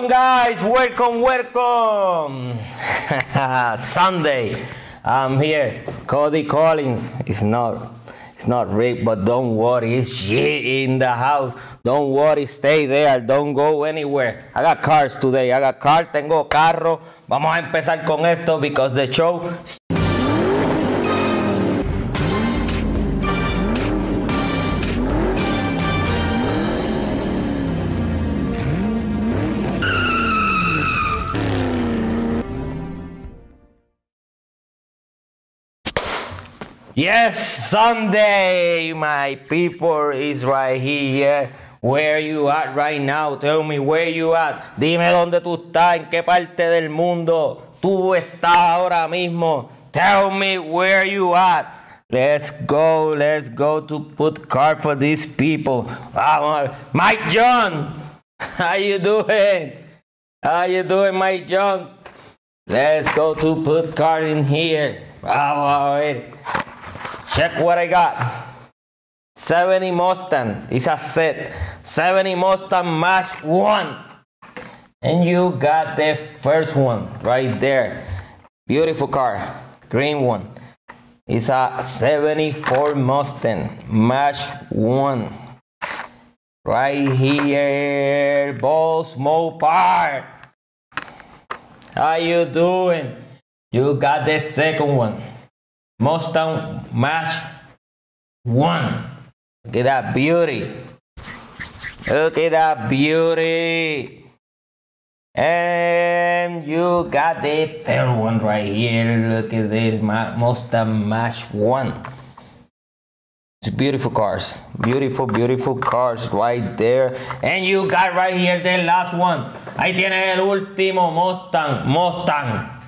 Welcome guys, welcome, welcome. Sunday, I'm here. Cody Collins. It's not, it's not Rick, but don't worry, it's G in the house. Don't worry, stay there, don't go anywhere. I got cars today, I got cars, tengo carro. Vamos a empezar con esto because the show Yes, Sunday, my people is right here. Where you at right now? Tell me where you at. Dime dónde tú estás, en qué parte del mundo tú estás ahora mismo. Tell me where you at. Let's go, let's go to put card for these people. Mike John, how you doing? How you doing, Mike John? Let's go to put card in here. Vamos a ver. Check what I got. 70 Mustang. It's a set. 70 Mustang match one. And you got the first one right there. Beautiful car. Green one. It's a 74 Mustang match one. Right here, Boss Mopar. How you doing? You got the second one. Mustang Match 1. Look at that beauty. Look at that beauty. And you got the third one right here. Look at this Mustang Match 1. It's beautiful cars. Beautiful, beautiful cars right there. And you got right here the last one. Ahí tienes el último Mustang. Mustang.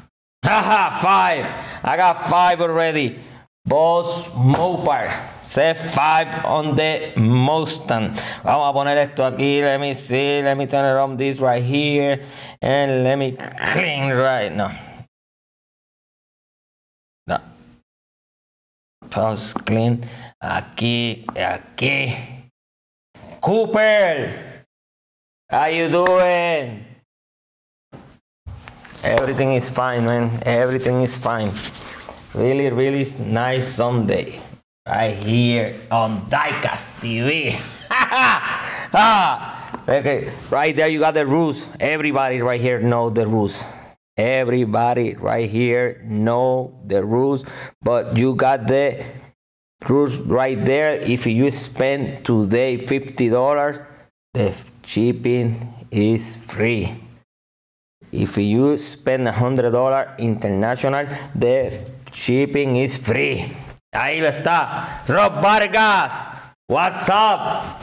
Haha, five. I got five already. Boss Mopar. Set five on the Mustang. Vamos a poner esto aquí. Let me see. Let me turn around this right here. And let me clean right now. No. Just clean. Aquí, aquí. Cooper. How you doing? Everything is fine, man. Everything is fine. Really, really nice Sunday. Right here on Diecast TV. okay, right there you got the rules. Everybody right here know the rules. Everybody right here know the rules, but you got the rules right there. If you spend today $50, the shipping is free. If you spend $100 international, the shipping is free. Ahí está. Rob Vargas, what's up?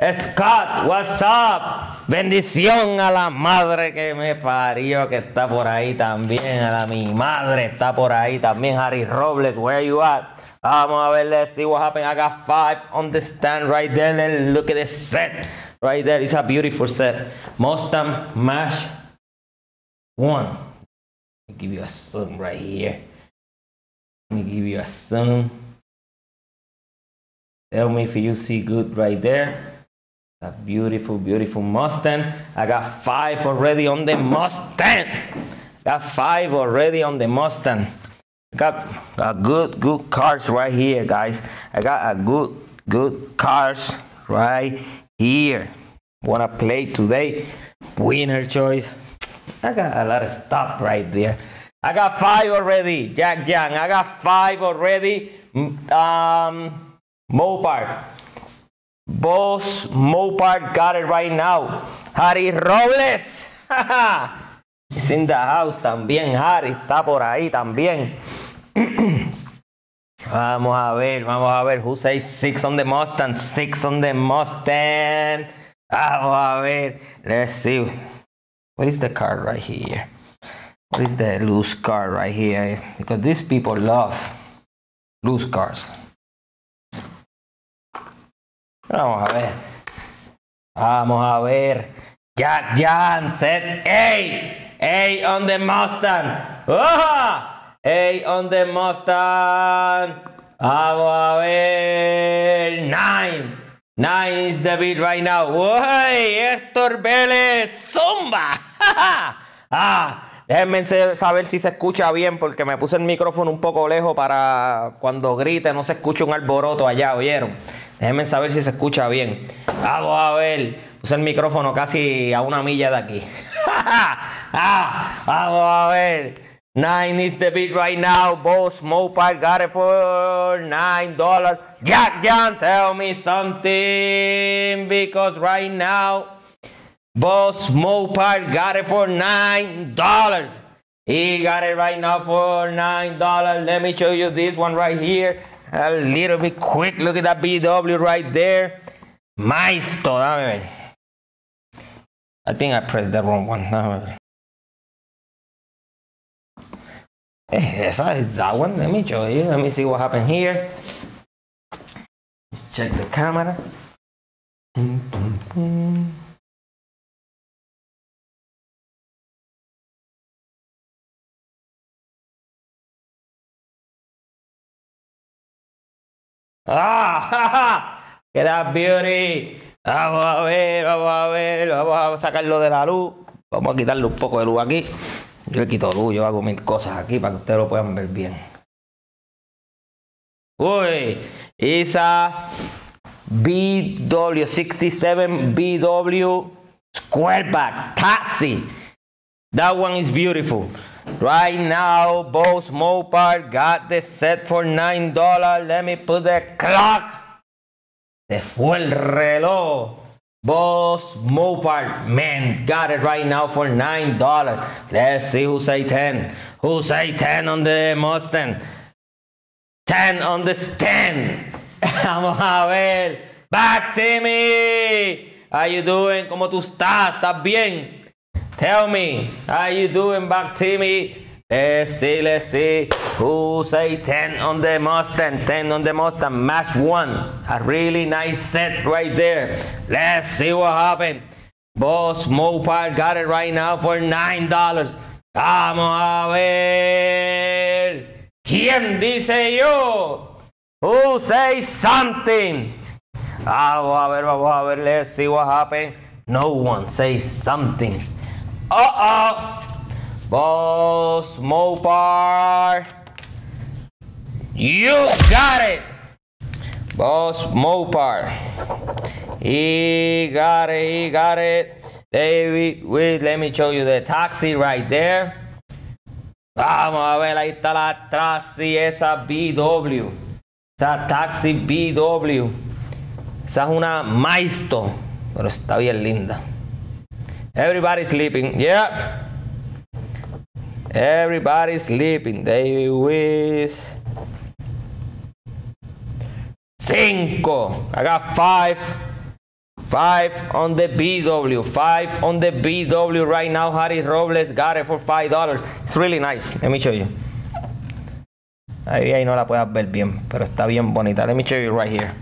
Scott, what's up? Bendición a la madre que me parió, que está por ahí también. A la mi madre está por ahí también. Harry Robles, where you at? Vamos a ver, let's see what happened. I got five on the stand right there. Look at the set right there. It's a beautiful set. Mustang Mash one. Give you a zoom right here. Let me give you a zoom. Tell me if you see good right there. A beautiful, beautiful Mustang. I got five already on the Mustang. Got five already on the Mustang. Got a good, good cars right here, guys. I got a good, good cars right here. Wanna play today? Winner choice. I got a lot of stuff right there. I got five already. Jack Young. I got five already. Um, Mopar. Boss Mopar got it right now. Harry Robles. It's in the house también. Harry está por ahí también. vamos a ver, vamos a ver. Who says six on the Mustang? Six on the Mustang. Vamos a ver. Let's see. What is the card right here? What is the loose card right here? Because these people love loose cards. Vamos a ver. Vamos a ver. Jack Jan set eight. Eight on the Mustang. ¡Oh! Eight on the Mustang. Vamos a ver. Nine. The beat right now. ¡Uy! Héctor Vélez, zumba. ah, déjenme saber si se escucha bien porque me puse el micrófono un poco lejos para cuando grite no se escuche un alboroto allá, ¿oyeron? Déjenme saber si se escucha bien. Vamos a ver. Puse el micrófono casi a una milla de aquí. ah, vamos a ver. Nine is the beat right now. Boss Mopar got it for nine dollars. Jack John, tell me something because right now, Boss Mopar got it for nine dollars. He got it right now for nine dollars. Let me show you this one right here. A little bit quick. Look at that BW right there. Maisto. I think I pressed the wrong one. Esa is that one. Let me show you. Let me see what happened here. Check the camera. ¡Ah! ¡Qué da beauty! Vamos a ver, vamos a ver, vamos a sacarlo de la luz. Vamos a quitarle un poco de luz aquí. Yo le quito luz, yo hago mil cosas aquí para que ustedes lo puedan ver bien. Uy, esa BW67 BW Squareback Taxi. That one is beautiful. Right now, Bose Mopar got the set for $9. Let me put the clock. Se fue el reloj. Boss Mopar, man, got it right now for nine dollars. Let's see who say ten. Who say ten on the Mustang? Ten on the stand. Vamos a ver. Back Timmy. How you doing? ¿Cómo tú estás? ¿Estás bien? Tell me. How you doing, Back Timmy? Let's see, let's see. Who say 10 on the Mustang? 10 on the Mustang. Match one. A really nice set right there. Let's see what happened. Boss Mopar got it right now for $9. Vamos a ver. ¿Quién dice yo? Who say something? Vamos a ver, vamos a ver. Let's see what happened. No one says something. Uh-oh. Boss Mopar. You got it. Boss Mopar. He got it. He got it. David, wait, let me show you the taxi right there. Vamos a ver, ahí está la taxi, esa BW. Esa taxi BW. Esa es una Maisto, pero está bien linda. Everybody sleeping. Yeah. Everybody's sleeping. David Wiz. Cinco. I got five. Five on the BW. Five on the BW right now. Harry Robles got it for five dollars. It's really nice. Let me show you. Ahí, ahí no la puedes ver bien, pero está bien bonita. Let me show you right here.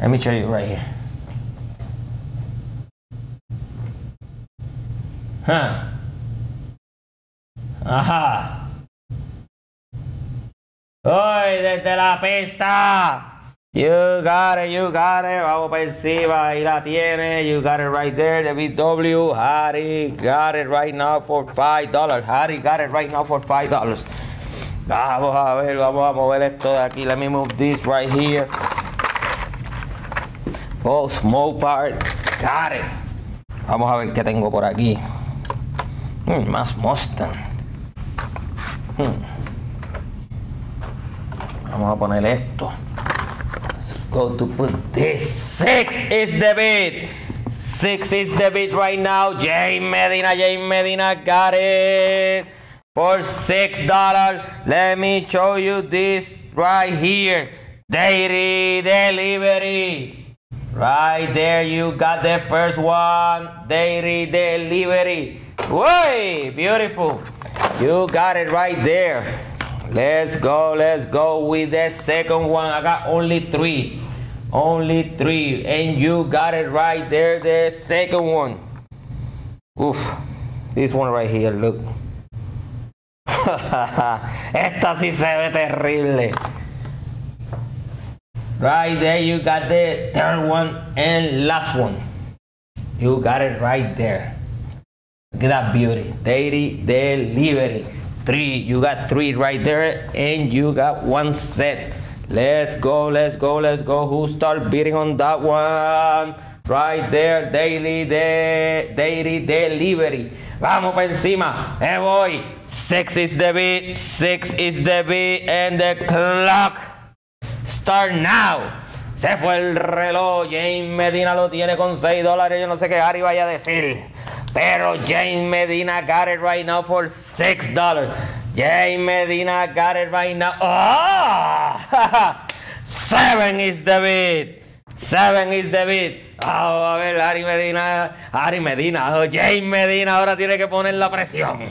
Let me show you right here. Huh. Ajá. ¡Ay, desde la pista! You got it, you got it. Vamos para encima. Ahí la tiene. You got it right there. The BW. Harry got it right now for $5. Harry got it right now for $5. Vamos a ver, vamos a mover esto de aquí. Let me move this right here. Oh, smoke part. Got it. Vamos a ver qué tengo por aquí. Mm, más Mustang. Hmm. Vamos a esto. Let's go to put this. Six is the bid. Six is the bid right now. Jay Medina, Jay Medina got it for six dollars. Let me show you this right here. Dairy delivery. Right there, you got the first one. Dairy delivery. Way beautiful. You got it right there. Let's go, let's go with the second one. I got only three. Only three. And you got it right there, the second one. Oof. This one right here, look. Esta sí se ve terrible. Right there, you got the third one and last one. You got it right there. That beauty. Daily delivery. Three. You got three right there, and you got one set. Let's go, let's go, let's go. Who start bidding on that one? Right there, daily de, daily delivery. Vamos para encima. Me voy. Six is the beat. Six is the beat, and the clock start now. Se fue el reloj. James Medina lo tiene con 6 dólares. Yo no sé qué Harry vaya a decir. Pero James Medina got it right now for $6. James Medina got it right now. Oh! Seven is the bid. Seven is the bid. Oh, a ver, Harry Medina, Harry Medina, oh, James Medina ahora tiene que poner la presión.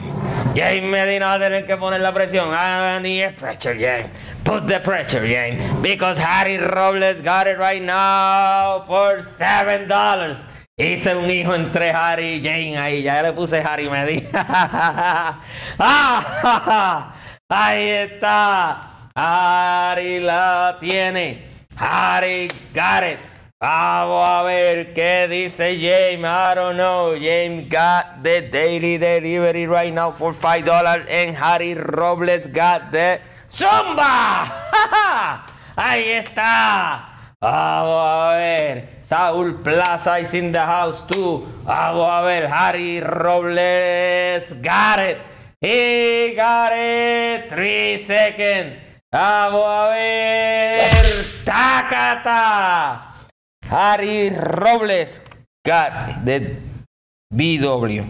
James Medina va a tener que poner la presión. I need pressure, James. Put the pressure, James. Because Harry Robles got it right now for seven dollars. Hice un hijo entre Harry y Jane ahí. Ya le puse Harry Medina. ¡Ah! Ahí está. Harry la tiene. Harry it. Vamos a ver qué dice James. I don't know. James got the daily delivery right now for $5 and Harry Robles got the Zumba. Ahí está. Vamos a ver. Saúl Plaza is in the house too. Vamos a ver. Harry Robles got it. He got it. Three seconds. Vamos a ver. Takata. Harry Robles got the BW.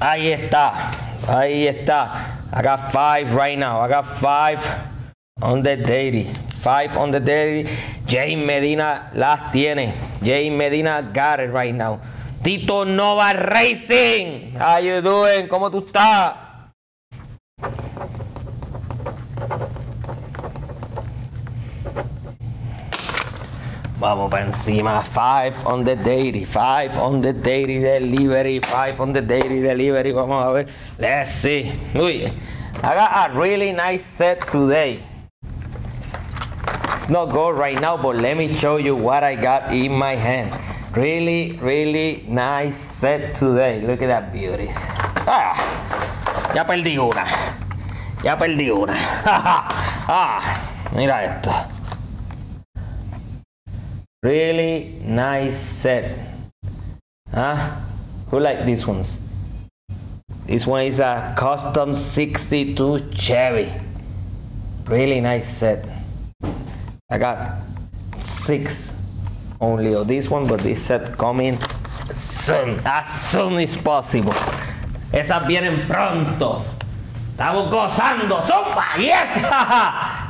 Ahí está. Ahí está. I got five right now. I got five on the daily. Five on the daily. James Medina las tiene. James Medina got it right now. Tito Nova Racing. How you doing? ¿Cómo tú estás? Vamos para encima. Five on the daily. Five on the daily delivery. Five on the daily delivery. Vamos a ver. Let's see. Uy, I got a really nice set today. Not gold right now, but let me show you what I got in my hand. Really, really nice set today. Look at that beauties. Ah, ya perdí una. Ya perdí una. ah, mira esto. Really nice set. Huh? Who like these ones? This one is a custom 62 Chevy. Really nice set. I got six only of this one, but this set coming soon, as soon as possible. Esas vienen pronto. Estamos gozando. Zumba, yes.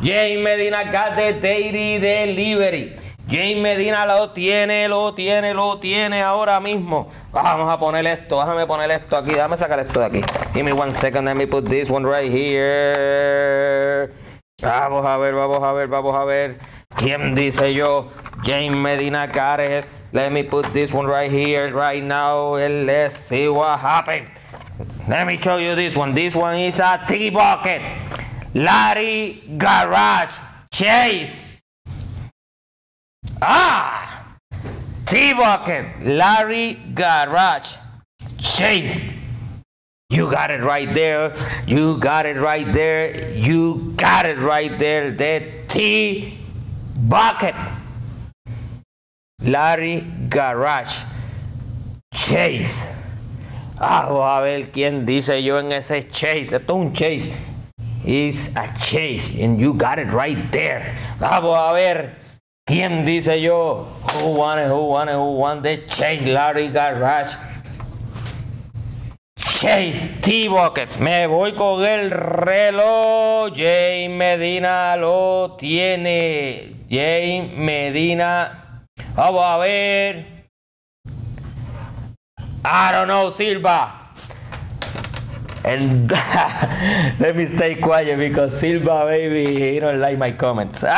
James Medina got the daily delivery. James Medina lo tiene, lo tiene, lo tiene ahora mismo. Vamos a poner esto, déjame poner esto aquí, déjame sacar esto de aquí. Give me one second, let me put this one right here. Vamos a ver, vamos a ver, vamos a ver. ¿Quién dice yo? James Medina it. Let me put this one right here, right now, and let's see what happened. Let me show you this one. This one is a T-Bucket. Larry Garage Chase. Ah! T-Bucket, Larry Garage, Chase. You got it right there. You got it right there. You got it right there. The T Bucket. Larry Garage. Chase. Ah, vamos a ver quién dice yo en ese Chase. Esto es un Chase. It's a Chase. And you got it right there. Vamos a ver. ¿Quién dice yo? Who won it? Who won it? Who won the Chase Larry Garage? Chase T-Bucket. Me voy con el reloj. James Medina lo tiene. James Medina. Vamos a ver. I don't know, Silva. And let me stay quiet because Silva baby he don't like my comments. ah,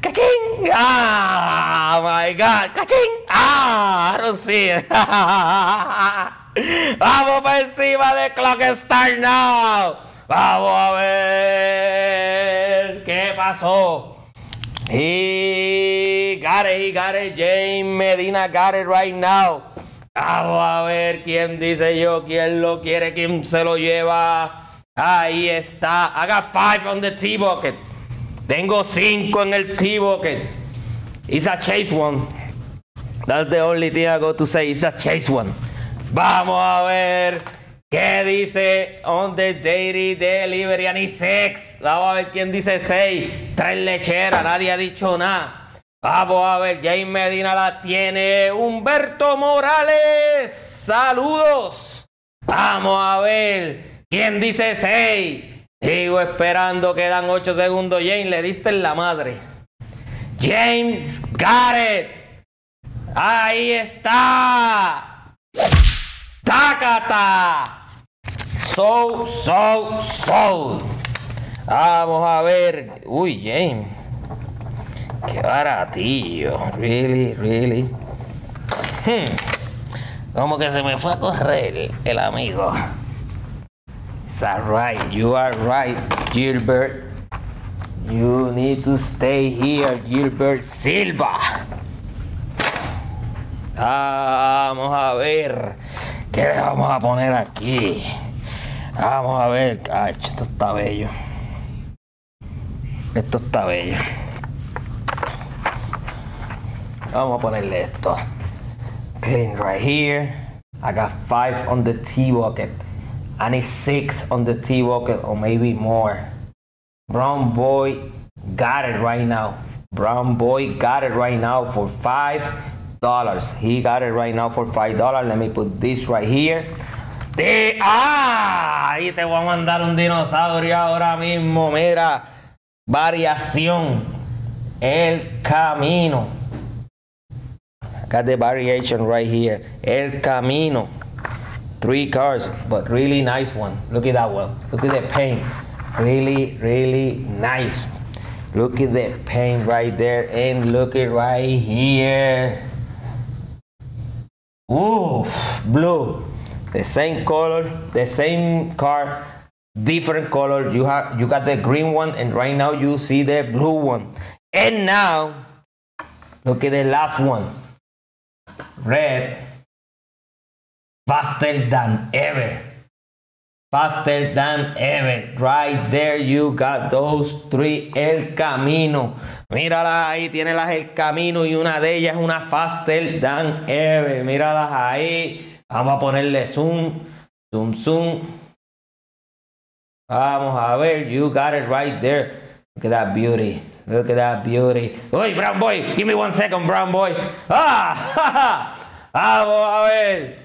ka-ching! Ah, my God, ka-ching! Ah, I don't see it. Vamos para encima de Clock Star now. Vamos a ver qué pasó. He got it, he got it. James Medina got it right now. Vamos a ver quién dice yo, quién lo quiere, quién se lo lleva. Ahí está. I got five on the T-Bucket. Tengo cinco en el T-Bucket. It's a chase one. That's the only thing I got to say. It's a chase one. Vamos a ver qué dice on the daily delivery. I need six. Vamos a ver quién dice seis. Tres lecheras. Nadie ha dicho nada. Vamos a ver. James Medina la tiene. Humberto Morales. Saludos. Vamos a ver. ¿Quién dice 6? Sigo esperando, quedan 8 segundos. James, le diste la madre. James it. Ahí está. Tácata. So, so, so. Vamos a ver. Uy, James. Qué baratillo. Really, really. Hmm. Como que se me fue a correr el amigo. Is that right? You are right, Gilbert. You need to stay here, Gilbert Silva. Vamos a ver. ¿Qué le vamos a poner aquí? Vamos a ver. Ay, esto está bello. Esto está bello. Vamos a ponerle esto. Clean right here. I got five on the tea bucket. I need six on the T bucket or maybe more. Brown boy got it right now. Brown boy got it right now for five dollars. He got it right now for five dollars. Let me put this right here. De ah, ahí te voy a mandar un dinosaurio ahora mismo. Mira, variación. El camino. Got the variation right here. El camino. three cars, but really nice one. Look at that one. Look at the paint. Really, really nice. Look at the paint right there, and look at right here. Ooh, blue. The same color, the same car, different color. You have you got the green one, and right now you see the blue one. And now, look at the last one. Red faster than ever. Faster than ever. Right there you got those three El Camino. Mírala ahí, tiene las El Camino y una de ellas es una faster than ever. Míralas ahí. Vamos a ponerle zoom, zoom, zoom. Vamos a ver, you got it right there. Look at that beauty. Look at that beauty. Oye, Brown Boy, give me one second, Brown Boy. Ah, Vamos a ver.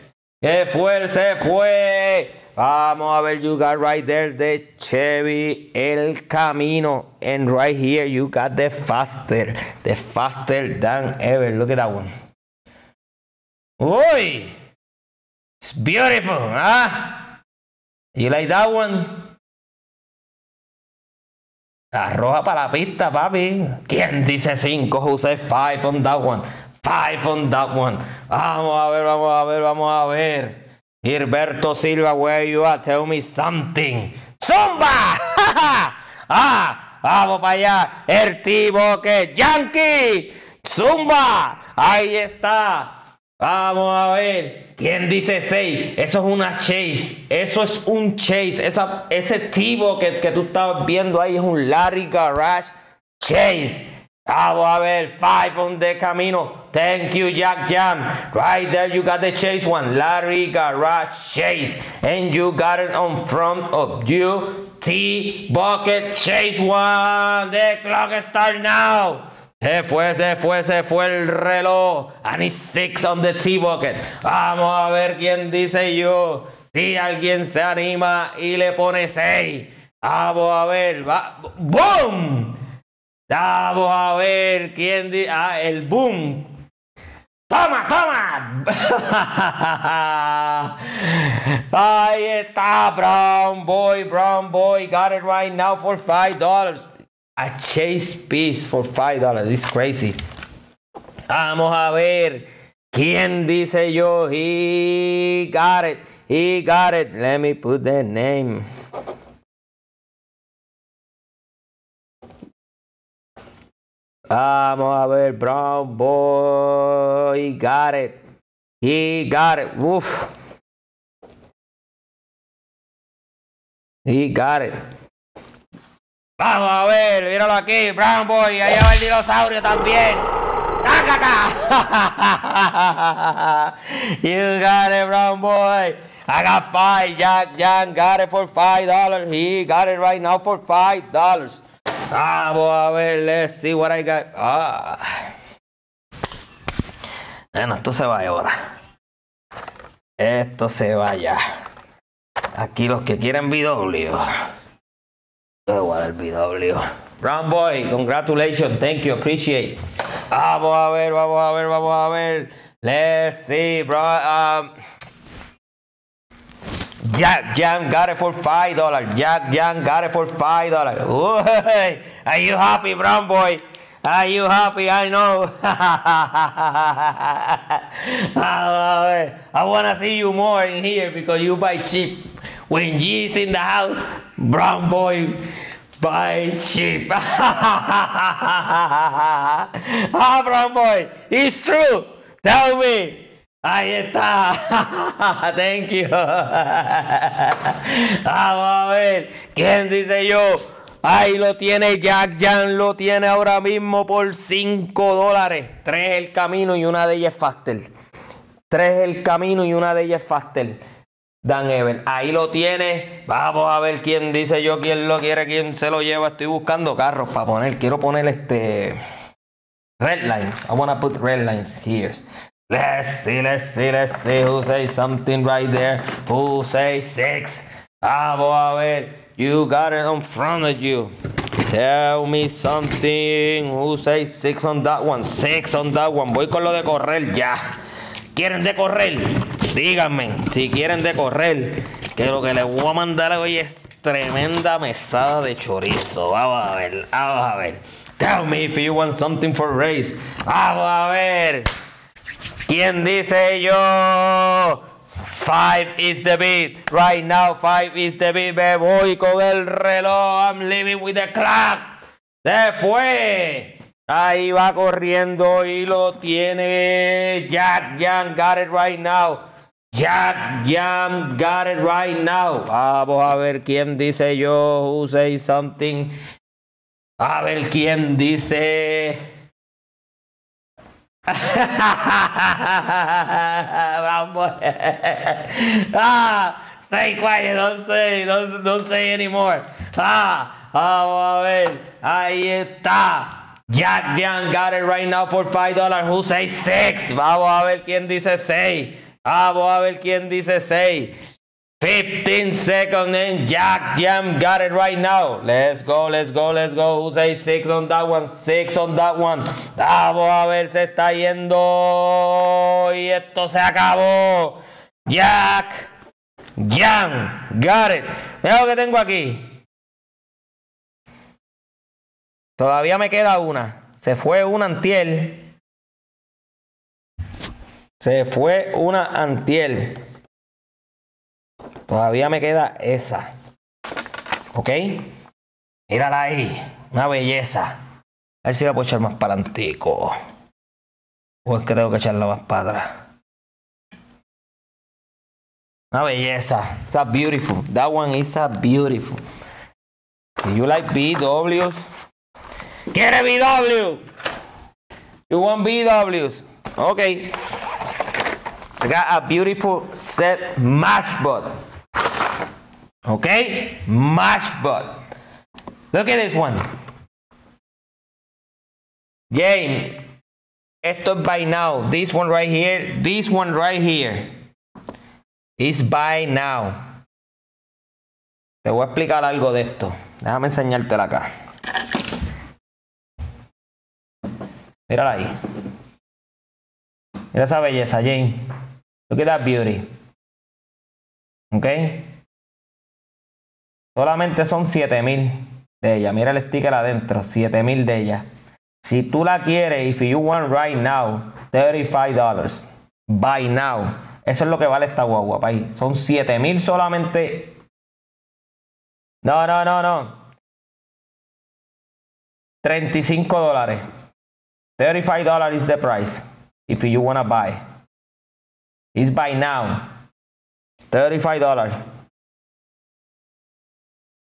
¡Qué fue! ¡Se fue! Vamos a ver, you got right there the Chevy El Camino. And right here you got the faster. The faster than ever. Look at that one. Uy! It's beautiful, huh? You like that one? Arroja para la pista, papi. ¿Quién dice 5? Who says 5 on that one? Five on that one. Vamos a ver, vamos a ver, vamos a ver. Gilberto Silva, where you are? Tell me something. ¡Zumba! ah, vamos para allá. El tipo que Yankee. ¡Zumba! Ahí está. Vamos a ver. ¿Quién dice 6? Eso es una chase. Eso es un chase. Esa, ese tipo que, que tú estabas viendo ahí es un Larry Garage Chase. Vamos a ver, five on the camino. Thank you, Jack Jam. Right there, you got the chase one. Larry Garage Chase. And you got it on front of you. T Bucket Chase one. The clock start now. Se fue, se fue, se fue el reloj. Need six on the T Bucket. Vamos a ver quién dice yo. Si alguien se anima y le pone seis. Vamos a ver. Va. ¡Boom! Vamos a ver quién dice. Ah, el boom. ¡Toma, toma! Ahí está, Brown Boy, Brown Boy. Got it right now for $5. a Chase Piece for $5. It's crazy. Vamos a ver. ¿Quién dice yo? He got it. He got it. Let me put the name. Vamos a ver, Brown Boy. He got it. He got it. Woof. He got it. Vamos a ver, míralo aquí, Brown Boy. Ahí va el dinosaurio también. you got it, Brown Boy. I got five. Jack Jan got it for five dollars. He got it right now for five dollars. Vamos a ver, let's see what I got. Ah. Bueno, esto se va ahora. Esto se va ya. Aquí los que quieren BW. Yo le voy a BW. Brown Boy, congratulations, thank you, appreciate. Vamos a ver, vamos a ver, vamos a ver. Let's see, bro. Um, Jack Jan got it for five dollars. Jack Jan got it for five dollars. Are you happy, brown boy? Are you happy? I know. I wanna see you more in here because you buy cheap. When G's in the house, brown boy buy cheap. ah, brown boy, it's true. Tell me. Ahí está. Thank you. Vamos a ver. ¿Quién dice yo? Ahí lo tiene Jack Jan, lo tiene ahora mismo por 5 dólares. Tres el camino y una de ellas es Fastel. Tres el camino y una de ellas es Fastel. Dan Ever. Ahí lo tiene. Vamos a ver quién dice yo, quién lo quiere, quién se lo lleva. Estoy buscando carros para poner. Quiero poner este. Red lines. I wanna put red lines here. Let's see, let's see, let's see who says something right there. Who says six? Vamos a ver. You got it in front of you. Tell me something. Who says six on that one? Six on that one. Voy con lo de correr ya. ¿Quieren de correr? Díganme si quieren de correr. Que lo que les voy a mandar hoy es tremenda mesada de chorizo. Vamos a ver, vamos a ver. Tell me if you want something for race. Vamos a ver. ¿Quién dice yo? Five is the beat. Right now, five is the beat. Me voy con el reloj. I'm living with the clock. Se fue. Ahí va corriendo y lo tiene Jack Jan. Got it right now. Jack Jan got it right now. Vamos a ver quién dice yo. Who say something? A ver quién dice. ah, stay quiet, don't say, don't, don't say anymore. Ah, vamos a ver, ahí está. Jack Jan got it right now for five dollars. Who say six? Vamos a ver quién dice seis. Vamos a ver quién dice seis. 15 seconds and Jack Jam got it right now. Let's go, let's go, let's go. Who say six on that one? Six on that one. Vamos a ver, se está yendo. Y esto se acabó. Jack Jam got it. Mira lo que tengo aquí. Todavía me queda una. Se fue una antiel. Se fue una antiel. Todavía me queda esa. ¿Ok? Mírala ahí. Una belleza. A ver si la puedo echar más para adelantico. O es que tengo que echarla más para atrás. Una belleza. It's a beautiful. That one is a beautiful. Do you like BWs? ¿Quiere BW? You want BWs? Okay. I got a beautiful set mash bot. Okay? Mash bot. Look at this one. Jane, esto es by now. This one right here, this one right here is by now. Te voy a explicar algo de esto. Déjame enseñártela acá. Mírala ahí. Mira esa belleza, Jane. Look at that beauty. ¿Ok? Solamente son 7000 de ella. Mira el sticker adentro. 7000 de ella. Si tú la quieres, if you want right now, $35. Buy now. Eso es lo que vale esta guagua, país. Son 7000 solamente. No, no, no, no. 35 dólares. $35 is the price if you wanna buy. It's buy now. $35.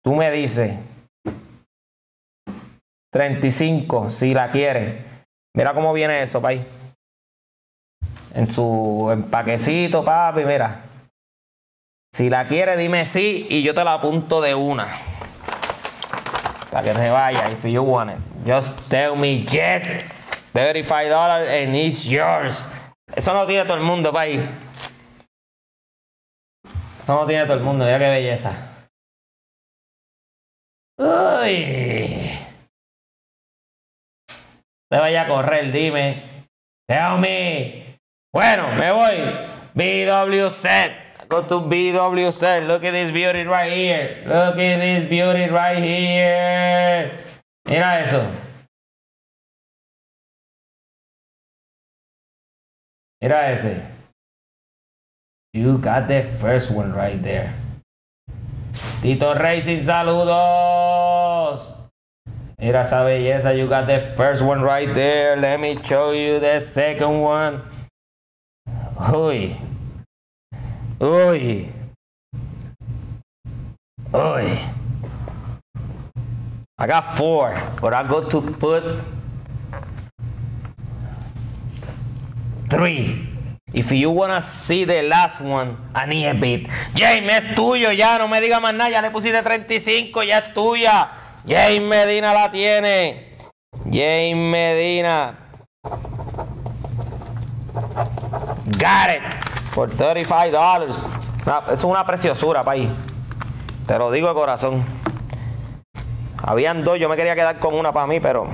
Tú me dices 35 si la quieres. Mira cómo viene eso, pay. En su empaquecito, papi, mira. Si la quieres, dime sí y yo te la apunto de una. Para que se vaya, if you want it. Just tell me yes. $35 and it's yours. Eso no tiene todo el mundo, pay. Eso no tiene todo el mundo, mira qué belleza. Uy. Te vaya a correr, dime. Me. Bueno, me voy. BW set. Go to BW set. Look at this beauty right here. Look at this beauty right here. Mira eso. Mira ese. You got the first one right there. Tito Racing, saludos. Mira esa belleza. You got the first one right there. Let me show you the second one. Uy. Uy. Uy. I got four, but I go to put three. If you wanna see the last one, I need a bit. James, es tuyo ya, no me diga más nada, ya le pusiste 35, ya es tuya. James Medina la tiene. James Medina. Got it. Por $35. Es una preciosura, país. Te lo digo de corazón. Habían dos, yo me quería quedar con una para mí, pero.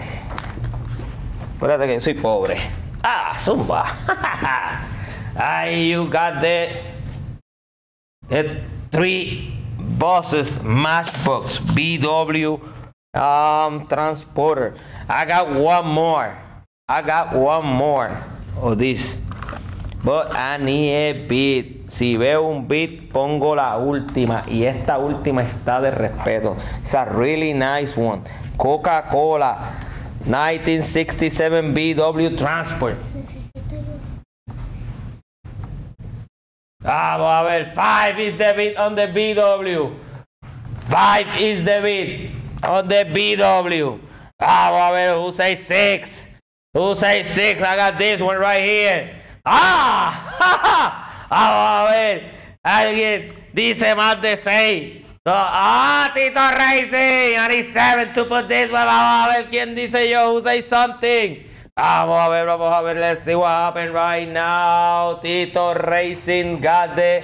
Espérate que soy pobre. Ah, zumba. Ay, you got the, the three buses matchbox BW um, transporter. I got one more. I got one more of this. But I need a beat. Si veo un beat, pongo la última. Y esta última está de respeto. It's a really nice one. Coca-Cola 1967 BW Transport. Ah, Vamos a ver. Five is the beat on the BW. Five is the beat on the BW. Vamos ah, a ver. Who say six? Who say six? I got this one right here. ¡Ah! ah Vamos a ver. Alguien dice más de 6. Ah, Tito Racing. I need 7 to put this one. Vamos a ver quién dice yo. Who say something? Vamos a ver, vamos a ver. Let's see what happened right now. Tito Racing got the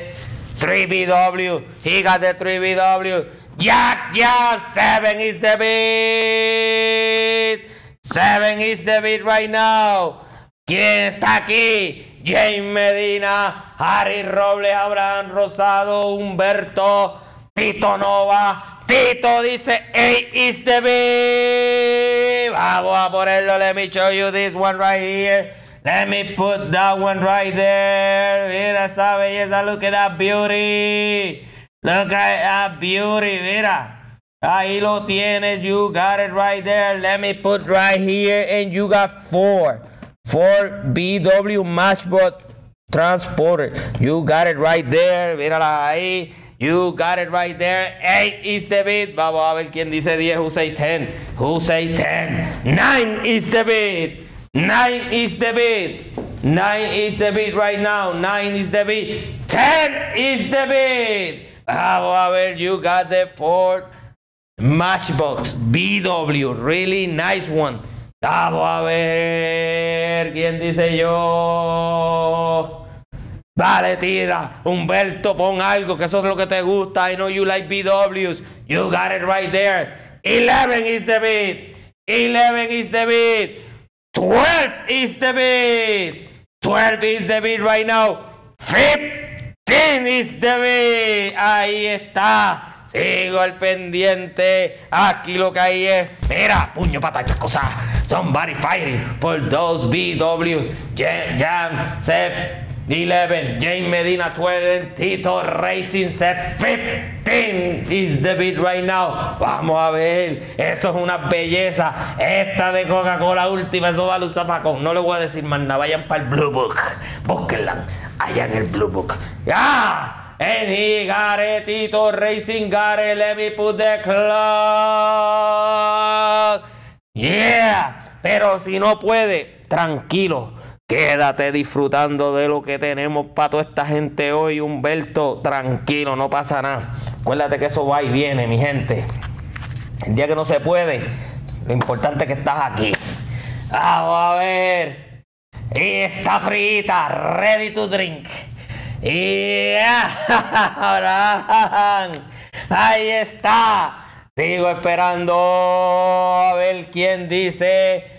3BW. He got the 3BW. Jack, Jack, 7 is the beat. 7 is the beat right now. ¿Quién está aquí? James Medina, Harry Robles, Abraham Rosado, Humberto, Tito Nova. Tito dice, 8 is the. Vamos a ponerlo. Let me show you this one right here. Let me put that one right there. Mira esa belleza. Look at that beauty. Look at that beauty. Mira. Ahí lo tienes. You got it right there. Let me put right here. And you got four. For BW Matchbot Transporter. You got it right there. Mírala ahí. You got it right there. 8 is the beat. Vamos a ver quién dice 10. Who say 10? Who say 10? 9 is the beat. 9 is the beat. 9 is the beat right now. 9 is the beat. 10 is the beat. Vamos a ver. You got the Ford Matchbox BW. Really nice one. Vamos a ver quién dice yo. Dale, tira. Humberto, pon algo, que eso es lo que te gusta. I know you like BWs. You got it right there. 11 is the beat. 11 is the beat. 12 is the beat. 12 is the beat right now. 15 is the beat. Ahí está. Sigo al pendiente. Aquí lo que hay es. Mira, puño, patacha, cosas. Somebody fighting for those BWs. Jam, Jam, 11. James Medina 12. Tito Racing set 15 is the beat right now. Vamos a ver. Eso es una belleza. Esta de Coca-Cola última, eso va a zapacón. No le voy a decir más nada. Vayan para el Blue Book. Búsquenla. Allá en el Blue Book. ¡Ya! And he Tito Racing got. Let me put the clock. Yeah. Pero si no puede, tranquilo. Quédate disfrutando de lo que tenemos para toda esta gente hoy, Humberto. Tranquilo, no pasa nada. Acuérdate que eso va y viene, mi gente. El día que no se puede, lo importante es que estás aquí. Vamos a ver. Y está frita, ready to drink. Y ahí está. Sigo esperando a ver quién dice.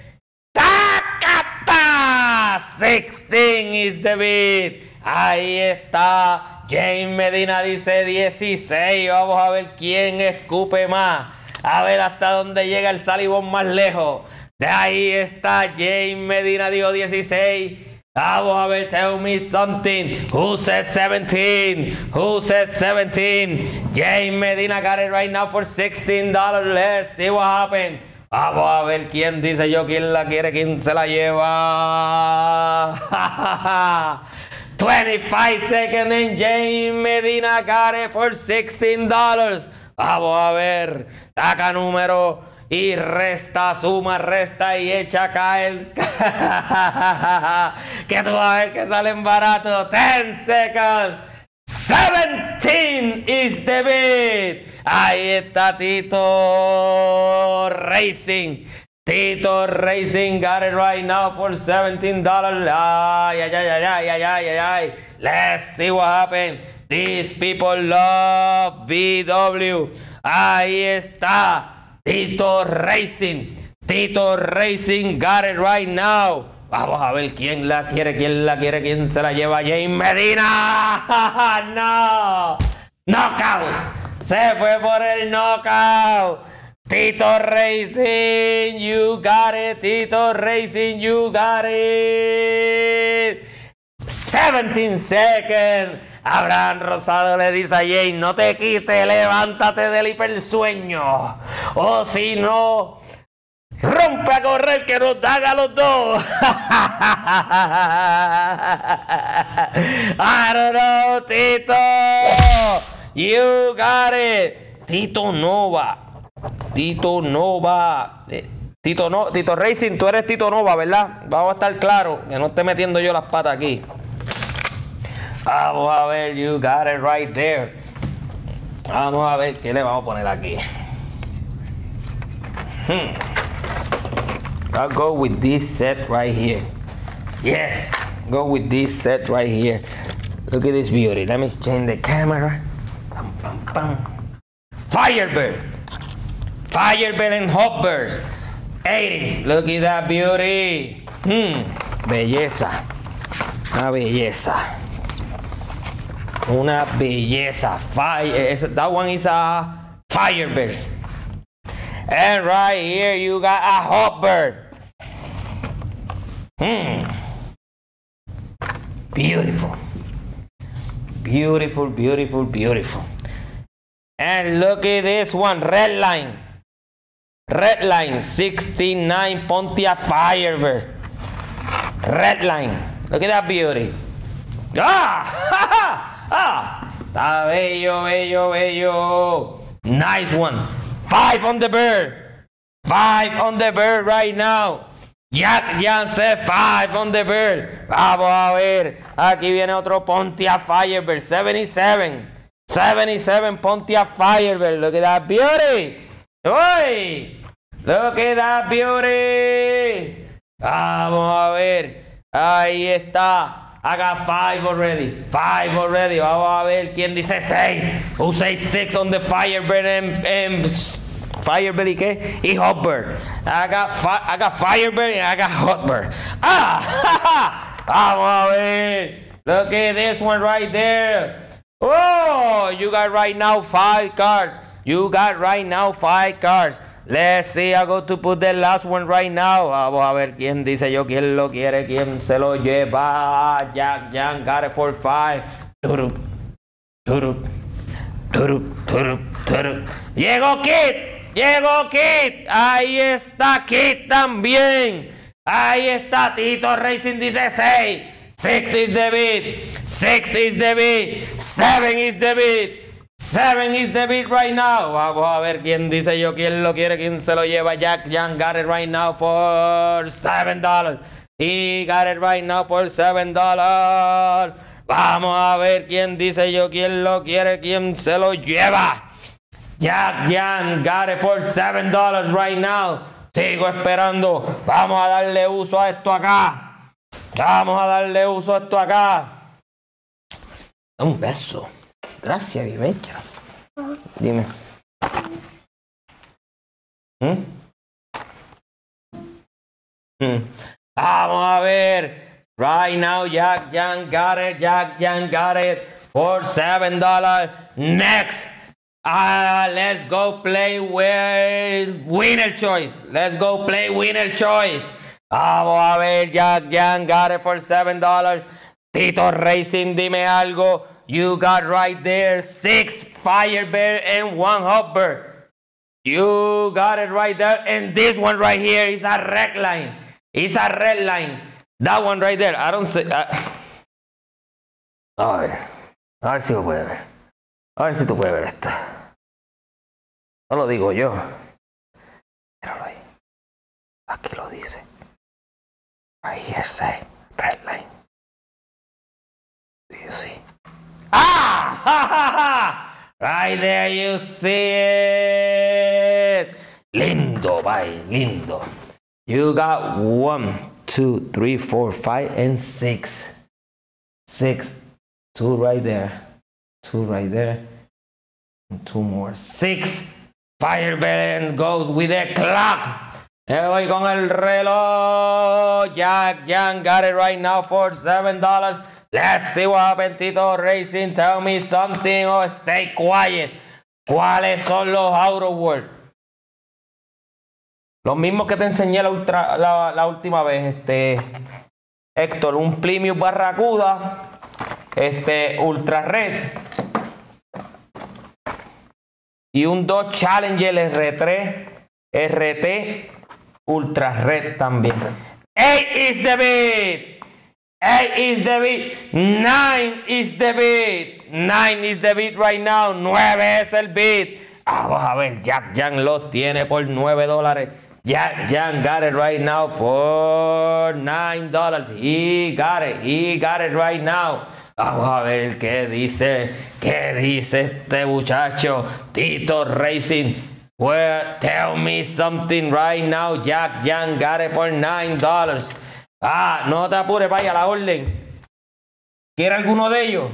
¡Tacata! 16 is the beat. Ahí está. James Medina dice 16. Vamos a ver quién escupe más. A ver hasta dónde llega el salivón más lejos. De ahí está James Medina, dijo 16. Vamos a ver, tell me something. Who said 17? Who said 17? James Medina got it right now for $16. Let's see what happened. Vamos a ver quién dice yo quién la quiere, quién se la lleva. 25 seconds and James Medina it for $16. Vamos a ver. Taca número y resta, suma, resta y echa caer. que tú vas a ver que salen baratos. 10 seconds. 17 is the beat. Ahí está Tito Racing. Tito Racing got it right now for $17. Ay, ay, ay, ay, ay, ay, ay, ay. Let's see what happened. These people love BW. Ahí está. Tito Racing. Tito Racing got it right now. Vamos a ver quién la quiere, quién la quiere, quién se la lleva. James Medina. no. Knockout. Se fue por el knockout. Tito Racing, you got it. Tito Racing, you got it. 17 seconds. Abraham Rosado le dice a Jane, no te quites, levántate del hipersueño. O si no, rompe a correr que nos dan a los dos. I don't know, Tito. You got it. Tito Nova. Tito Nova. Eh, Tito, no, Tito Racing, tú eres Tito Nova, ¿verdad? Vamos a estar claros, que no esté metiendo yo las patas aquí. Vamos a ver, you got it right there. Vamos a ver qué le vamos a poner aquí. Hmm. I'll go with this set right here. Yes, go with this set right here. Look at this beauty. Let me change the camera. Bum, bum, bum. Firebird. Firebird and Hoppers. 80s. Look at that beauty. Hmm. Belleza. Una belleza. Una belleza. Fire. That one is a firebird. And right here you got a hopbird. Hmm. Beautiful. Beautiful, beautiful, beautiful. And look at this one, red line. Red line, 69 Pontiac Firebird. Red line. Look at that beauty. Ah! Ah, está bello, bello, bello. Nice one. Five on the bird. Five on the bird right now. Jack said five on the bird. Vamos a ver. Aquí viene otro Pontiac Firebird. 77. 77 Pontiac Firebird. Look at that beauty. Uy. Look at that beauty. Vamos a ver. Ahí está. Got five already. Five already. Vamos a ver quién dice seis. Who says six on the Firebird and Firebird y qué? Y Hotbird. I got, I got Firebird and I got Hotbird. Ah! Vamos a ver. Look at this one right there. Oh, you got right now five cars. You got right now five cars. Let's see, I go to put the last one right now. Vamos a ver quién dice yo, quién lo quiere, quién se lo lleva. Jack Jan got it for five. Turup, turup, turup, turup, turup. Llegó Kit, llegó Kit. Ahí está Kit también. Ahí está Tito Racing dice 6. 6 is the beat. 6 is the beat. 7 is the beat. Seven is the beat right now. Vamos a ver quién dice yo, quién lo quiere, quién se lo lleva. Jack Young got it right now for seven dollars. He got it right now for seven dollars. Vamos a ver quién dice yo, quién lo quiere, quién se lo lleva. Jack Young got it for seven dollars right now. Sigo esperando. Vamos a darle uso a esto acá. Vamos a darle uso a esto acá. Un beso. Gracias, Vivecha. Dime. ¿Mm? ¿Mm? Vamos a ver. Right now, Jack Jan got it. Jack Jan got it for seven dollars. Next. Ah, let's go play with winner choice. Let's go play winner choice. Vamos a ver, Jack Jan got it for seven dollars. Tito Racing, dime algo. You got right there six fire bear and one hopper. You got it right there. And this one right here is a red line. It's a red line. That one right there. I don't see. Uh... A ver. A ver si lo puede ver. A ver si tú puedes ver esto. No lo digo yo. Míralo ahí. Aquí lo dice. Right here say red line. Do you see? Ah! Ha, ha, ha. Right there you see it. Lindo, bye, lindo. You got one, two, three, four, five, and six. Six. Two right there. Two right there. And two more. Six. Fire bell goes with the clock. Voy con el reloj. Jack Young got it right now for seven dollars. Let's see what happened, Tito Racing. Tell me something or stay quiet. ¿Cuáles son los out of world? Los mismos que te enseñé la, ultra, la, última vez, este Héctor, un Plymouth Barracuda, este Ultra Red y un Dodge Challenger R3 RT Ultra Red también. 8 is the beat. 8 is the beat. 9 is the beat. 9 is the beat right now. 9 es el beat. Vamos a ver, Jack Jan los tiene por 9 dólares. Jack Jan got it right now for 9 dollars. He got it. He got it right now. Vamos a ver qué dice, qué dice este muchacho. Tito Racing. Well, tell me something right now. Jack Jan got it for 9 dollars. Ah, no te apures, vaya la orden. ¿Quiere alguno de ellos?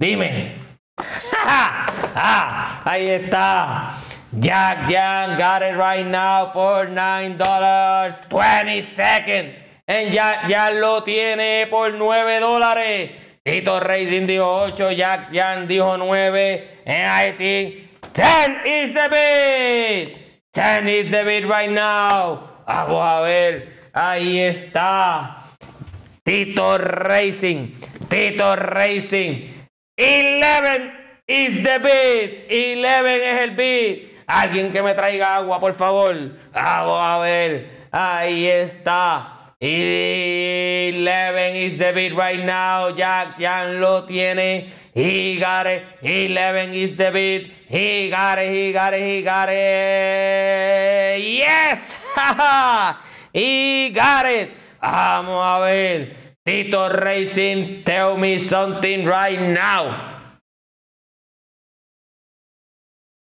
Dime. ah, ahí está. Jack Jan got it right now for $9 20 seconds. And Jack Jan lo tiene por 9 dólares. Tito Racing dijo 8, Jack Jan dijo 9. And I think 10 is the bid. 10 is the bid right now. Vamos a ver. Ahí está. Tito Racing. Tito Racing. 11 is the bid. 11 es el bid. Alguien que me traiga agua, por favor. Vamos a ver. Ahí está. 11 is the bid right now. Jack Jan lo tiene. He got it. 11 is the bid. He got it. He got it. He got it. Yes. he got it. Vamos a ver. Tito Racing, tell me something right now.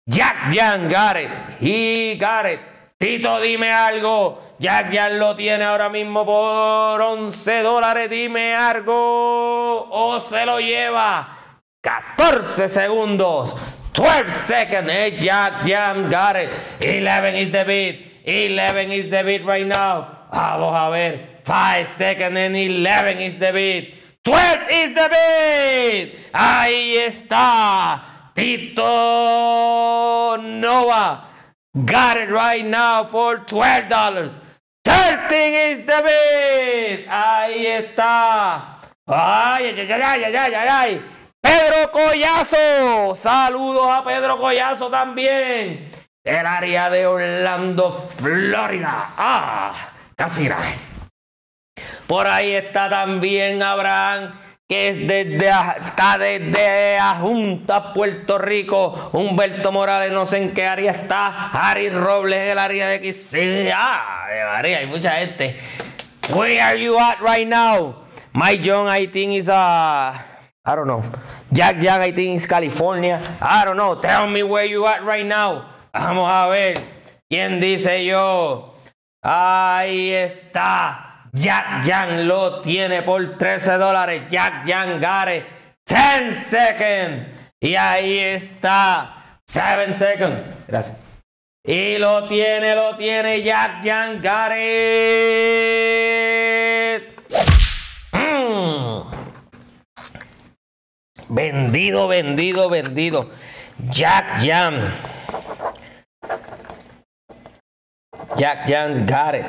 Jack Jan got it. He got it. Tito, dime algo. Jack Jan lo tiene ahora mismo por 11 dólares. Dime algo. O se lo lleva. 14 segundos. 12 seconds. Jack Jan got it. 11 is the beat. 11 is the beat right now. Vamos a ver. 5 seconds and 11 is the beat. 12 is the beat. Ahí está. Tito Nova got it right now for $12. 13 is the bid. Ahí está. Ay, ay, ay, ay, ay, ay, ay, ay. Pedro Collazo. Saludos a Pedro Collazo también. Del área de Orlando, Florida. Ah, casi nada. Por ahí está también Abraham que es desde, está desde Junta, Puerto Rico. Humberto Morales, no sé en qué área está. Harry Robles en el área de X. ah, de María, hay mucha gente. Where are you at right now? Mike John, I think is a. I don't know. Jack Jack, I think is California. I don't know. Tell me where you at right now. Vamos a ver. ¿Quién dice yo? Ahí está. Jack Jan lo tiene por 13 dólares. Jack Jan Gare, 10 seconds. Y ahí está. 7 seconds. Gracias. Y lo tiene, lo tiene Jack Jan Gare. Mm. Vendido, vendido, vendido. Jack Jan. Jack Jan it.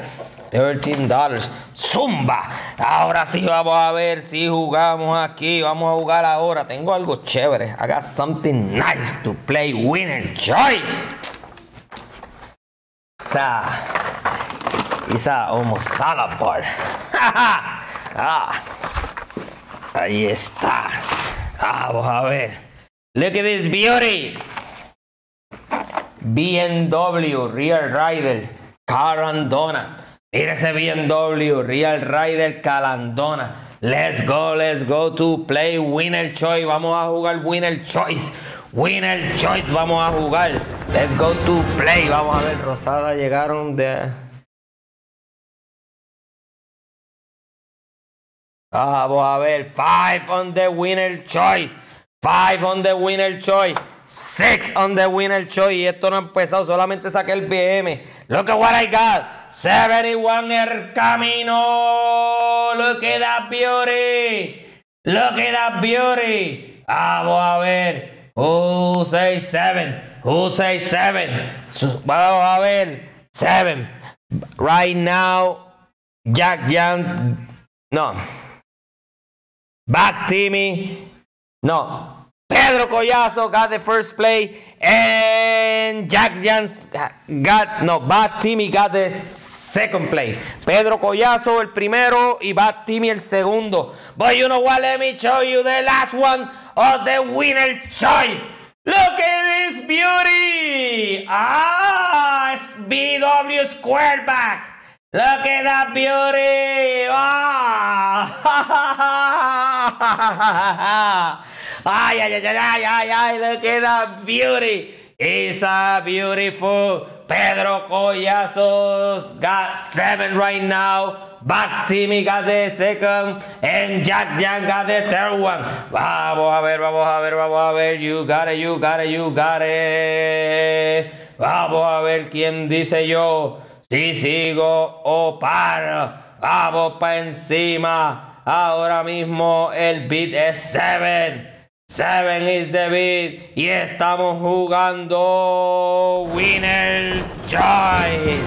13 dólares. Zumba. Ahora sí vamos a ver si jugamos aquí. Vamos a jugar ahora. Tengo algo chévere. I got something nice to play. Winner choice. Isa. Isa almost salad bar. ah. Ahí está. Vamos a ver. Look at this beauty. BMW Real Rider Carandona. Mira ese BMW, Real Rider Calandona. Let's go, let's go to play Winner Choice. Vamos a jugar Winner Choice. Winner Choice, vamos a jugar. Let's go to play. Vamos a ver, Rosada llegaron de. Vamos a ver. Five on the Winner Choice. Five on the Winner Choice. Six on the winner choice. Y esto no ha empezado, solamente saqué el BM. Look at what I got. 71 el camino. Look at that beauty. Look at that beauty. Vamos a ver. Who say seven? Who say seven? Vamos a ver. Seven. Right now, Jack Young. No. Back Timmy. No. Pedro Collazo got the first play, and Jack Jans got, no, Bad Timmy got the second play. Pedro Collazo el primero y Bad Timmy el segundo. But you know what? Let me show you the last one of the winner choice. Look at this beauty! Ah, it's BW square back. Look at that beauty! Ah! Ay, ay, ay, ay, ay, ay, look at that beauty. It's a beautiful Pedro Collazos got seven right now. Back Timmy got the second. And Jack Jan got the third one. Vamos a ver, vamos a ver, vamos a ver. You got it, you got it, you got it. Vamos a ver quién dice yo. Si sigo o paro. Vamos para encima. Ahora mismo el beat es 7. Seven is the beat y estamos jugando Winner Joy.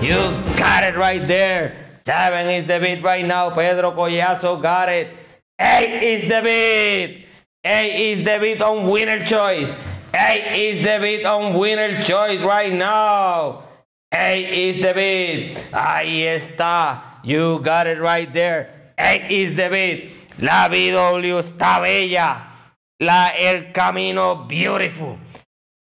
You got it right there. Seven is the beat right now. Pedro Collazo got it. Eight is the beat. Eight is the beat on Winner Choice. Eight is the beat on Winner Choice right now. Eight is the beat. Ahí está. You got it right there. Eight is the beat. La BW está bella. La El Camino Beautiful.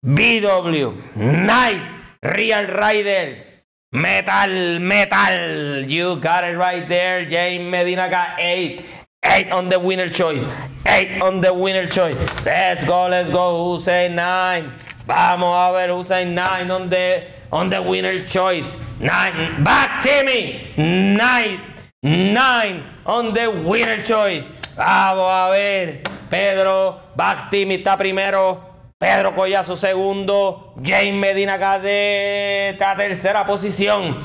BW. Nice. Real Rider. Metal, metal. You got it right there. James Medina got eight. Eight on the winner choice. Eight on the winner choice. Let's go, let's go. say nine. Vamos a ver say nine on the on the winner choice. Nine. Back Timmy. Nine. Nine on the winner choice. Vamos a ver. Pedro Bactimi está primero. Pedro Collazo segundo. James Medina Cadet está tercera posición.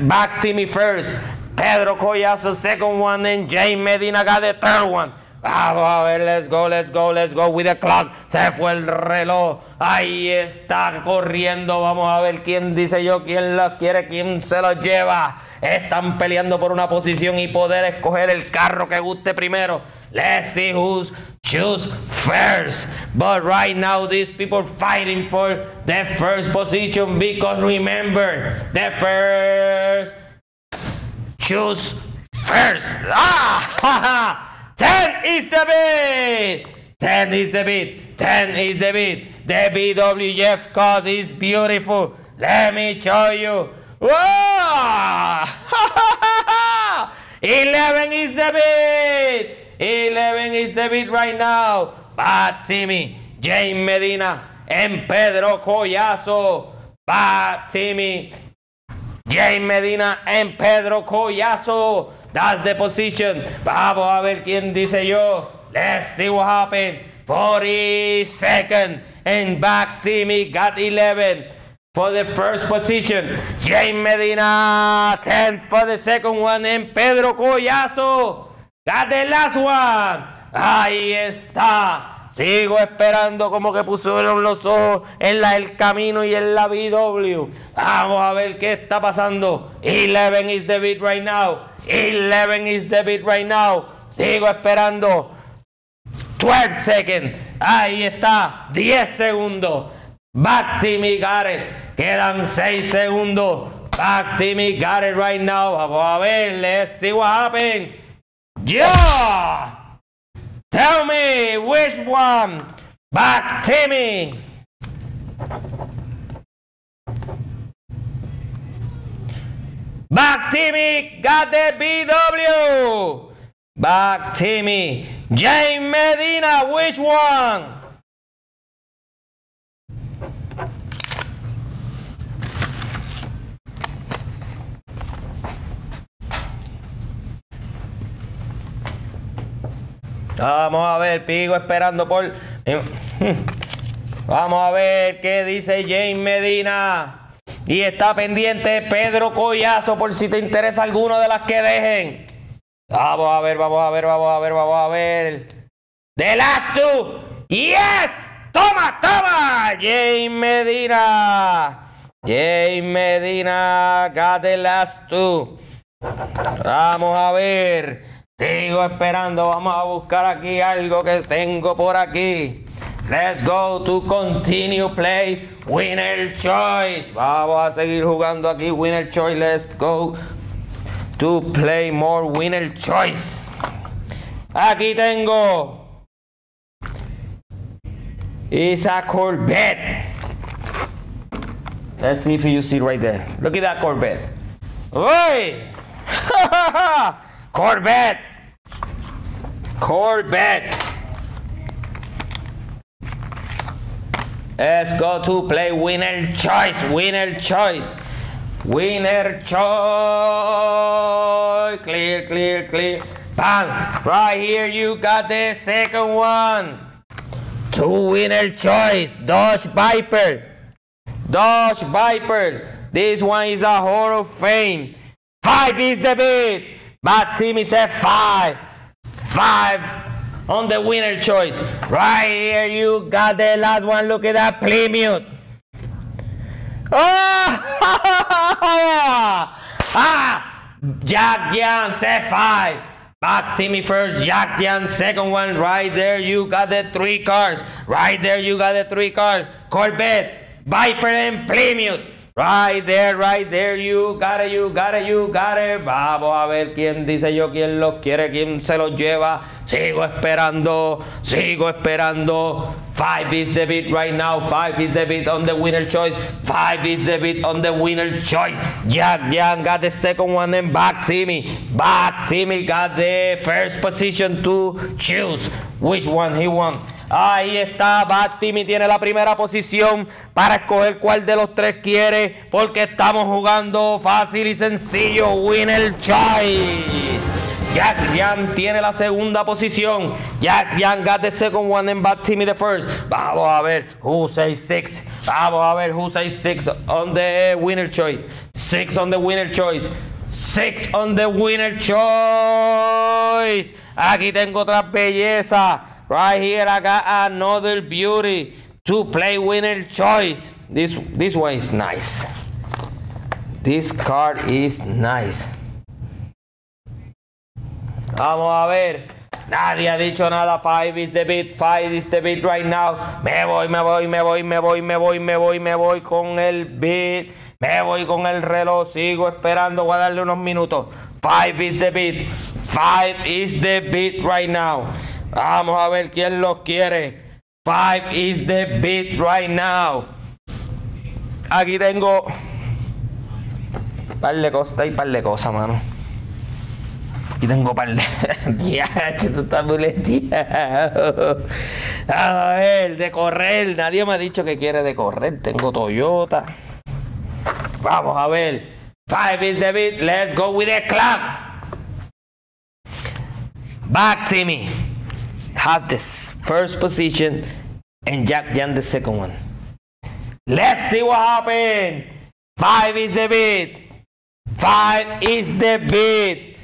Bactimi first. Pedro Collazo second one. And James Medina the third one. Vamos a ver, let's go, let's go, let's go with the clock. Se fue el reloj. Ahí está corriendo. Vamos a ver quién dice yo, quién los quiere, quién se los lleva. Están peleando por una posición y poder escoger el carro que guste primero. Let's see who's choose first. But right now, these people fighting for the first position because remember, the first choose first. Ah! 10 is the beat. 10 is the beat. 10 is the beat. The BWF cause is beautiful. Let me show you. Whoa! 11 is the beat. 11 is the beat right now. Bad Timmy. James Medina and Pedro Collazo. Bad Timmy. James Medina and Pedro Collazo. That's the position. Vamos a ver quién dice yo. Let's see what happened. 40 seconds. And back Timmy got 11 for the first position. James Medina 10 for the second one. And Pedro Collazo got the last one. Ahí está. Sigo esperando como que pusieron los ojos en la El Camino y en la BW. Vamos a ver qué está pasando. 11 is the beat right now. 11 is the beat right now. Sigo esperando. 12 seconds. Ahí está. 10 segundos. Back Timmy Garrett. Quedan 6 segundos. Back Timmy Garrett right now. Vamos a ver. Let's see what happened. Yeah. Tell me which one. Back Timmy. Back Timmy got the BW. Back Timmy. James Medina, which one? Vamos a ver, Pigo esperando por... Vamos a ver qué dice James Medina. Y está pendiente Pedro Collazo por si te interesa alguno de las que dejen. Vamos a ver, vamos a ver, vamos a ver, vamos a ver. The last two. Yes. Toma, toma. James Medina. James Medina got the last two. Vamos a ver. Sigo esperando. Vamos a buscar aquí algo que tengo por aquí. Let's go to continue play winner choice. Vamos a seguir jugando aquí winner choice. Let's go to play more winner choice. Aquí tengo. It's a Corvette. Let's see if you see right there. Look at that Corvette. Oi! Corvette. Corvette. Let's go to play winner choice. Winner choice. Winner choice. Clear, clear, clear. Bang. Right here you got the second one. Two winner choice. Dodge Viper. Dodge Viper. This one is a Hall of Fame. Five is the bid. But is said five. Five on the winner choice. Right here, you got the last one. Look at that Plymouth. Oh! ah! Jack Young, set five. Back Timmy first, Jack Young, second one. Right there, you got the three cars. Right there, you got the three cars. Corvette, Viper, and Plymouth. Right there, right there, you got it, you got it, you got it. Vamos a ver quién dice yo, quién los quiere, quién se los lleva. Sigo esperando, sigo esperando. Five is the beat right now. Five is the beat on the winner choice. Five is the beat on the winner choice. Jack Young got the second one, and back Timmy. Back Timmy got the first position to choose which one he won. Ahí está, Bad Timmy tiene la primera posición para escoger cuál de los tres quiere, porque estamos jugando fácil y sencillo. Winner choice. Jack Young tiene la segunda posición. Jack Young got the second one and Bad Timmy the first. Vamos a ver who says six. Vamos a ver who says six on the winner choice. Six on the winner choice. Six on the winner choice. Aquí tengo otra belleza. Right here I got another beauty to play winner choice. This this one is nice. This card is nice. Vamos a ver. Nadie ha dicho nada. Five is the beat. Five is the beat right now. Me voy, me voy, me voy, me voy, me voy, me voy, me voy con el beat. Me voy con el reloj. Sigo esperando. Voy a darle unos minutos. Five is the beat. Five is the beat right now. Vamos a ver quién lo quiere. Five is the beat right now. Aquí tengo. Par de cosas y par de cosas, mano. Aquí tengo par de. Ya, estás buleteado. A ver, de correr. Nadie me ha dicho que quiere de correr. Tengo Toyota. Vamos a ver. Five is the beat. Let's go with the clock. Back to me. Have this first position and Jack Jan the second one. Let's see what happened. Five is the beat. Five is the beat.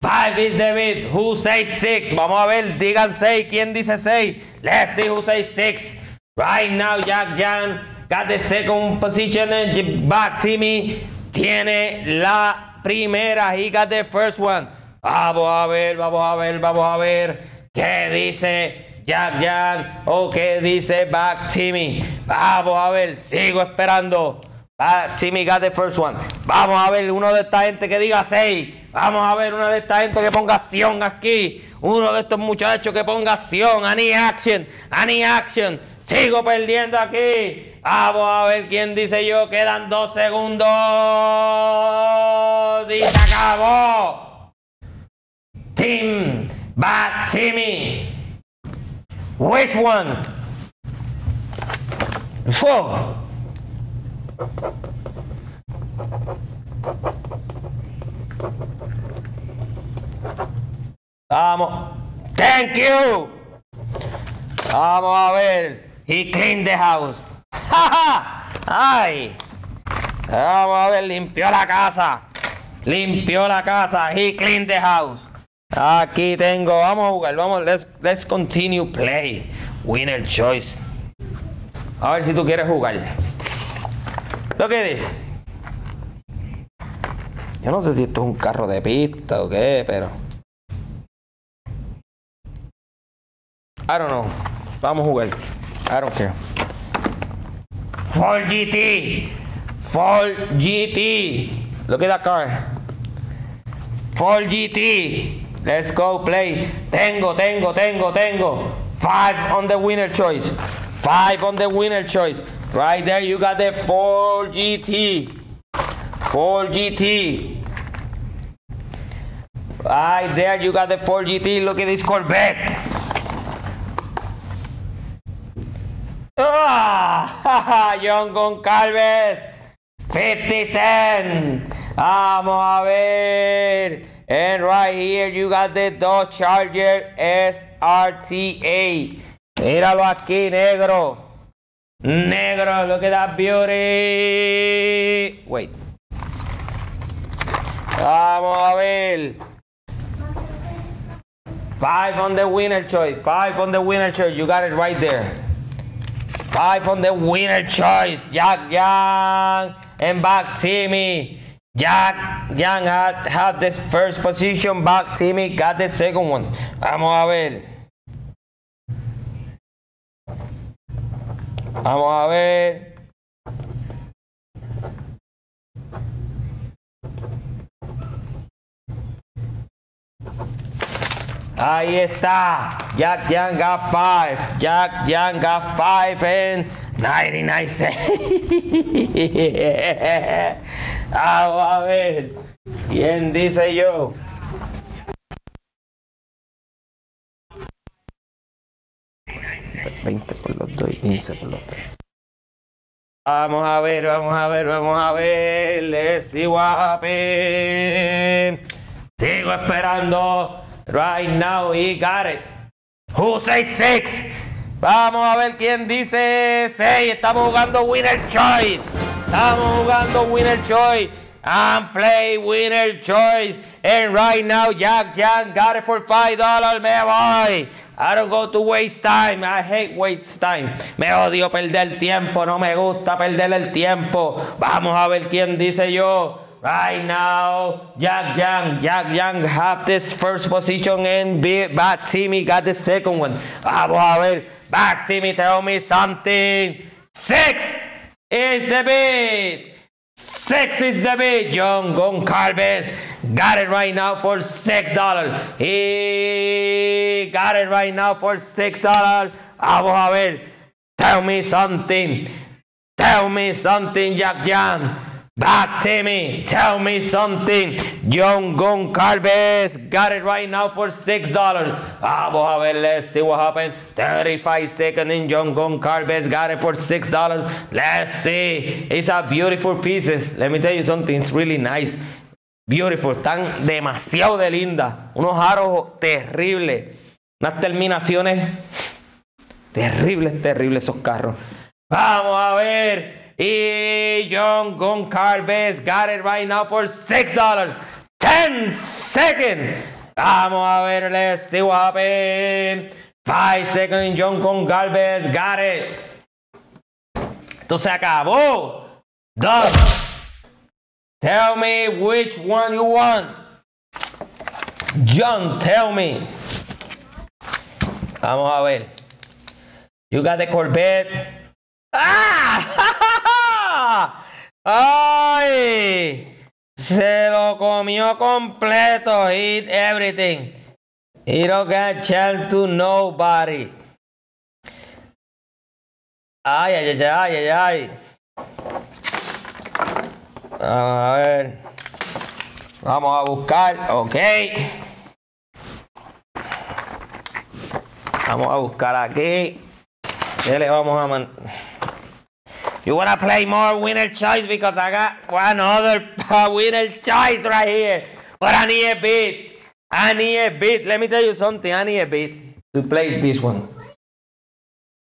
Five is the beat. Who says six? Vamos a ver, digan seis. ¿Quién dice seis? Let's see who says six. Right now, Jack Jan got the second position and back Timmy tiene la primera. He got the first one. Vamos a ver, vamos a ver, vamos a ver. ¿Qué dice Jack Jan? ¿O qué dice Back Timmy? Vamos a ver, sigo esperando. Back Timmy got the first one. Vamos a ver uno de esta gente que diga 6. Vamos a ver una de esta gente que ponga acción aquí. Uno de estos muchachos que ponga acción. Any action, any action. Sigo perdiendo aquí. Vamos a ver quién dice yo. Quedan dos segundos. Y se acabó. Team Bad Timmy. Which one? Four. Vamos. Thank you. Vamos a ver. He cleaned the house. Ay. Vamos a ver, limpió la casa. Limpió la casa. He cleaned the house. Aquí tengo, vamos a jugar, vamos, let's, let's continue play. Winner choice. A ver si tú quieres jugar. ¿Lo que dice? Yo no sé si esto es un carro de pista o qué, pero. I don't know. Vamos a jugar. I don't care. Ford GT. Ford GT. Look at that car. Ford GT. Let's go play. Tengo, tengo, tengo, tengo. Five on the winner choice. Five on the winner choice. Right there, you got the 4 GT. 4 GT. Right there, you got the 4 GT. Look at this Corvette. Ah, John Goncalves. 50 Cent. Vamos a ver. And right here you got the Dodge Charger SRTA. Míralo aquí, negro. Negro, look at that beauty. Wait. Vamos a ver. Five on the winner choice. Five on the winner choice. You got it right there. Five on the winner choice. Jack Young and back Timmy. Jack Young had, had the first position, back Timmy got the second one. Vamos a ver. Vamos a ver. Ahí está. Jack Young got five. Jack Young got five and 99 cents. Vamos a ver. ¿Quién dice yo? Veinte por los dos y 15 por los tres. Vamos a ver, vamos a ver, vamos a ver. Let's see what happens. Sigo esperando. Right now he got it. Who says six? Vamos a ver quién dice 6. Estamos jugando Winner Choice. Estamos jugando Winner Choice. and play winner choice. And right now, Jack Jan got it for $5. Me voy. I don't go to waste time. I hate waste time. Me odio perder tiempo. No me gusta perder el tiempo. Vamos a ver quién dice yo. Right now, Jack Young, Jack Young have this first position and Back Timmy got the second one. Vamos a ver. Back Timmy, tell me something. Six is the beat. Six is the bid. John Goncalves got it right now for six dollars. He got it right now for six dollars. Vamos a ver. Tell me something. Tell me something, Jack Young. Back Timmy, tell me something. John Goncalves got it right now for $6. Vamos a ver, let's see what happened. 35 seconds in John Goncalves got it for $6. Let's see. It's a beautiful pieces. Let me tell you something, it's really nice. Beautiful, están demasiado de linda. Unos aros terribles. Unas terminaciones terribles, terribles esos carros. Vamos a ver. Y John Goncalves got it right now for $6. 10 seconds. Vamos a ver, let's see what happened. 5 seconds, John Goncalves got it. Esto se acabó. Done. Tell me which one you want. John, tell me. Vamos a ver. You got the Corvette. ¡Ah! ¡Ay! Se lo comió completo. Eat everything. He don't get chance to nobody. Ay, ay, ay, ay, ay, ay. A ver. Vamos a buscar. Ok. Vamos a buscar aquí. ¿Qué le vamos a mandar? You wanna play more winner choice because I got one other winner choice right here. But I need a bit. I need a bit. Let me tell you something. I need a bit to play this one.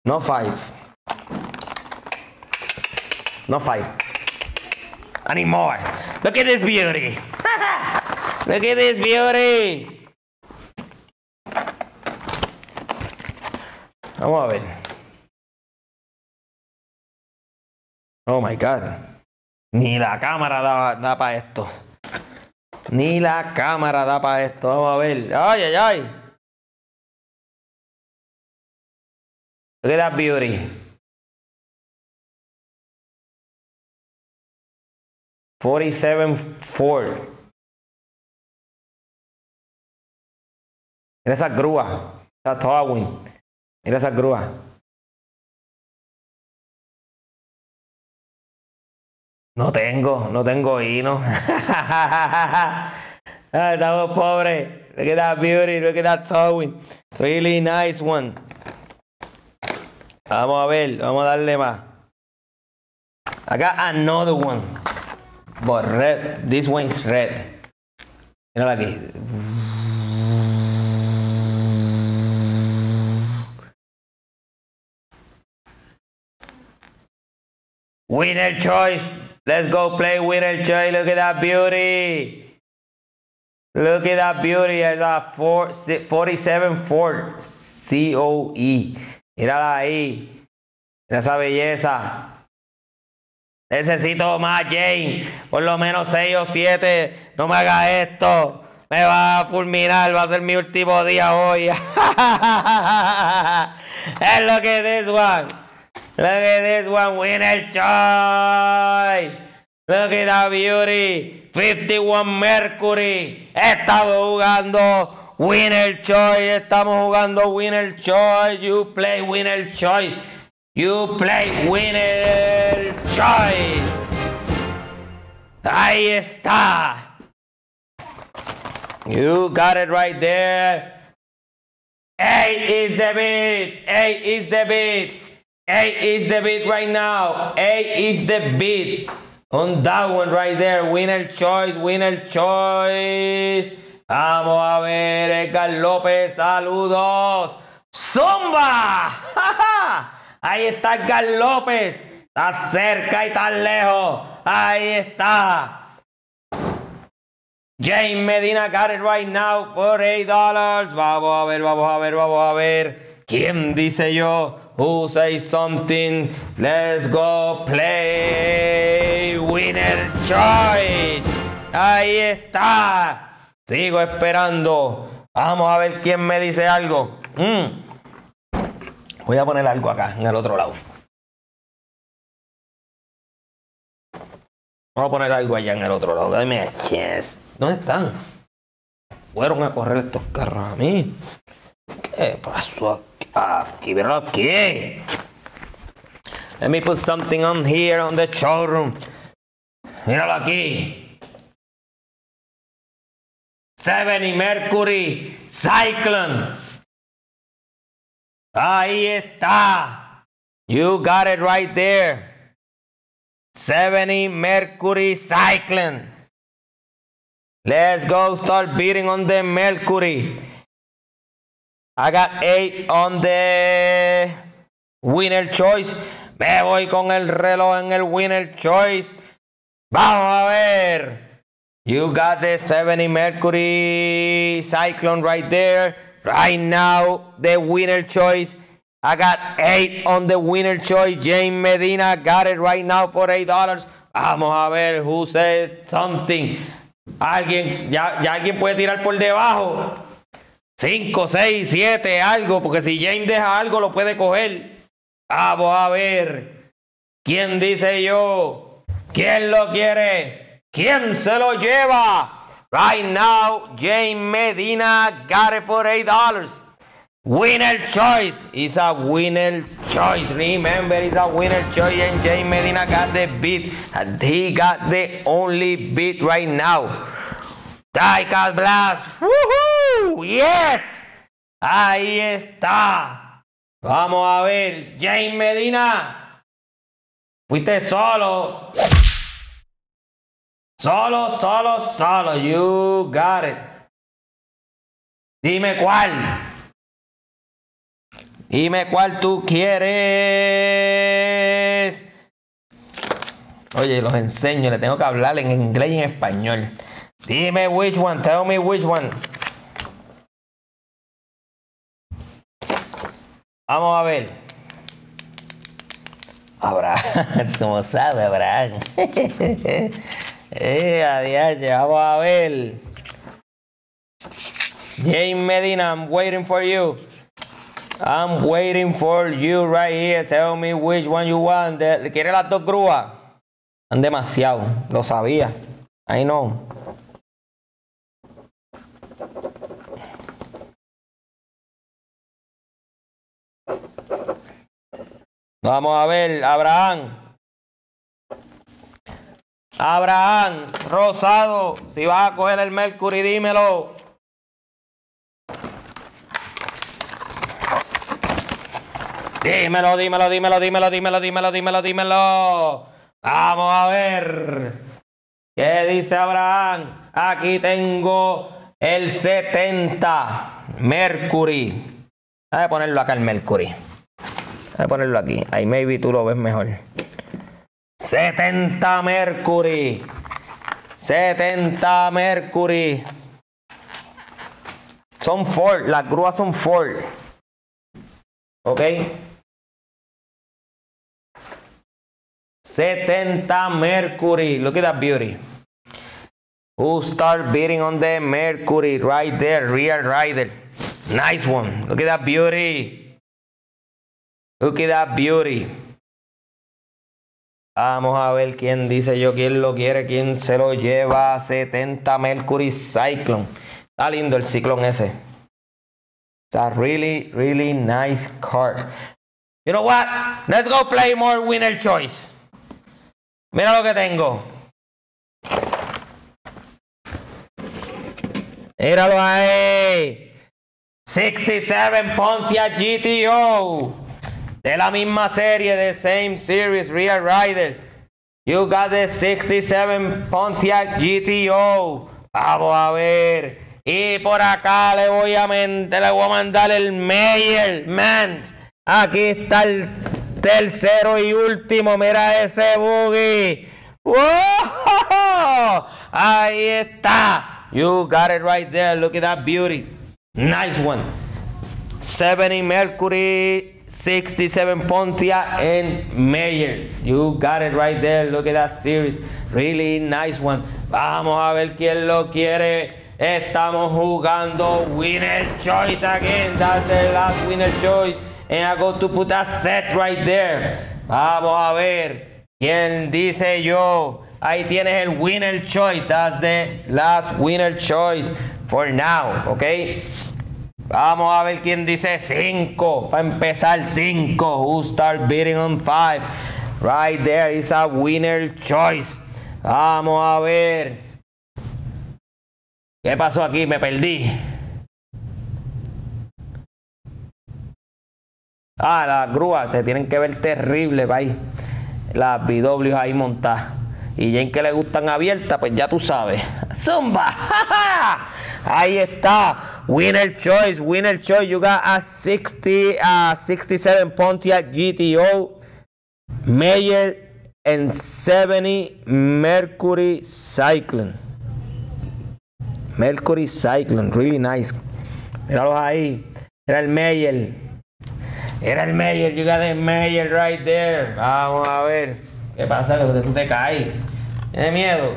No five. No five. I need more. Look at this beauty. Look at this beauty. Vamos a ver. Oh my God. Ni la cámara da, da para esto. Ni la cámara da para esto. Vamos a ver. Ay, ay, ay. Look at that beauty. Forty-seven Ford. Mira esa grúa. Esa towing. Mira esa grúa. No tengo, no tengo hino. Estamos pobres. Look at that beauty, look at that towing. Really nice one. Vamos a ver, vamos a darle más. Got another one. But red, this one is red. Mira aquí. Winner choice. Let's go play winner choice. Look at that beauty. Look at that beauty. It's a 47 Ford COE. Mírala ahí. Mira esa belleza. Necesito más, Jane. Por lo menos 6 o 7. No me haga esto. Me va a fulminar. Va a ser mi último día hoy. es lo que es, one. Look at this one, winner choice. Look at that beauty. 51 Mercury. Estamos jugando winner choice. Estamos jugando winner choice. You play winner choice. You play winner choice. Ahí está. You got it right there. Eight is the beat. Eight is the beat. A is the beat right now. A is the beat. On that one right there. Winner choice, winner choice. Vamos a ver, Edgar López, saludos. ¡Zumba! Ahí está Edgar López. Está cerca y está lejos. Ahí está. James Medina got it right now for $8. Vamos a ver, vamos a ver, vamos a ver. ¿Quién dice yo? Who say something? Let's go play winner choice. Ahí está. Sigo esperando. Vamos a ver quién me dice algo. Mm. Voy a poner algo acá, en el otro lado. Vamos a poner algo allá en el otro lado. Dame chance. ¿Dónde están? Fueron a correr estos carros a mí. ¿Qué pasó aquí? Míralo aquí. Let me put something on here on the showroom. Míralo aquí. 70 Mercury Cyclone. Ahí está. You got it right there. 70 Mercury Cyclone. Let's go start beating on the Mercury. I got eight on the winner choice. Me voy con el reloj en el winner choice. Vamos a ver. You got the 70 Mercury Cyclone right there. Right now, the winner choice. I got eight on the winner choice. James Medina got it right now for $8. Vamos a ver who said something. Alguien, ya, ya alguien puede tirar por debajo. 5, 6, 7, algo, porque si Jane deja algo lo puede coger. Vamos a ver. ¿Quién dice yo? ¿Quién lo quiere? ¿Quién se lo lleva? Right now, Jane Medina got it for $8. Winner choice is a winner choice. Remember, it's a winner choice, and Jay Medina got the beat. And he got the only beat right now. Diecast Blast. Woohoo! Yes. Ahí está. Vamos a ver. Jay Medina. Fuiste solo. Solo, solo, solo. You got it. Dime cuál. Dime cuál tú quieres. Oye, los enseño, le tengo que hablar en inglés y en español. Dime which one, tell me which one. Vamos a ver. Abraham, como sabe Abraham. eh, adiós, vamos a ver. James Medina, I'm waiting for you. I'm waiting for you right here. Tell me which one you want. ¿Quiere las dos grúas? Han demasiado. Lo sabía. I know. Vamos a ver, Abraham. Abraham, Rosado, si vas a coger el Mercury, dímelo. Dímelo, dímelo, dímelo, dímelo, dímelo, dímelo, dímelo, dímelo. Vamos a ver. ¿Qué dice Abraham? Aquí tengo el 70 Mercury. Voy ponerlo acá el Mercury. Voy a ponerlo aquí. Ahí maybe tú lo ves mejor. 70 Mercury. 70 Mercury. Son Ford. Las grúas son Ford. ¿Ok? 70 Mercury. Look at that beauty. Who start bidding on the Mercury right there, rear rider. Nice one. Look at that beauty. Look at that beauty. Vamos a ver quién dice yo quién lo quiere, quién se lo lleva. 70 Mercury Cyclone. Está lindo el ciclón ese. It's a really, really nice card. You know what? Let's go play more winner choice. Mira lo que tengo. Míralo ahí. 67 Pontiac GTO. De la misma serie, de same series, Real Rider. You got the 67 Pontiac GTO. Vamos a ver. Y por acá le voy a, le voy a mandar el Meyer Mans. Aquí está el tercero y último. Mira ese boogie. ¡Wow! Ahí está. You got it right there. Look at that beauty. Nice one. 70 Mercury, 67 Pontiac, and Mayer. You got it right there. Look at that series. Really nice one. Vamos a ver quién lo quiere. Estamos jugando Winner Choice again. That's the last Winner Choice. And I go to put that set right there. Vamos a ver quién dice yo. Ahí tienes el Winner Choice. That's the last Winner Choice for now. Okay. Vamos a ver quién dice 5. Para empezar 5. Who start bidding on 5? Right there is a winner choice. Vamos a ver. ¿Qué pasó aquí? Me perdí. Ah, las grúas se tienen que ver terribles, ahí. Las BW ahí montadas. Y en que le gustan abiertas, pues ya tú sabes. ¡Zumba! Ahí está. Winner choice, winner choice. You got a 60, uh, 67 Pontiac GTO, Mayer, and 70 Mercury Cyclone. Mercury Cyclone, really nice. Míralos ahí. Era el Mayer. Era el Mayer. You got the Mayer right there. Vamos a ver. ¿Qué pasa? Que tú te caes. ¿Tienes miedo?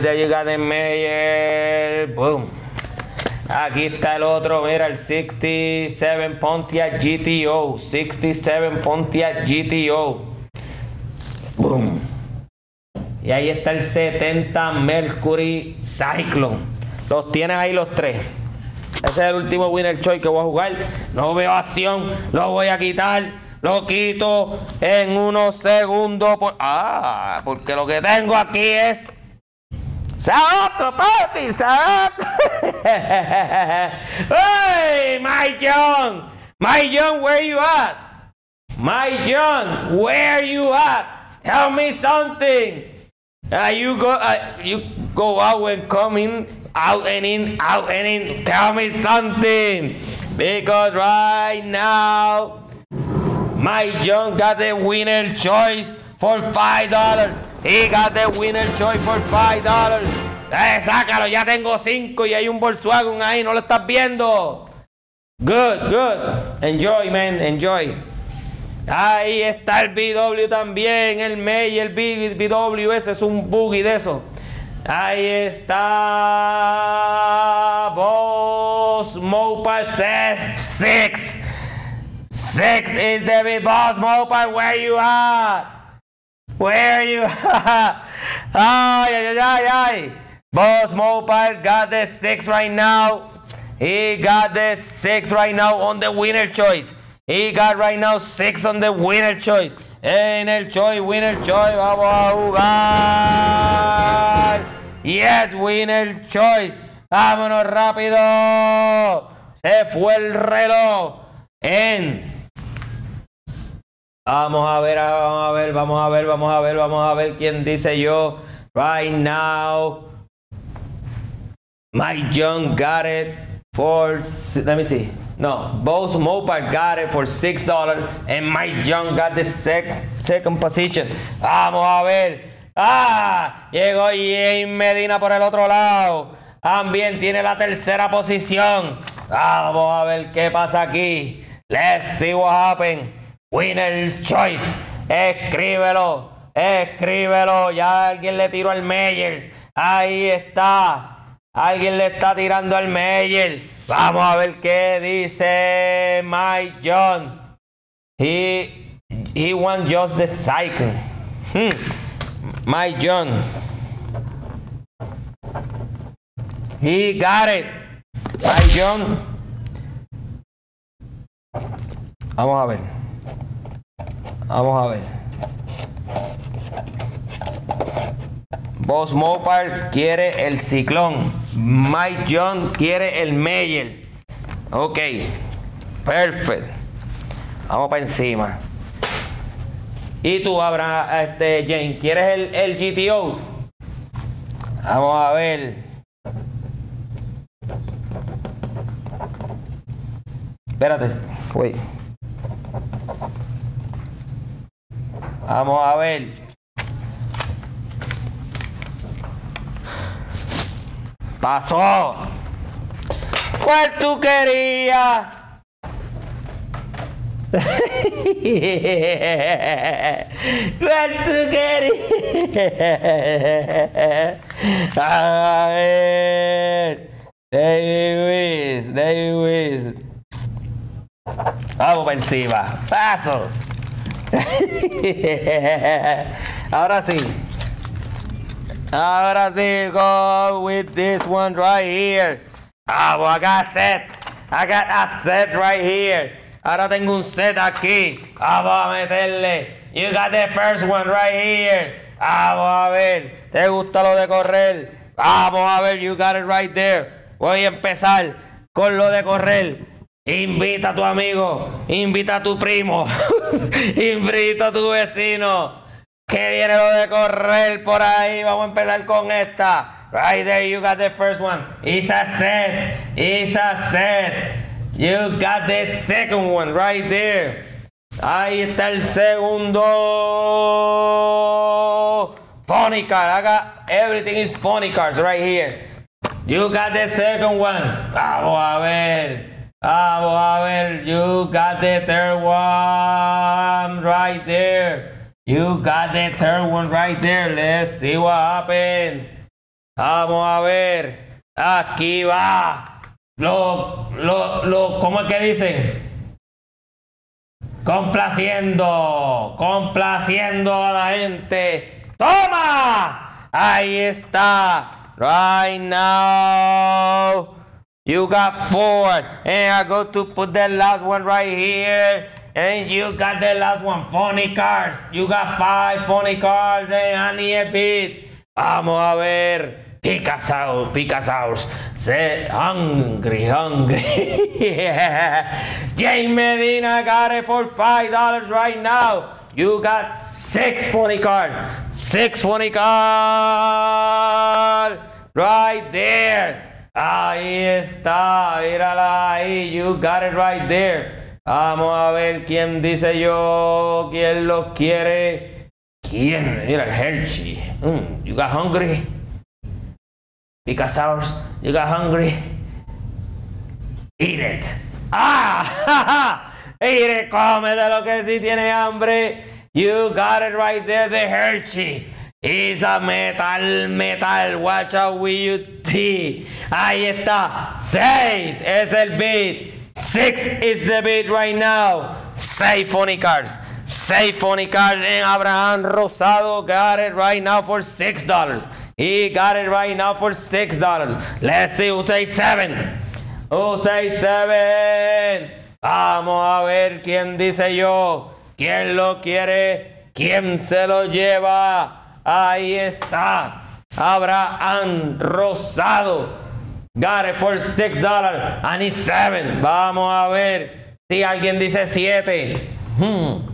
There you got the Mayer. Boom. Aquí está el otro, mira, el 67 Pontiac GTO. 67 Pontiac GTO. Boom. Y ahí está el 70 Mercury Cyclone. Los tienes ahí los tres. Ese es el último Winner Choice que voy a jugar. No veo acción. Lo voy a quitar. Lo quito en unos segundos. ah, porque lo que tengo aquí es. ¡Saoto, papi! ¡Saoto! ¡Hey, my John! My John, where you at? My John, where you at? Tell me something. Uh, you go, uh, you go out and come in, out and in, out and in. Tell me something, because right now my John got the winner choice for five dollars. He got the winner choice for five dollars. Eh, sácalo, ya tengo cinco y hay un Volkswagen ahí, no lo estás viendo. Good, good. Enjoy, man, enjoy. Ahí está el BW también, el May, el BW, ese es un buggy de eso. Ahí está Boss Mopar 6. Six is the big boss Mopar. Where you at? Where you at? Ay, ay, ay, ay. Boss Mopar got the six right now. He got the six right now on the winner choice. He got right now six on the winner choice. En el choice, winner choice, vamos a jugar. Yes, winner choice. Vámonos rápido. Se fue el reloj. En. Vamos a ver, vamos a ver, vamos a ver, vamos a ver, vamos a ver quién dice yo. Right now. Mike John got it for, let me see. No, Bose Mopar got it for $6 and Mike Young got the sec second position. Vamos a ver. Ah, llegó James Medina por el otro lado. También tiene la tercera posición. Vamos a ver qué pasa aquí. Let's see what happens. Winner choice. Escríbelo. Escríbelo. Ya alguien le tiró al Meyers. Ahí está. Alguien le está tirando al Meyer. Vamos a ver qué dice Mike John. He, he won just the cycle. Hmm. Mike John. He got it. Mike John. Vamos a ver. Vamos a ver. Boss Mopar quiere el ciclón. Mike John quiere el Meyer. Ok. Perfecto. Vamos para encima. Y tú, Abraham, este, Jane, ¿quieres el, el GTO? Vamos a ver. Espérate, wait. Vamos a ver. Pasó. ¿Cuál tú querías? ¿Cuál tú querías? A ver. David David. Vamos para encima. Paso. Ahora sí. Ahora sí, go with this one right here. Ah, well, I got a set. I got a set right here. Ahora tengo un set aquí. Vamos a meterle. You got the first one right here. Vamos a ver. ¿Te gusta lo de correr? Vamos a ver. You got it right there. Voy a empezar con lo de correr. Invita a tu amigo, invita a tu primo, invita a tu vecino. Que viene lo de correr por ahí. Vamos a empezar con esta. Right there, you got the first one. It's a set. It's a set. You got the second one right there. Ahí está el segundo. Funny card. I everything is funny cards right here. You got the second one. Vamos a ver. Vamos a ver. You got the third one right there. You got the third one right there. Let's see what happened. Vamos a ver. Aquí va. Lo, lo, lo, ¿cómo es que dicen? Complaciendo, complaciendo a la gente. ¡Toma! Ahí está. Right now, you got four. And I go to put the last one right here. And you got the last one, funny cards. You got five funny cards and I need a bit. Vamos a ver. Picasaur, Picasaurs. Say hungry, hungry. yeah. Jane Medina got it for five dollars right now. You got six funny cards. Six funny cards. Right there. Ahí está. Mírala ahí. You got it right there. Vamos a ver quién dice yo. ¿Quién lo quiere? ¿Quién? Mira el Hershey. Mm, you got hungry? Picasaurus, you got hungry? Eat it. ¡Ah! Eat it, come de lo que sí tiene hambre. You got it right there, the Hershey. It's a metal, metal. Watch out with you, T. Ahí está. Seis es el beat. Six is the beat right now. Seis funny cards. Seis funny cards. And Abraham Rosado got it right now for six dollars. He got it right now for six dollars. Let's see who say seven. Who say seven? Vamos a ver quién dice yo. ¿Quién lo quiere? ¿Quién se lo lleva? Ahí está. Abraham Rosado. Got it for six dollars. I need seven. Vamos a ver si alguien dice siete. Hmm.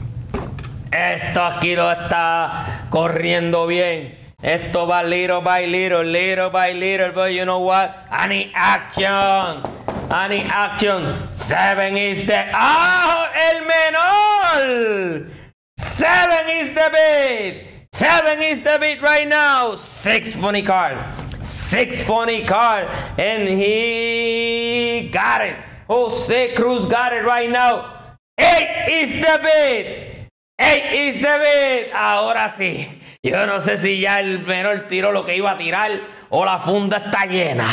Esto aquí lo está corriendo bien. Esto va little by little, little by little, but you know what? I action. I action. Seven is the. ¡Ah! ¡El menor! Seven is the beat. Seven is the beat right now. Six funny cards. Six funny cards. And he got it. Jose Cruz got it right now. Eight is the beat. Eight is the beat. Ahora sí. Yo no sé si ya el menor tiró lo que iba a tirar o la funda está llena.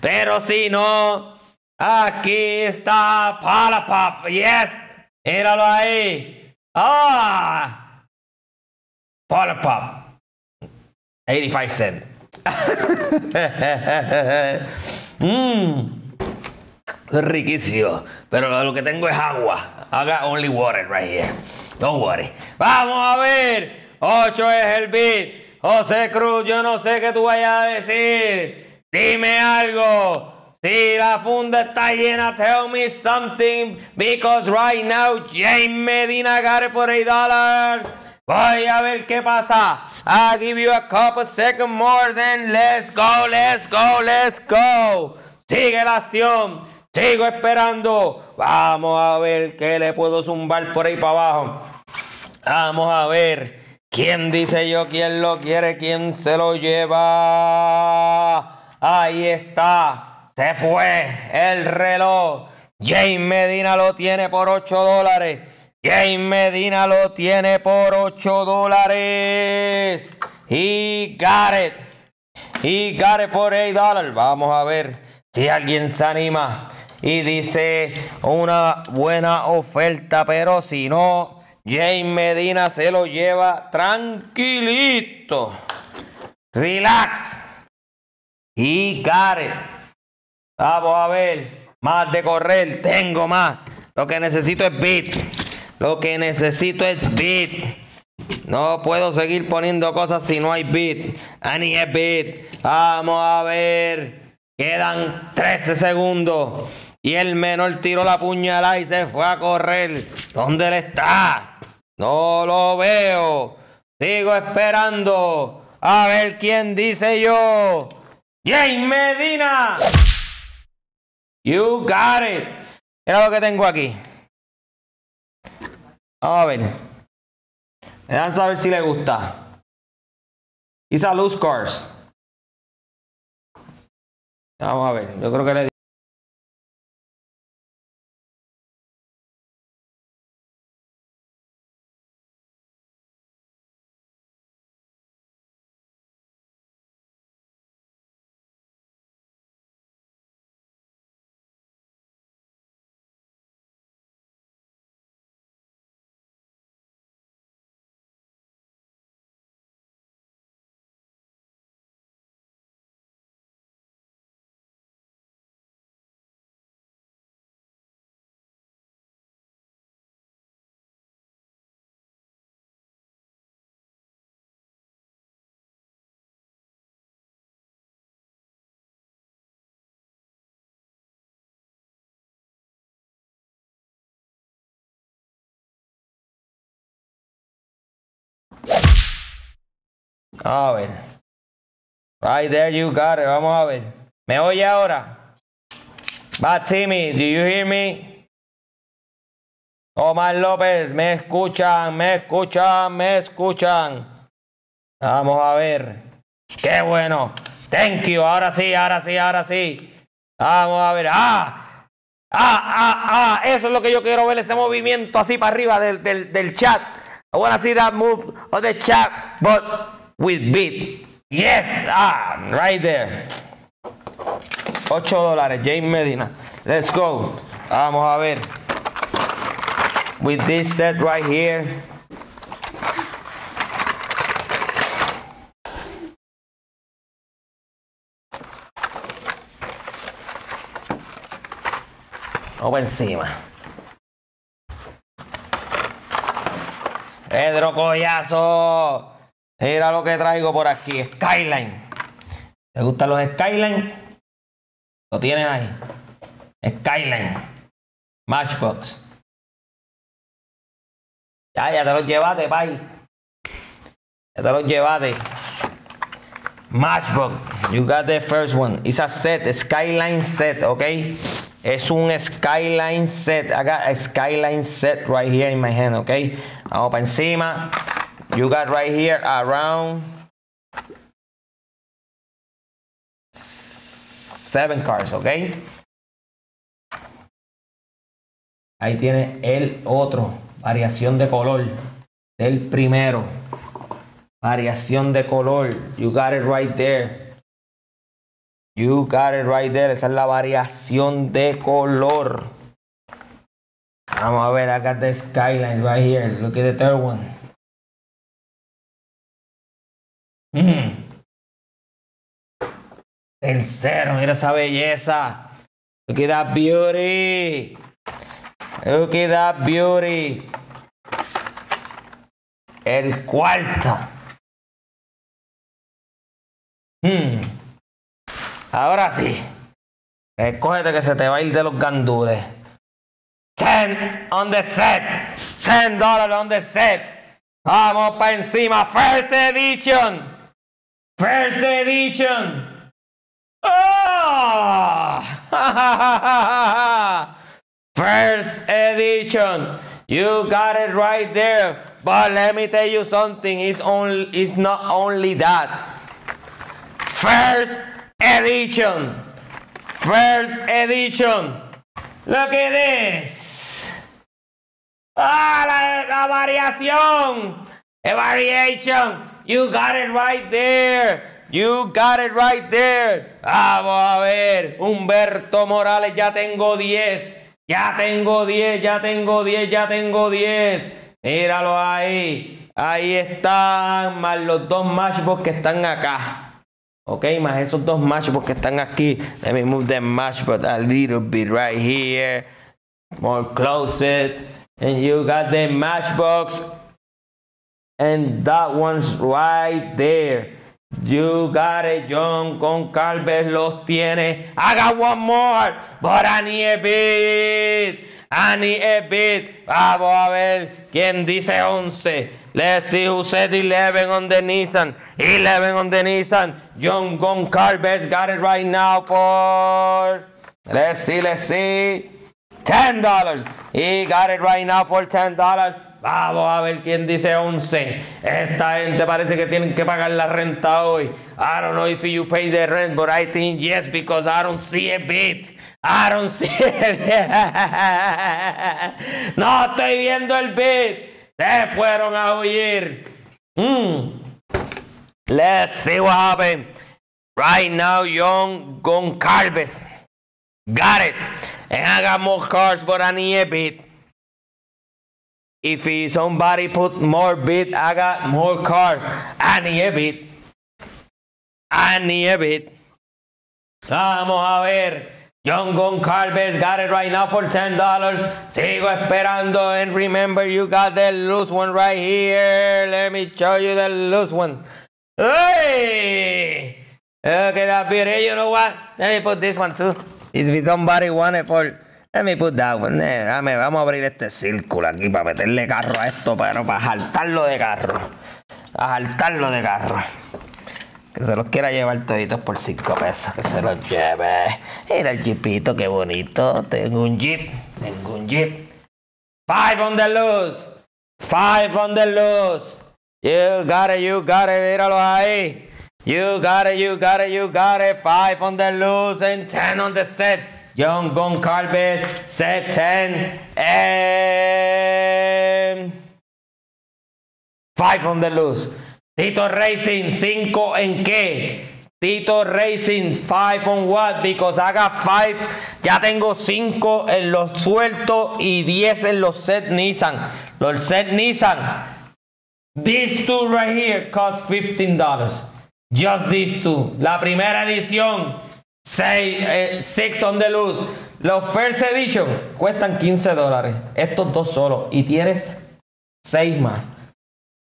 Pero si no, aquí está Palapap. Yes. Míralo ahí. Ah. Pop. 85 cents. Mmm. Riquísimo. Pero lo que tengo es agua. I got only water right here. Don't worry. Vamos a ver. 8 es el beat. José Cruz, yo no sé qué tú vayas a decir. Dime algo. Si la funda está llena, tell me something. Because right now, James Medina got it for $8. Voy a ver qué pasa. I'll give you a couple seconds more, then let's go, let's go, let's go. Sigue la acción. Sigo esperando. Vamos a ver qué le puedo zumbar por ahí para abajo. Vamos a ver. ¿Quién dice yo? ¿Quién lo quiere? ¿Quién se lo lleva? Ahí está. Se fue el reloj. James Medina lo tiene por 8 dólares. James Medina lo tiene por 8 dólares. Y Garrett. Y Garrett por 8 dólares. Vamos a ver si alguien se anima y dice una buena oferta. Pero si no, James Medina se lo lleva tranquilito. Relax. Y Garrett. Vamos a ver. Más de correr. Tengo más. Lo que necesito es beat. Lo que necesito es beat. No puedo seguir poniendo cosas si no hay beat. Ani es beat. Vamos a ver. Quedan 13 segundos. Y el menor tiró la puñalada y se fue a correr. ¿Dónde él está? No lo veo. Sigo esperando. A ver quién dice yo. James Medina. You got it. Mira lo que tengo aquí. Vamos a ver. Me dan saber si le gusta. Isa Luz Cars. Vamos a ver. Yo creo que le A ver. Right there you got it. Vamos a ver. ¿Me oye ahora? Va, Timmy, do you hear me? Omar López, me escuchan, me escuchan, me escuchan. Vamos a ver. Qué bueno. Thank you. Ahora sí, ahora sí, ahora sí. Vamos a ver. ¡Ah! ¡Ah, ah, ah! Eso es lo que yo quiero ver, ese movimiento así para arriba del, del, del chat. I want to see that move of the chat. But with beat. Yes, ah, right there. 8 dólares, James Medina. Let's go. Vamos a ver. With this set right here. Vamos encima. Pedro Collazo. Mira lo que traigo por aquí. Skyline. ¿Te gustan los Skyline? Lo tienes ahí. Skyline. Matchbox. Ya, ya te los llevaste, pay. Ya te los llevaste. Matchbox. You got the first one. It's a set. Skyline set, okay? Es un Skyline set. I got a Skyline set right here in my hand, okay? Vamos para encima. You got right here around seven cars, ¿ok? Ahí tiene el otro, variación de color del primero. Variación de color. You got it right there. You got it right there. Esa es la variación de color. Vamos a ver, I got the skyline right here. Look at the third one. Mm. El cero, mira esa belleza. Look at that beauty. Look at that beauty. El cuarto. Hmm. Ahora sí. Escógete que se te va a ir de los gandules. 10 on the set. 10 dólares on the set. Vamos para encima. First edition. First edition. Oh! First edition. You got it right there. But let me tell you something. It's only it's not only that. First edition. First edition. Look at this. Ah, la, la variación. A variation. You got it right there. You got it right there. Vamos a ver. Humberto Morales, ya tengo 10. Ya tengo 10, ya tengo 10, ya tengo 10. Míralo ahí. Ahí están, más los dos matchbox que están acá. Ok, más esos dos matchbox que están aquí. Let me move the matchbox a little bit right here. More closer. And you got the matchbox. And that one's right there. You got it, John Goncalves los tiene. I got one more, but I need a bit. I need a bit. Vamos a ver quién dice 11. Let's see who said 11 on the Nissan. 11 on the Nissan. John Goncalves got it right now for. Let's see, let's see. $10. He got it right now for $10. Vamos a ver quién dice 11. Esta gente parece que tienen que pagar la renta hoy. I don't know if you pay the rent, but I think yes because I don't see a bit. I don't see it. no estoy viendo el bit. Se fueron a huir. Mm. Let's see what happened. Right now, Young Goncalves. Got it. And I got more cars, but I need a bit. If somebody put more bid, I got more cars. I need a bit. I need a bit. Vamos a ver. John Goncalves got it right now for $10. Sigo esperando. And remember, you got the loose one right here. Let me show you the loose one. Hey! Okay, that beauty. You know what? Let me put this one too. If somebody want it for Let me put that one. vamos a abrir este círculo aquí para meterle carro a esto, pero para saltarlo de carro. A saltarlo de carro. Que se los quiera llevar toditos por 5 pesos. Que se los lleve. Mira el jeepito, qué bonito. Tengo un jeep. Tengo un jeep. Five on the loose. Five on the loose. You got it, you got it. Míralo ahí. You got it, you got it, you got it. Five on the loose and ten on the set. Young Goncalves, set 10, and 5 on the loose. Tito Racing, 5 en qué? Tito Racing, 5 on what? Because I got 5. Ya tengo 5 en los sueltos y 10 en los set Nissan. Los set Nissan. These two right here cost $15. Just these two. La primera edición 6 on the loose. Los First Edition cuestan 15 dólares. Estos dos solos. Y tienes 6 más.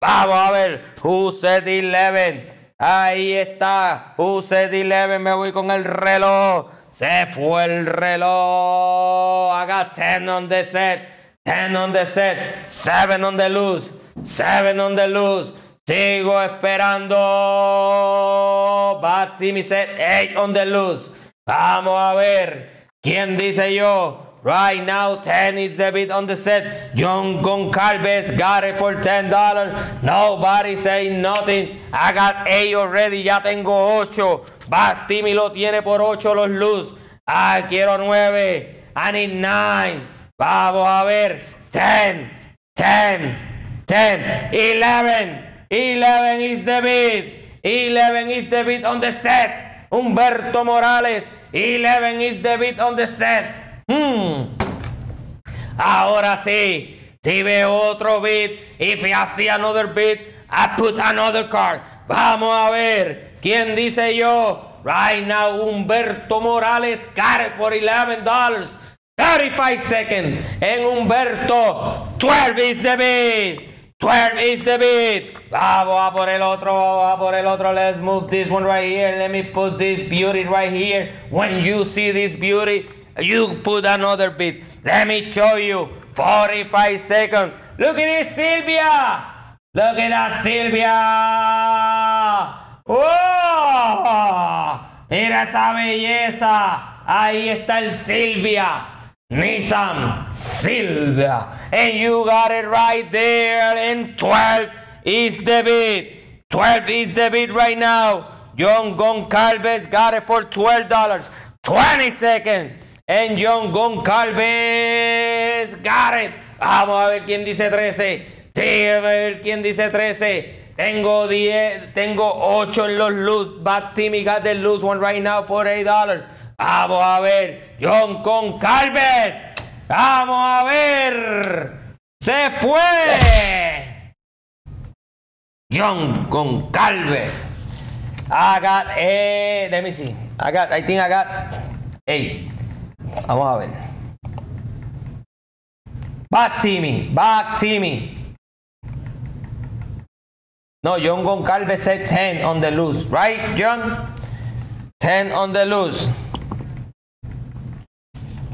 Vamos a ver. Who said 11? Ahí está. Who said 11? Me voy con el reloj. Se fue el reloj. I got 10 on the set. 10 on the set. 7 on the loose. 7 on the loose. Sigo esperando. Bad Timmy set 8 on the loose. Vamos a ver. ¿Quién dice yo? Right now, 10 is the bid on the set. John Goncalves got it for $10. Nobody say nothing. I got 8 already. Ya tengo 8. Bad Timmy lo tiene por 8 los luz. Ah, quiero 9. I need 9. Vamos a ver. 10, 10, 10, 11. 11 is the bid. 11 is the bid on the set. Humberto Morales. 11 is the bid on the set. Hmm. Ahora sí. Si veo otro bid. If I see another bid, I put another card. Vamos a ver. ¿Quién dice yo? Right now, Humberto Morales got for $11. 35 seconds. En Humberto, 12 is the 12 is the beat. Vamos a ah, por el otro, vamos a por el otro. Let's move this one right here. Let me put this beauty right here. When you see this beauty, you put another beat. Let me show you. 45 seconds. Look at this, Silvia. Look at that, Silvia. ¡Oh! Mira esa belleza. Ahí está el Silvia. Nissan Silvia. And you got it right there. And 12 is the bid. 12 is the bid right now. John Goncalves got it for $12. 20 seconds. And John Goncalves got it. Vamos a ver quién dice 13. Sí, a ver quién dice 13. Tengo 10, tengo 8 en los loose. Bad Timmy got the loose one right now for $8. Vamos a ver. John Goncalves. Vamos a ver. Se fue. John Goncalves. I got, eh, let me see. I got, I think I got, hey, vamos a ver. Back Timmy, back Timmy. No, John Goncalves said 10 on the loose, right, John? 10 on the loose.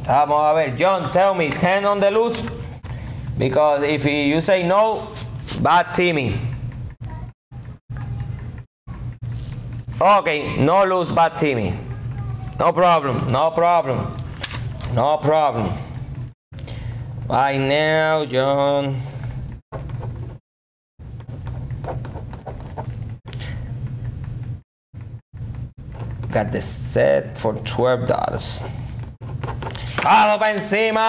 Vamos a ver, John, tell me, 10 on the loose? Because if you say no, bad Timmy. Okay, no lose bad Timmy. No problem, no problem, no problem. Right now, John. Got the set for $12. ¡Vamos para encima!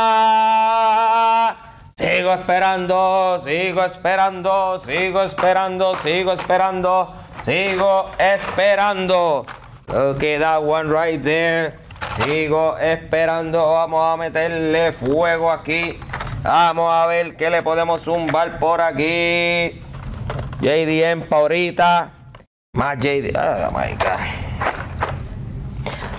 Sigo esperando, sigo esperando, sigo esperando, sigo esperando. Sigo esperando. Okay, that one right there. Sigo esperando. Vamos a meterle fuego aquí. Vamos a ver qué le podemos zumbar por aquí. JDM ahorita. Más JD. Oh my God.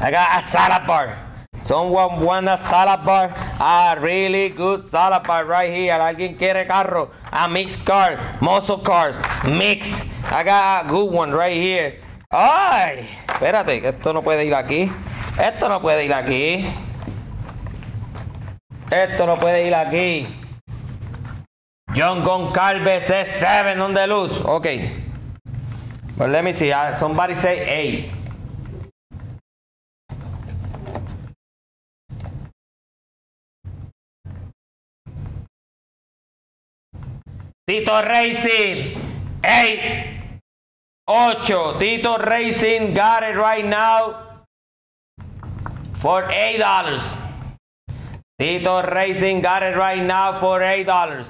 I got a salad bar. Someone want a salad bar? A really good salad bar right here. ¿Alguien quiere carro? A mixed car. Muscle cars. Mix. I got a good one right here. ¡Ay! Espérate, esto no puede ir aquí. Esto no puede ir aquí. Esto no puede ir aquí. John Goncalves es 7 on the loose. Okay. But let me see. Uh, somebody say 8. Tito Racing. 8. 8. Tito Racing got it right now for $8. Tito Racing got it right now for $8.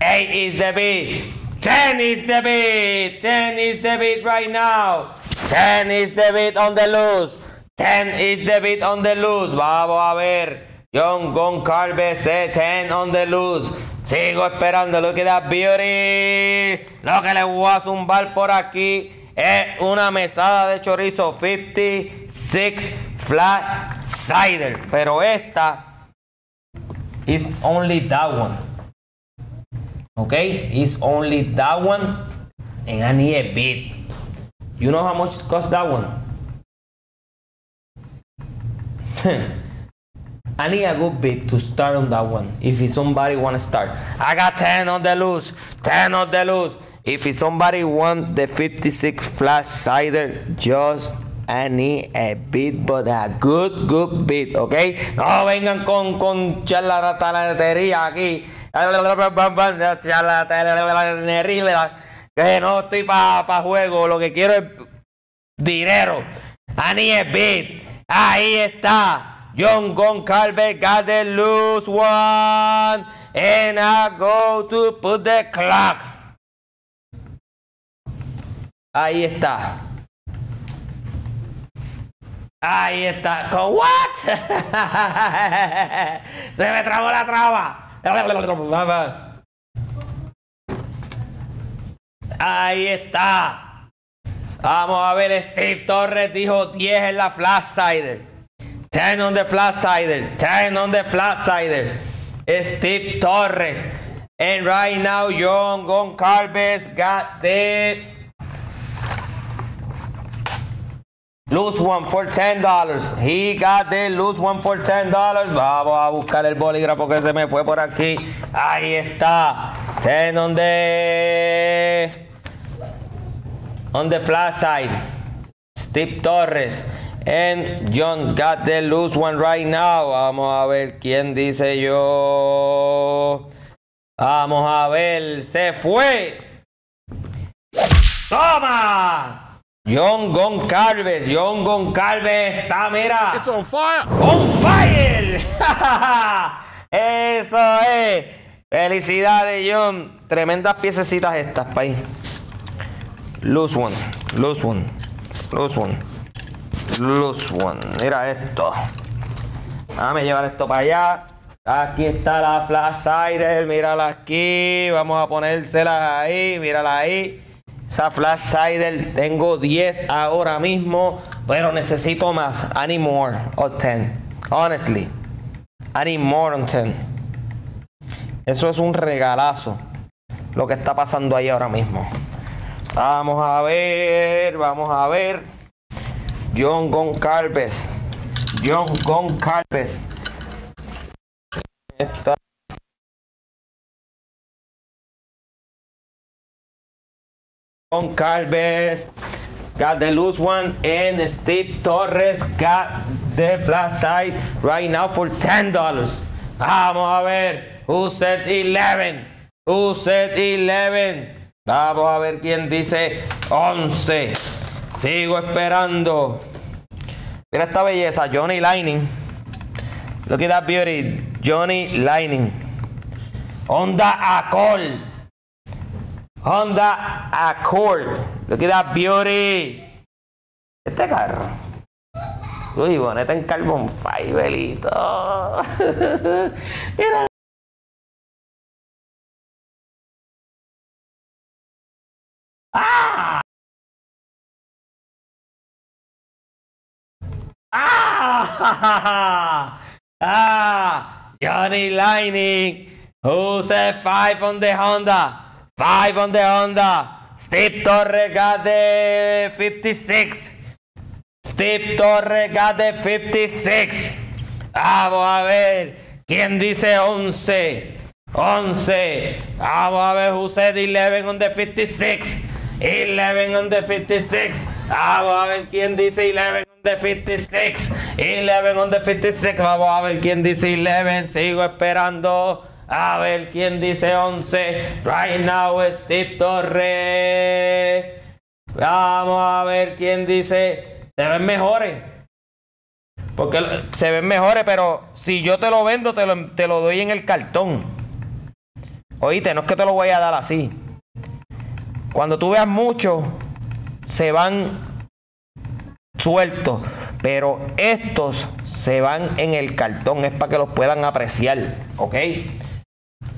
8 is the bid. 10 is the bid. 10 is the bid right now. 10 is the bid on the loose. 10 is the bid on the loose. Vamos a ver. John Goncalves 10 on the loose. Sigo esperando. Look at that beauty. Lo que le voy a zumbar por aquí es una mesada de chorizo 56 flat cider. Pero esta is only that one. Okay? It's only that one. And I need a bit. You know how much it costs that one? I need a good bit to start on that one. If somebody want to start, I got 10 on the loose, 10 on the loose. If somebody want the 56 flash cider, just I need a bit, but a good, good bit, ¿ok? No vengan con, con charlatanería aquí. Que no estoy para pa juego, lo que quiero es dinero. I need a bit. Ahí está. John Goncalves got the loose one. And I go to put the clock. Ahí está. Ahí está. ¿Con what? Se me trabó la traba. Ahí está. Vamos a ver, Steve Torres dijo 10 en la flash side. 10 on the flat sider. 10 on the flat sider. Steve Torres. And right now, John Goncalves got the loose one for $10. He got the loose one for $10. Vamos a buscar el bolígrafo que se me fue por aquí. Ahí está. 10 on the, on the flat side. Steve Torres. And John got the loose one right now. Vamos a ver quién dice yo. Vamos a ver. Se fue. ¡Toma! John Goncalves, John Goncalves está, mira. It's on fire. On fire. Eso es. Felicidades, John. Tremendas piececitas estas, país. Loose one, loose one, loose one, loose one. Mira esto. Déjame llevar esto para allá. Aquí está la flash cider, mírala aquí. Vamos a ponérsela ahí, mírala ahí. Esa flash cider, tengo 10 ahora mismo, pero necesito más. I need more of 10. Honestly. I need more than 10. Eso es un regalazo. Lo que está pasando ahí ahora mismo. Vamos a ver, vamos a ver. John Goncalves. John Goncalves. Esta. Goncalves. Got the loose one and Steve Torres got the flat side right now for $10. Vamos a ver. Who said 11? Who said 11? Vamos a ver quién dice 11. Sigo esperando. Mira esta belleza, Johnny Lightning. Look at that beauty, Johnny Lightning. Honda Accord. Honda Accord. Look at that beauty. Este carro. Uy, boneta en carbon fiberito. Mira. ¡Ah! ¡Ah! Johnny Lightning. Who said five on the Honda? Five on the Honda. Steve Torres got the 56. Steve Torres got the 56. Vamos a ver. ¿Quién dice 11? 11. Vamos a ver who said 11 on the 56. 11 on the 56. Vamos a ver quién dice 11 on the 56. 11 on the 56. Vamos a ver quién dice 11. Sigo esperando. A ver quién dice 11. Right now, Steve Torres. Vamos a ver quién dice. Se ven mejores. Porque se ven mejores, pero si yo te lo vendo, te lo, te lo doy en el cartón. Oíste, no es que te lo voy a dar así. Cuando tú veas mucho, se van sueltos. Pero estos se van en el cartón. Es para que los puedan apreciar. ¿Ok?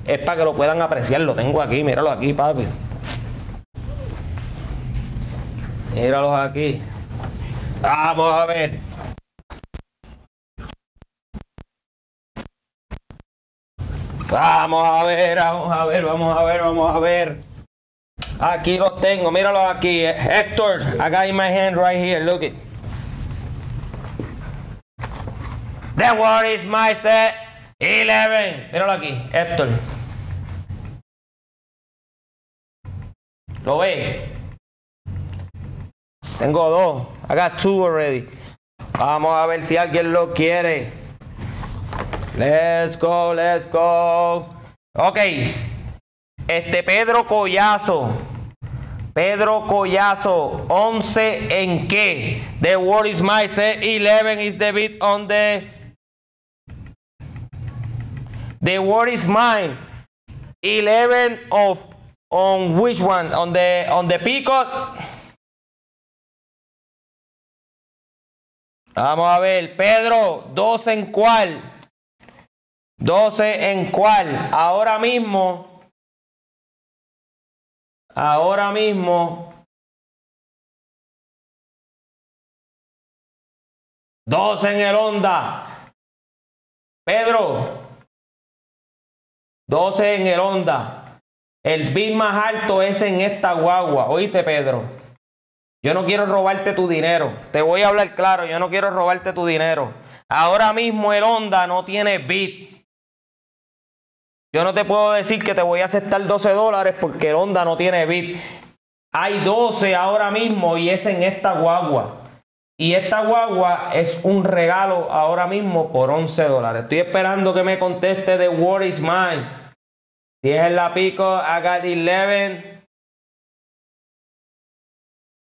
Es para que lo puedan apreciar. Lo tengo aquí. Míralo aquí, papi. Míralos aquí. Vamos a ver. Vamos a ver, vamos a ver, vamos a ver, vamos a ver. Aquí los tengo, míralos aquí. Héctor, I got in my hand right here, look it. The word is my set 11. Míralo aquí, Héctor. ¿Lo ve? Tengo dos. I got two already. Vamos a ver si alguien lo quiere. Let's go, let's go. Ok. Este Pedro Collazo. Pedro Collazo. 11 en qué? The word is my set 11 is the beat on the. The word is mine. 11 of on which one? On the on the peacock. Vamos a ver, Pedro, 12 en cuál? 12 en cuál? Ahora mismo. Ahora mismo. 12 en el Honda. Pedro. 12 en el Honda. El bit más alto es en esta guagua. ¿Oíste, Pedro? Yo no quiero robarte tu dinero. Te voy a hablar claro, yo no quiero robarte tu dinero. Ahora mismo el Honda no tiene bit. Yo no te puedo decir que te voy a aceptar 12 dólares porque el Honda no tiene bit. Hay 12 ahora mismo y es en esta guagua. Y esta guagua es un regalo ahora mismo por 11 dólares. Estoy esperando que me conteste de What is mine. Si es en la pico, I got 11.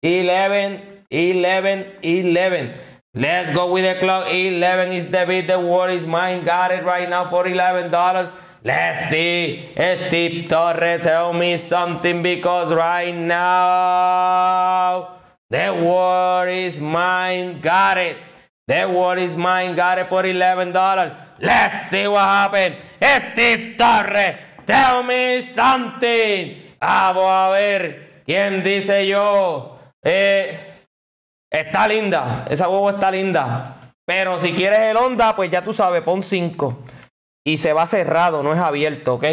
11, 11, 11. Let's go with the clock. 11 is the bid. The war is mine. Got it right now for $11. Let's see. Steve Torres, tell me something because right now the war is mine. Got it. The war is mine. Got it for $11. Let's see what happened. Steve Torres, tell me something. Vamos a ver quién dice yo. Eh, está linda. Esa huevo está linda. Pero si quieres el Honda, pues ya tú sabes, pon 5 y se va cerrado, no es abierto, ¿ok?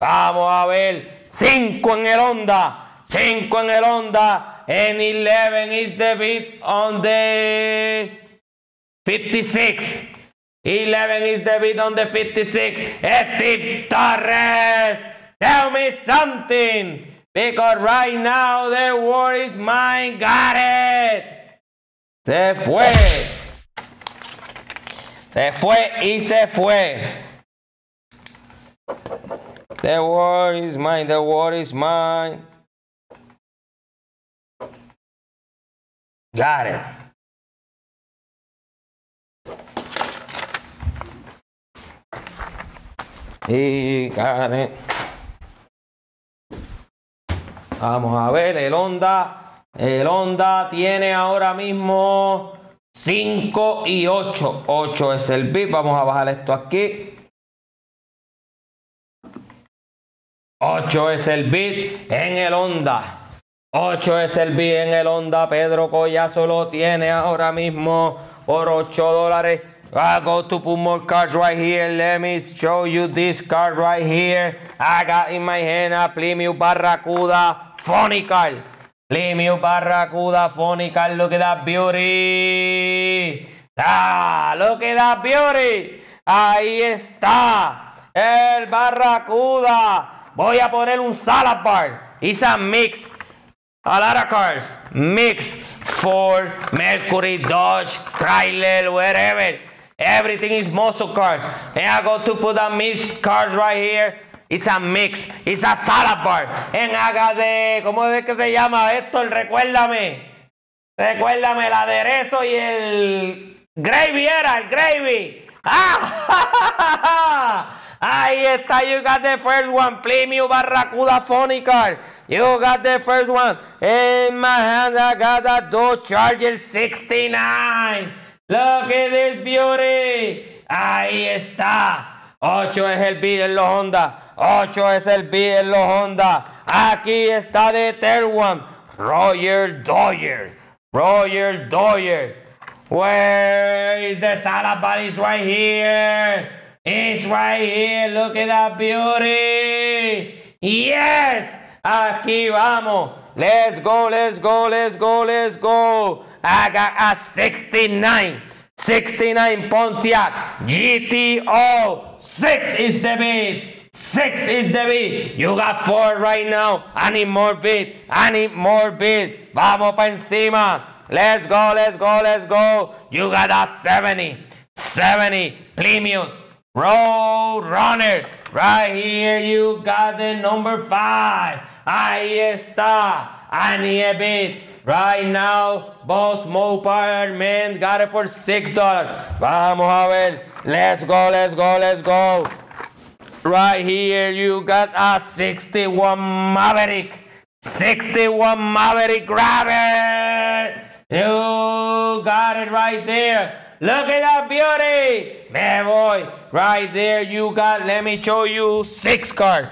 Vamos a ver, 5 en el Honda, 5 en el Honda, and 11 is the beat on the 56. 11 is the beat on the 56. Steve Torres, tell me something. Because right now the war is mine. Got it. Se fue. Se fue y se fue. The war is mine, the war is mine. Got it. Y got. Vamos a ver, el Honda. El Honda tiene ahora mismo 5 y 8. 8 es el bit. Vamos a bajar esto aquí. 8 es el bit en el Honda. 8 es el bit en el Honda. Pedro Collazo lo tiene ahora mismo por 8 dólares. I go to put more cards right here. Let me show you this card right here. I got in my hand a Plymouth Barracuda card. Plymouth Barracuda card. Look at that beauty. Ah, look at that beauty. Ahí está. El Barracuda. Voy a poner un salad bar. It's a mix. A lot of cars. Mix. Ford, Mercury, Dodge, Chrysler, wherever. Everything is muscle cars. And I go to put a mix cars right here. It's a mix. It's a salad bar. En de, ¿cómo es que se llama esto? Recuérdame. Recuérdame el aderezo y el gravy era, el gravy. ¡Ah! Ahí está, you got the first one. Plymouth Barracuda Car. You got the first one. In my hand, I got a Dodge Charger 69. Look at this beauty. Ahí está. 8 es el beat en los Honda. 8 es el beat en los Honda. Aquí está the third one. Roger Doyer. Roger Doyer. Where is the salad bar? Is right here. It's right here. Look at that beauty. Yes. Aquí vamos. Let's go, let's go, let's go, let's go. I got a 69. 69 Pontiac GTO. 6 is the bid. Six is the bid. You got four right now. I need more bid. I need more bid. Vamos pa encima. Let's go, let's go, let's go. You got a 70. 70 Plymouth Road Runner. Right here you got the number five. Ahí está. I need a bid. Right now, Boss Mopar Man got it for $6. Vamos a ver. Let's go, let's go, let's go. Right here, you got a 61 Maverick. 61 Maverick. Grab it. You got it right there. Look at that beauty. Man, boy. Right there, you got, let me show you six card.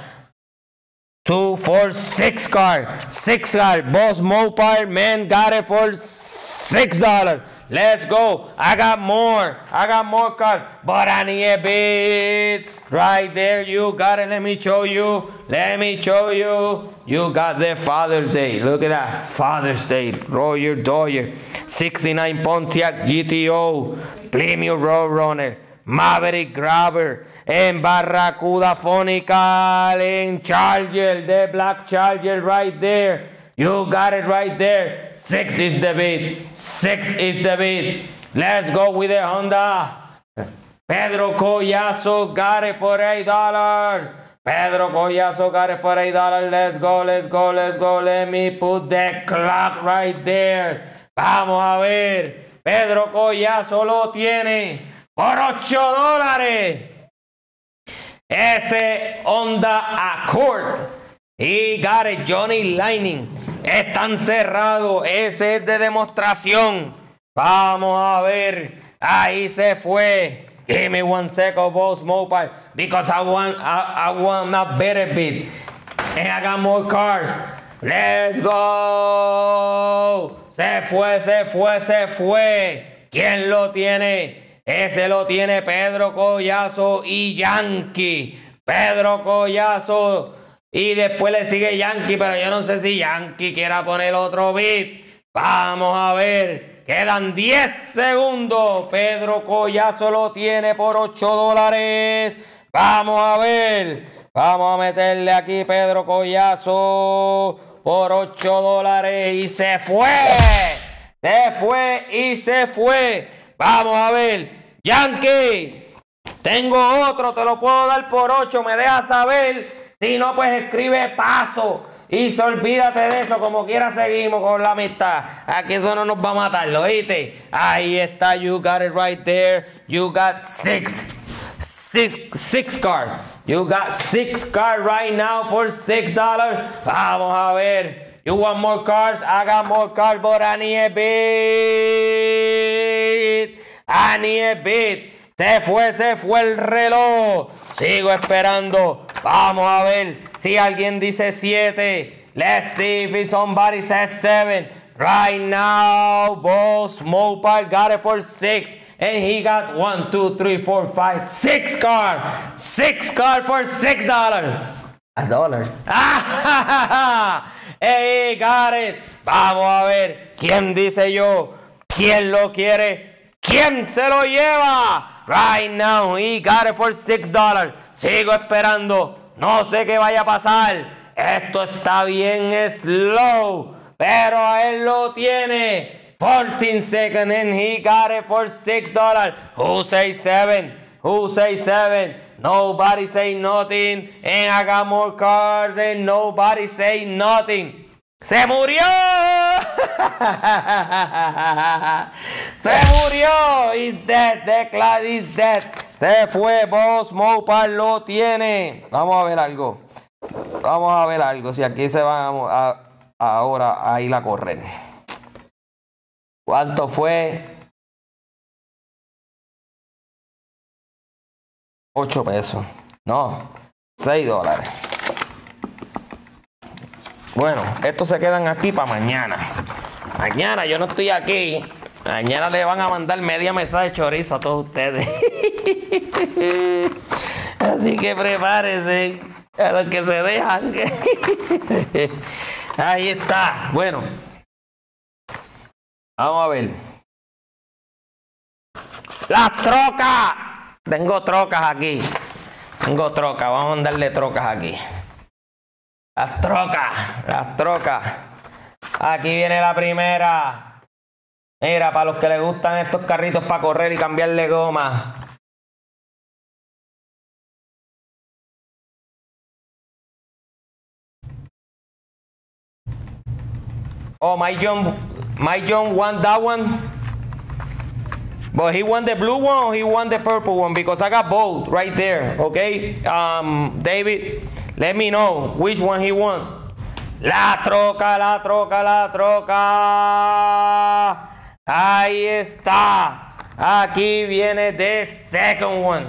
Two, four, six card. Six card. Boss Mopar, man, got it for six dollars. Let's go. I got more. I got more cards. But I need a bit. Right there, you got it. Let me show you. Let me show you. You got the Father's Day. Look at that. Father's Day. Roger Doyer. 69 Pontiac GTO. Plymouth Roadrunner. Maverick Grabber. En Barracuda Phonical. En Charger. The Black Charger right there. You got it right there. Six is the beat. Six is the beat. Let's go with the Honda. Pedro Collazo got it for eight dollars. Pedro Collazo got it for $8. Let's go, let's go, let's go. Let me put the clock right there. Vamos a ver. Pedro Collazo lo tiene por 8 dólares. Ese Honda Accord y Gary Johnny Lightning están cerrados. Ese es de demostración. Vamos a ver. Ahí se fue. Give me one second, boss mobile. Because I want I want a better beat. And I got more cars. Let's go. Se fue, se fue, se fue. ¿Quién lo tiene? Ese lo tiene Pedro Collazo y Yankee. Pedro Collazo. Y después le sigue Yankee, pero yo no sé si Yankee quiera poner otro beat. Vamos a ver. Quedan 10 segundos. Pedro Collazo lo tiene por 8 dólares. Vamos a ver. Vamos a meterle aquí Pedro Collazo por 8 dólares. Y se fue. Se fue y se fue. Vamos a ver. Yankee. Tengo otro. Te lo puedo dar por 8. Me deja saber. Si no, pues escribe paso. Y se olvídate de eso, como quiera seguimos con la amistad. Aquí eso no nos va a matar, ¿lo oíste? Ahí está, you got it right there. You got six, six, six cards. You got six cards right now for six dollars. Vamos a ver. You want more cards? I got more cards, but I need a bit. I need a bit. Se fue, se fue el reloj. Sigo esperando. Vamos a ver si alguien dice 7. Let's see if somebody says 7. Right now, Boss Mobile got it for 6. And he got 1, 2, 3, 4, 5, 6 card. 6 card for $6. A dollar. hey, got it. Vamos a ver. ¿Quién dice yo? ¿Quién lo quiere? ¿Quién se lo lleva? Right now, he got it for $6. Sigo esperando. No sé qué vaya a pasar. Esto está bien slow. Pero él lo tiene. 14 seconds and he got it for $6. Who say 7? Who say 7? Nobody say nothing. And I got more cards and nobody say nothing. ¡Se murió! ¡Se murió! He's dead. The class is dead. Se fue. Boss Mopar lo tiene. Vamos a ver algo. Vamos a ver algo. Si aquí se van a, ahora a ir a correr. ¿Cuánto fue? 8 pesos. No, 6 dólares. Bueno, estos se quedan aquí para mañana. Mañana yo no estoy aquí. Mañana le van a mandar media mesa de chorizo a todos ustedes. Así que prepárense a los que se dejan. Ahí está. Bueno. Vamos a ver. Las trocas. Tengo trocas aquí. Tengo trocas. Vamos a mandarle trocas aquí. Las trocas, las trocas. Aquí viene la primera. Mira, para los que les gustan estos carritos para correr y cambiarle goma. Oh, my John, my John won that one. But he won the blue one or he won the purple one because I got both right there. Okay, um, David. Let me know which one he won. La troca, la troca, la troca. Ahí está. Aquí viene the second one.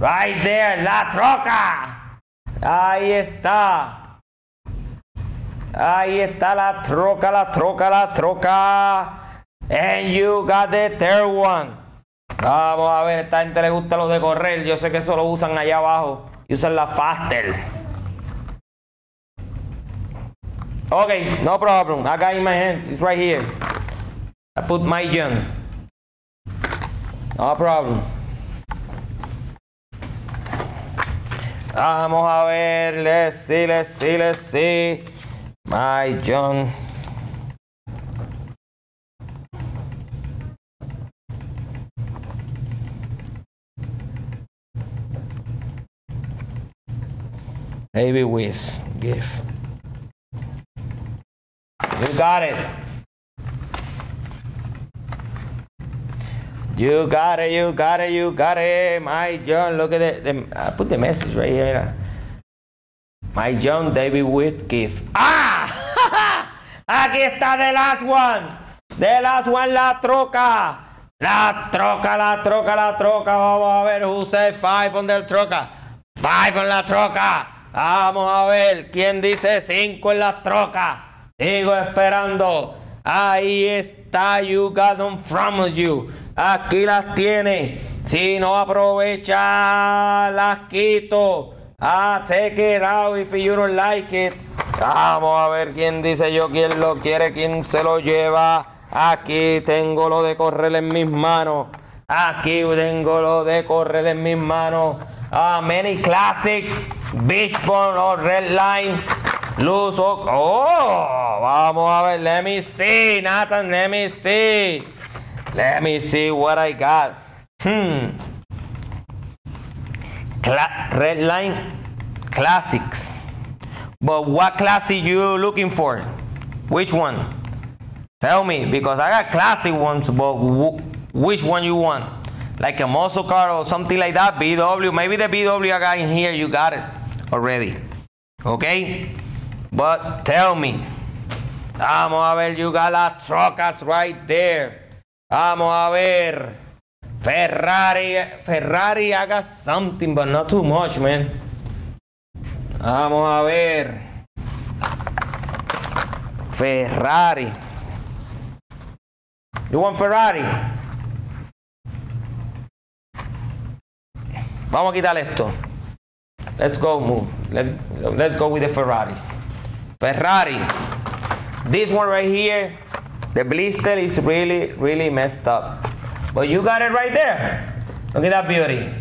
Right there, la troca. Ahí está. Ahí está la troca, la troca, la troca. And you got the third one. Vamos a ver, esta gente le gusta lo de correr. Yo sé que eso lo usan allá abajo. Usan la faster. Okay, no problem. I got in my hands. It's right here. I put my gun. No problem. Vamos a ver. Let's see, let's see, let's see. My John. David Wiz gift. You got it. You got it, you got it, you got it. My John, look at it. I put the message right here. My John David with gift. ¡Ah! Aquí está the last one. The last one, la troca. La troca, la troca, la troca. Vamos a ver who said five on the troca. Five on la troca. Vamos a ver quién dice cinco en la troca. Sigo esperando. Ahí está, you got them from you. Aquí las tiene. Si no aprovecha, las quito. Ah, take it out if you don't like it. Vamos a ver quién dice yo, quién lo quiere, quién se lo lleva. Aquí tengo lo de correr en mis manos. Aquí tengo lo de correr en mis manos. Ah, many classic, Beachbone o Red Line. Luz oh, vamos a ver, let me see, Nathan, let me see. Let me see what I got. Hmm. Red Line Classics. But what classic you looking for? Which one? Tell me, because I got classic ones, but which one you want? Like a muscle car or something like that, BW. Maybe the BW I got in here, you got it already. Okay? But tell me. Vamos a ver, you got las trocas right there. Vamos a ver. Ferrari, Ferrari I got something, but not too much, man. Vamos a ver. Ferrari. You want Ferrari? Vamos a quitar esto. Let's go move. Let, let's go with the Ferrari. Ferrari. This one right here, the blister is really, really messed up. But you got it right there. Look at that beauty.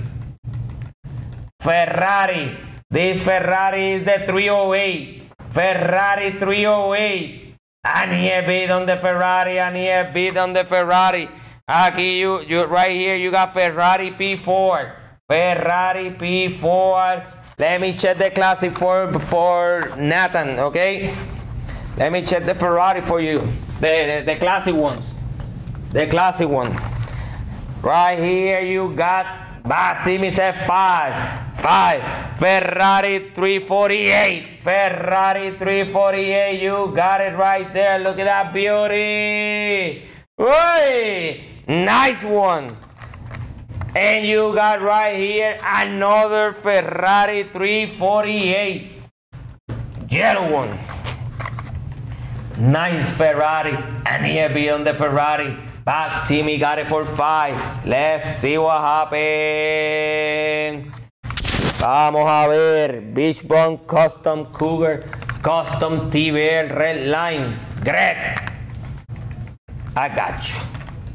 Ferrari. This Ferrari is the 308. Ferrari 308. I need a bid on the Ferrari. I need a bid on the Ferrari. Aquí, you, you, right here, you got Ferrari P4. Ferrari P4. Let me check the classic for, for Nathan, okay? Let me check the Ferrari for you. The, the, the classic ones. The classic one. Right here you got Batimis F5. Five. Ferrari 348. Ferrari 348. You got it right there. Look at that beauty. Hey, nice one. And you got right here another Ferrari 348. Yellow one. Nice Ferrari. And here beyond the Ferrari. Back Timmy got it for five. Let's see what happened. Vamos a ver. Beach Bone Custom Cougar. Custom TBL Red Line. Greg. I got you.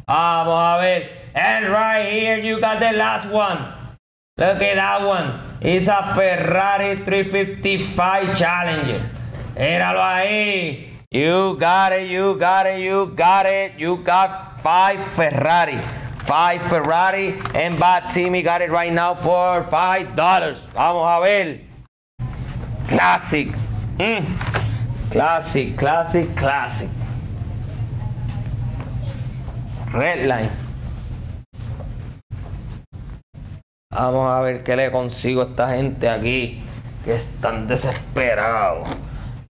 Vamos a ver. And right here you got the last one. Look at that one. It's a Ferrari 355 Challenger. Míralo ahí. You got it, you got it, you got it. You got five Ferrari. Five Ferrari and Bad Timmy got it right now for five dollars. Vamos a ver. Classic. Mm. Classic, classic, classic. Red line. Vamos a ver qué le consigo a esta gente aquí que están desesperados.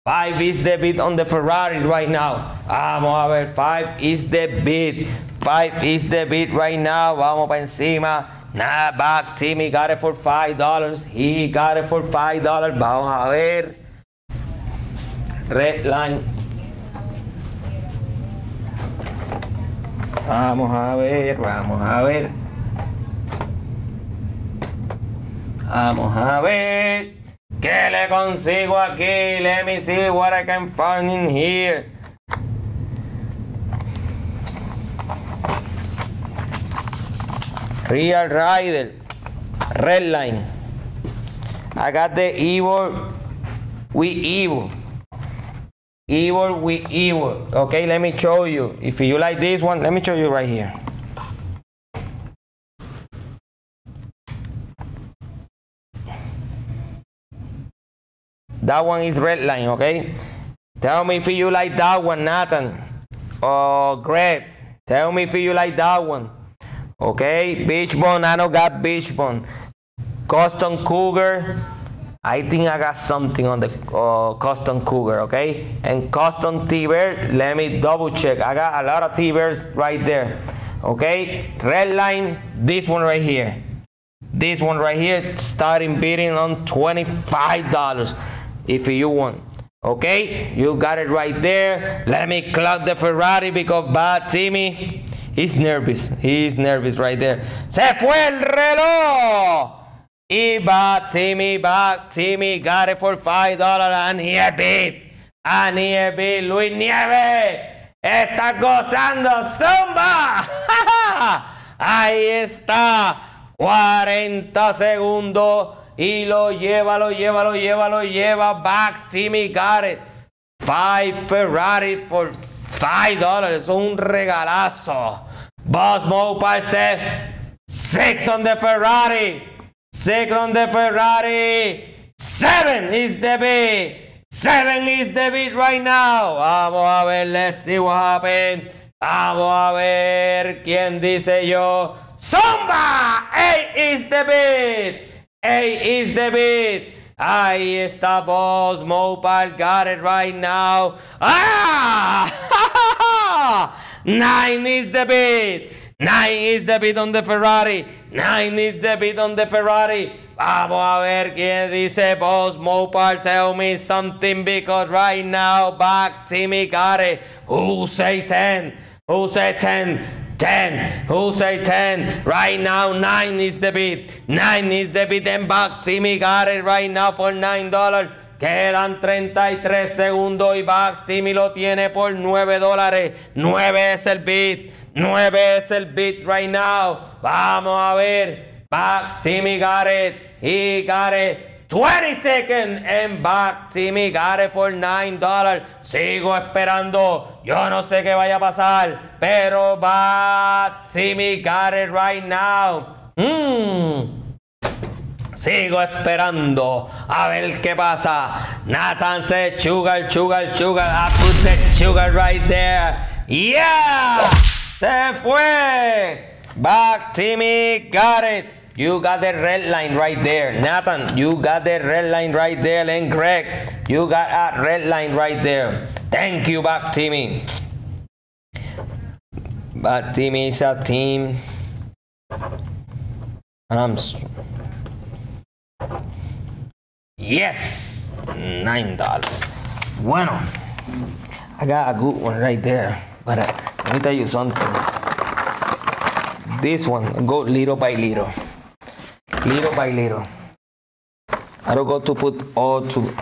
Five is the bid on the Ferrari right now. Vamos a ver, five is the bid. Five is the bid right now. Vamos para encima. Nah, back. Timmy got it for five dollars. He got it for five dollars. Vamos a ver. Red line. Vamos a ver, vamos a ver. Vamos a ver. ¿Qué le consigo aquí? Let me see what I can find in here. Real Rider. Red line. I got the evil with evil. Evil with evil. Okay, let me show you. If you like this one, let me show you right here. That one is red line, okay? Tell me if you like that one, Nathan. Oh, great. Tell me if you like that one. Okay, beach bone. I don't got beach bone. Custom Cougar. I think I got something on the uh, custom Cougar, okay? And custom T-Bear, let me double check. I got a lot of T-Bears right there, okay? Red line, this one right here. This one right here, starting bidding on $25 if you want. Okay, you got it right there. Let me clock the Ferrari because bad Timmy, he's nervous. He's nervous right there. Se fue el reloj. Y back Timmy, back Timmy, got it for $5 and he bid. And he bid. Luis Nieve, está gozando zumba. Ahí está. 40 segundos y lo lleva, lo lleva, lo lleva, lo lleva. Back Timmy it. Five Ferrari for five dollars. Es un regalazo. Boss Mopar said six on the Ferrari. Six on the Ferrari. Seven is the bid. Seven is the bid right now. Vamos a ver, let's see what happened. Vamos a ver quién dice yo. Zumba! Eight is the bid. Eight is the bid. Ahí está Boss Mopar. Got it right now. Ah! Nine is the bid. Nine is the bid on the Ferrari. Nine is the bid on the Ferrari. Vamos a ver quién dice Boss Mopar. Tell me something because right now back Timmy got it. Who say 10? Who say 10? 10. Who say 10? Right now, 9 is the bid. 9 is the bid and back. Timmy got it right now for $9. Quedan 33 segundos y back. Timmy lo tiene por 9 dólares. 9 es el bid. 9 es el bid right now. Vamos a ver. Back. Timmy got it. He got it. 20 seconds and back. Timmy got it for $9. Sigo esperando. Yo no sé qué vaya a pasar. Pero back. Timmy got it right now. Mm. Sigo esperando a ver qué pasa. Nathan said sugar, sugar, sugar. I put the sugar right there. Yeah! Se fue. Back, Timmy. Got it. You got the red line right there. Nathan, you got the red line right there. And Greg, you got a red line right there. Thank you, back, Timmy. Back Timmy is a team. I'm. Yes! Nine dollars. Bueno. I got a good one right there. But uh, let me tell you something. This one go little by little. Little by little. I don't go to put all to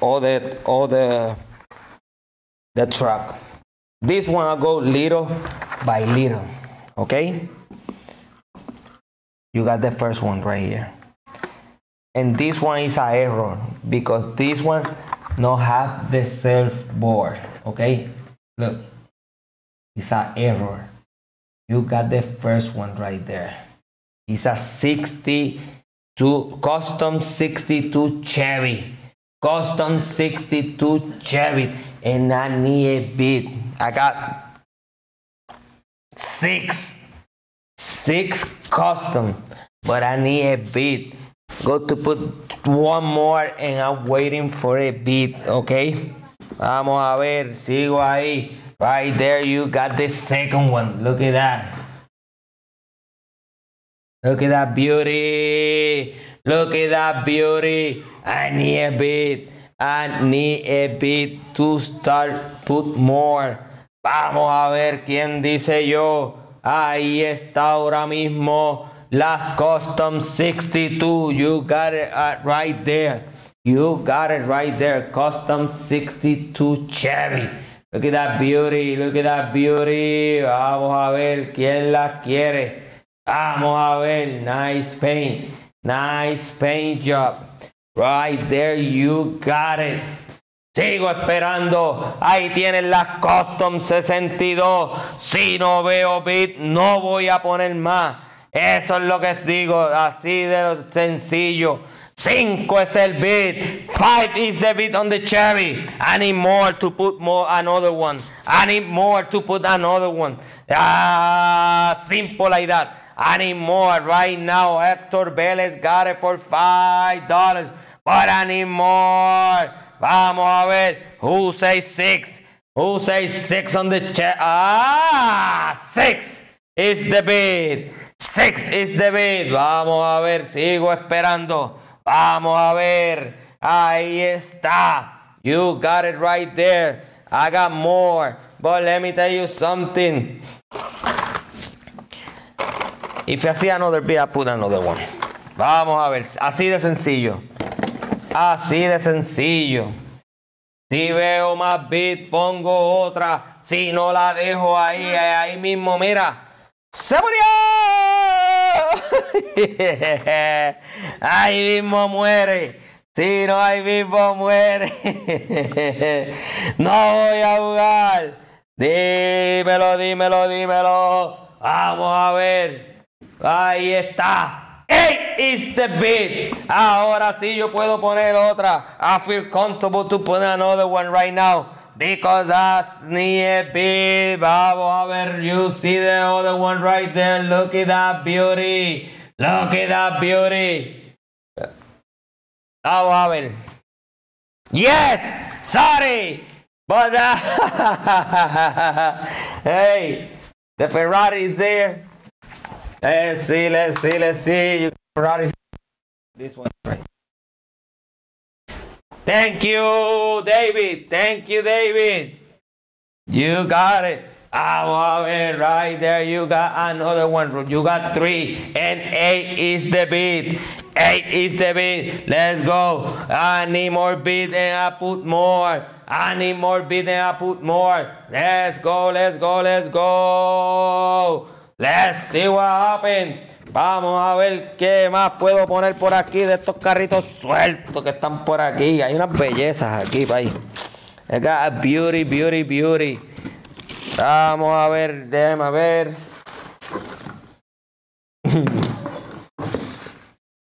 all the all the the truck. This one I go little by little. Okay? You got the first one right here and this one is a error because this one not have the self board okay look it's a error you got the first one right there it's a 62 custom 62 Chevy custom 62 Chevy and I need a bit I got six six custom but I need a bit Go to put one more and I'm waiting for a beat, okay? Vamos a ver, sigo ahí. Right there, you got the second one. Look at that. Look at that beauty. Look at that beauty. I need a beat. I need a beat to start put more. Vamos a ver quién dice yo. Ahí está ahora mismo. La Custom 62. You got it uh, right there. You got it right there. Custom 62 Chevy. Look at that beauty. Look at that beauty. Vamos a ver quién la quiere. Vamos a ver. Nice paint. Nice paint job. Right there. You got it. Sigo esperando. Ahí tienen las Custom 62. Si no veo bit, no voy a poner más. Eso es lo que digo, así de sencillo. Cinco es el bid. Five is the bid on the cherry. I need more to put more another one. I need more to put another one. Ah, simple like that. I need more right now. Hector Vélez got it for five dollars. But I need more. Vamos a ver. Who says six? Who says six on the chat? Ah, six is the bid. Six is the bid. Vamos a ver. Sigo esperando. Vamos a ver. Ahí está. You got it right there. I got more. But let me tell you something. If I see another bid, I put another one. Vamos a ver. Así de sencillo. Así de sencillo. Si veo más bit, pongo otra. Si no la dejo ahí, ahí mismo, mira. ¡Se murió! ahí mismo muere. Si no, ahí mismo muere. no voy a jugar. Dímelo, dímelo, dímelo. Vamos a ver. Ahí está. Eight is the bid. Ahora sí yo puedo poner otra. I feel comfortable to put another one right now. Because I need a bid. Vamos a ver. You see the other one right there. Look at that beauty. Look at that beauty. Vamos a ver. Yes. Sorry. But uh, hey, the Ferrari is there. Let's see, let's see, let's see. You Ferrari. This one right. Thank you, David. Thank you, David. You got it. Ah, well, right there. You got another one. You got three, and eight is the beat. Eight is the beat. Let's go. I need more beat, and I put more. I need more beat, and I put more. Let's go. Let's go. Let's go. Let's see what happened. Vamos a ver qué más puedo poner por aquí de estos carritos sueltos que están por aquí. Hay unas bellezas aquí, pay. Got beauty, beauty, beauty. Vamos a ver, déjame ver.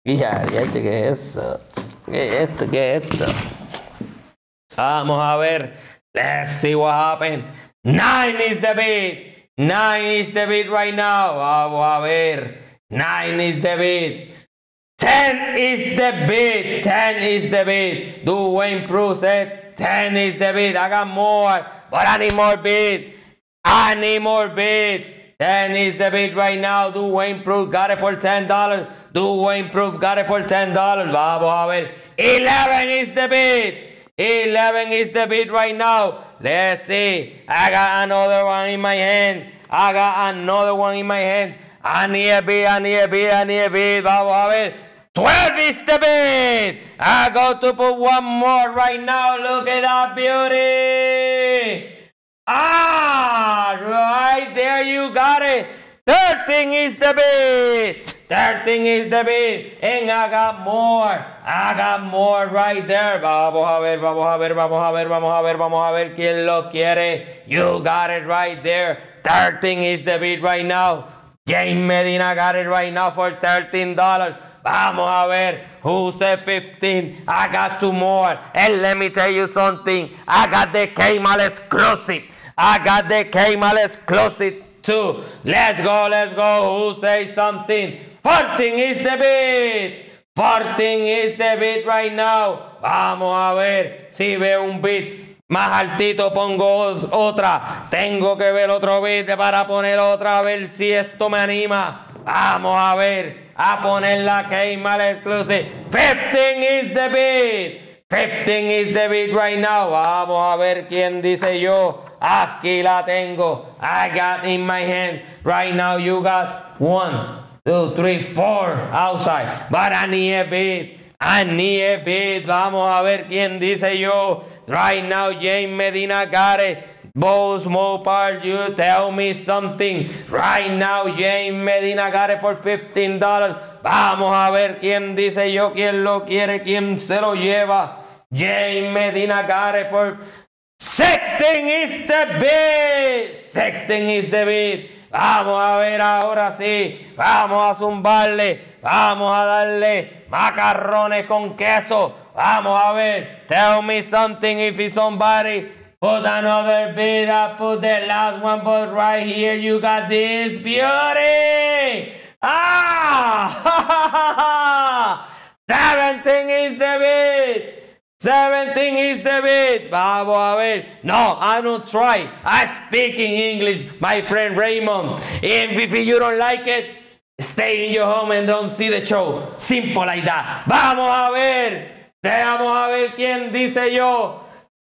ya, ya, ¿qué es eso? ¿Qué es esto? ¿Qué es esto? Vamos a ver. Let's see what happened. Nine is the beat. Nine is the bid right now. Vamos a ver. Nine is the bid. 10 is the bid. 10 is the bid. Do Wayne improve? said 10 is the bid. I got more, but I need more bid. I need more bid. 10 is the bid right now. Do Wayne Proof got it for $10. Do Wayne Proof got it for $10. Vamos a ver. 11 is the bid. 11 is the beat right now. Let's see. I got another one in my hand. I got another one in my hand. I need a beat, I need a beat, I need a beat. Vamos a ver. 12 is the beat. I go to put one more right now. Look at that beauty. Ah, right there you got it. Third thing is the beat. Third thing is the beat. And I got more. I got more right there. Vamos a ver, vamos a ver, vamos a ver, vamos a ver, vamos a ver quién lo quiere. You got it right there. Third thing is the beat right now. James Medina got it right now for $13. Vamos a ver. Who said 15? I got two more. And let me tell you something. I got the K-Mal exclusive. I got the K-Mal exclusive two. Let's go, let's go. Who say something? 14 is the beat. 14 is the beat right now. Vamos a ver si veo un beat más altito pongo otra. Tengo que ver otro beat para poner otra a ver si esto me anima. Vamos a ver. A poner la K-Mal exclusive. 15 is the beat. 15 is the beat right now. Vamos a ver quién dice yo. Aquí la tengo. I got in my hand. Right now you got one, two, three, four outside. But I need a beat. I need a beat. Vamos a ver quién dice yo. Right now James Medina got it. Boss Mopar, you tell me something. Right now James Medina got it for $15. Vamos a ver quién dice yo, quién lo quiere, quién se lo lleva. James Medina got for Sexting is the beat. Sexting is the beat. Vamos a ver ahora sí. Vamos a zumbarle. Vamos a darle macarrones con queso. Vamos a ver. Tell me something if it's somebody. Put another bit up, put the last one, but right here you got this beauty. Ah! 17 is the bit. 17 is the bit. Vamos a ver. No, I don't try. I speak in English, my friend Raymond. If you don't like it, stay in your home and don't see the show. Simple like that. Vamos a ver. Vamos a ver quién dice yo.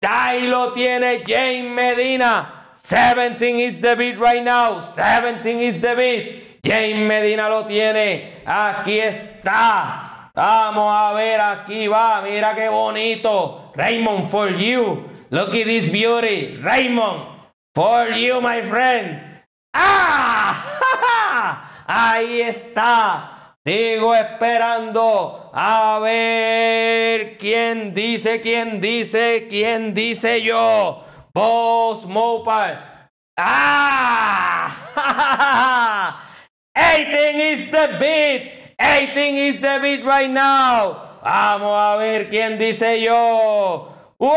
Ahí lo tiene James Medina. 17 is the beat right now. 17 is the beat. James Medina lo tiene. Aquí está. Vamos a ver, aquí va. Mira qué bonito. Raymond, for you. Look at this beauty. Raymond, for you, my friend. ¡Ah! Ahí está. Sigo esperando a ver quién dice, quién dice, quién dice yo. Boss Mopar. ¡Ah! 18 is the beat. 18 is the beat right now. Vamos a ver quién dice yo. ¡Wow!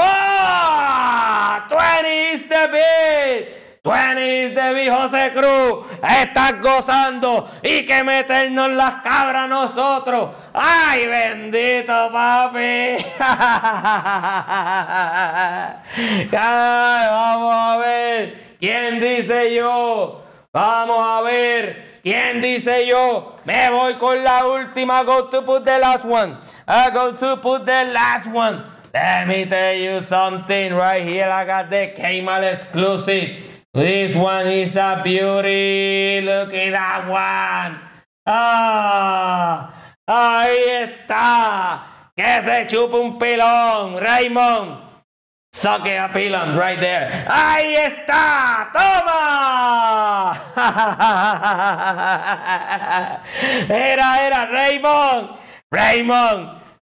20 is the beat. 20 is the beat, José Cruz. Estás gozando y que meternos las cabras nosotros. ¡Ay, bendito papi! Vamos a ver quién dice yo. Vamos a ver. ¿Quién dice yo? Me voy con la última. Go to put the last one. I go to put the last one. Let me tell you something right here. I got the Kemal exclusive. This one is a beauty. Look at that one. Ah, ahí está. Que se chupa un pilón, Raymond. Suck a pilón right there. Ahí está. Toma. era, era Raymond. Raymond.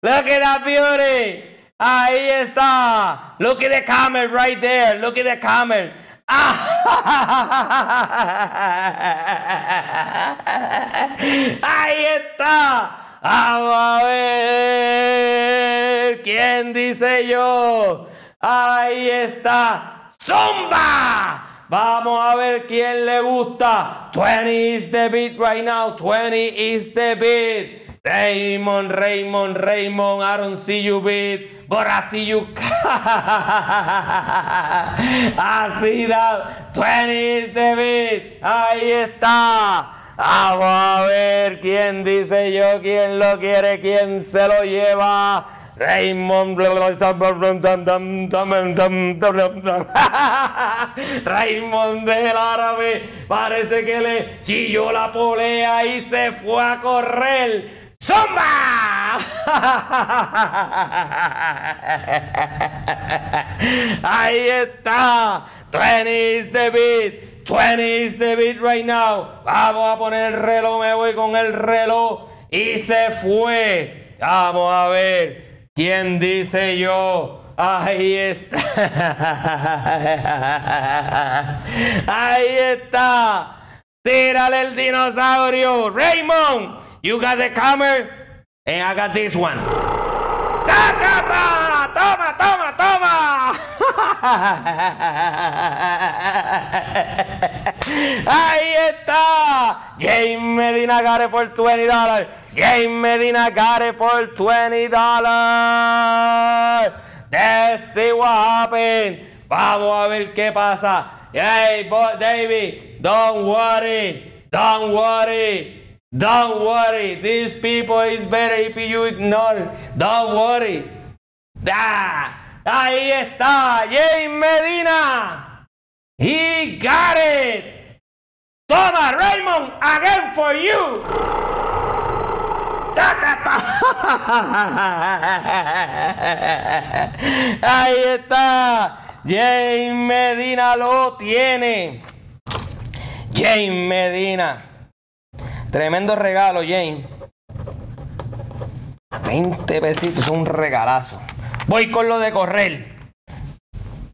Look at that beauty. Ahí está. Look at the camel right there. Look at the camel. Ahí está. Vamos a ver. ¿Quién dice yo? Ahí está. ¡Zumba! Vamos a ver quién le gusta. 20 is the beat right now. 20 is the beat. Raymond, Raymond, Raymond, I don't see you beat, but I see you. I see that. 20 is the beat. Ahí está. Vamos a ver quién dice yo, quién lo quiere, quién se lo lleva. Raymond Raymond del árabe parece que le chilló la polea y se fue a correr. ¡Zumba! Ahí está. 20 is the beat. 20 is the beat right now. Vamos a poner el reloj. Me voy con el reloj. Y se fue. Vamos a ver. ¿Quién dice yo? Ahí está. Ahí está. Tírale el dinosaurio. Raymond, you got the camera and I got this one. ¡Toma, toma, toma! Ahí está. James Medina it for $20. James Medina it for $20. Let's see what happened. Vamos a ver qué pasa. Hey, David, don't worry. Don't worry. Don't worry. These people is better if you ignore. Don't worry. Ah, ahí está. James Medina. He got it. Toma, Raymond, again for you. Ahí está. James Medina lo tiene. James Medina. Tremendo regalo, James. 20 pesitos, un regalazo. Voy con lo de correr.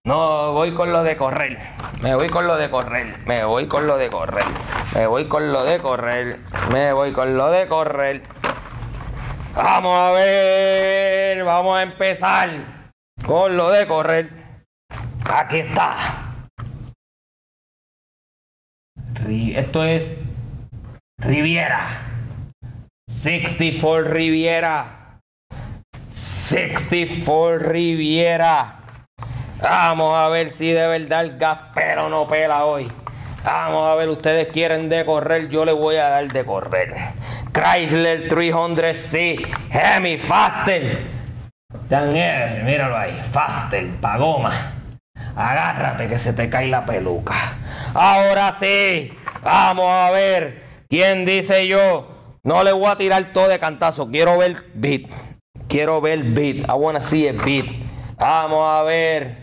No, voy con lo de correr. Me voy con lo de correr. Me voy con lo de correr. Me voy con lo de correr. Me voy con lo de correr. Vamos a ver. Vamos a empezar con lo de correr. Aquí está. Esto es Riviera. 64 Riviera. 64 Riviera. Vamos a ver si de verdad el gas pero no pela hoy. Vamos a ver, ustedes quieren de correr, yo le voy a dar de correr. Chrysler 300C, Hemi, Faster. Daniel, míralo ahí, Faster, Pagoma. Agárrate que se te cae la peluca. Ahora sí, vamos a ver quién dice yo. No le voy a tirar todo de cantazo, quiero ver beat. Quiero ver beat. I wanna see a beat. Vamos a ver.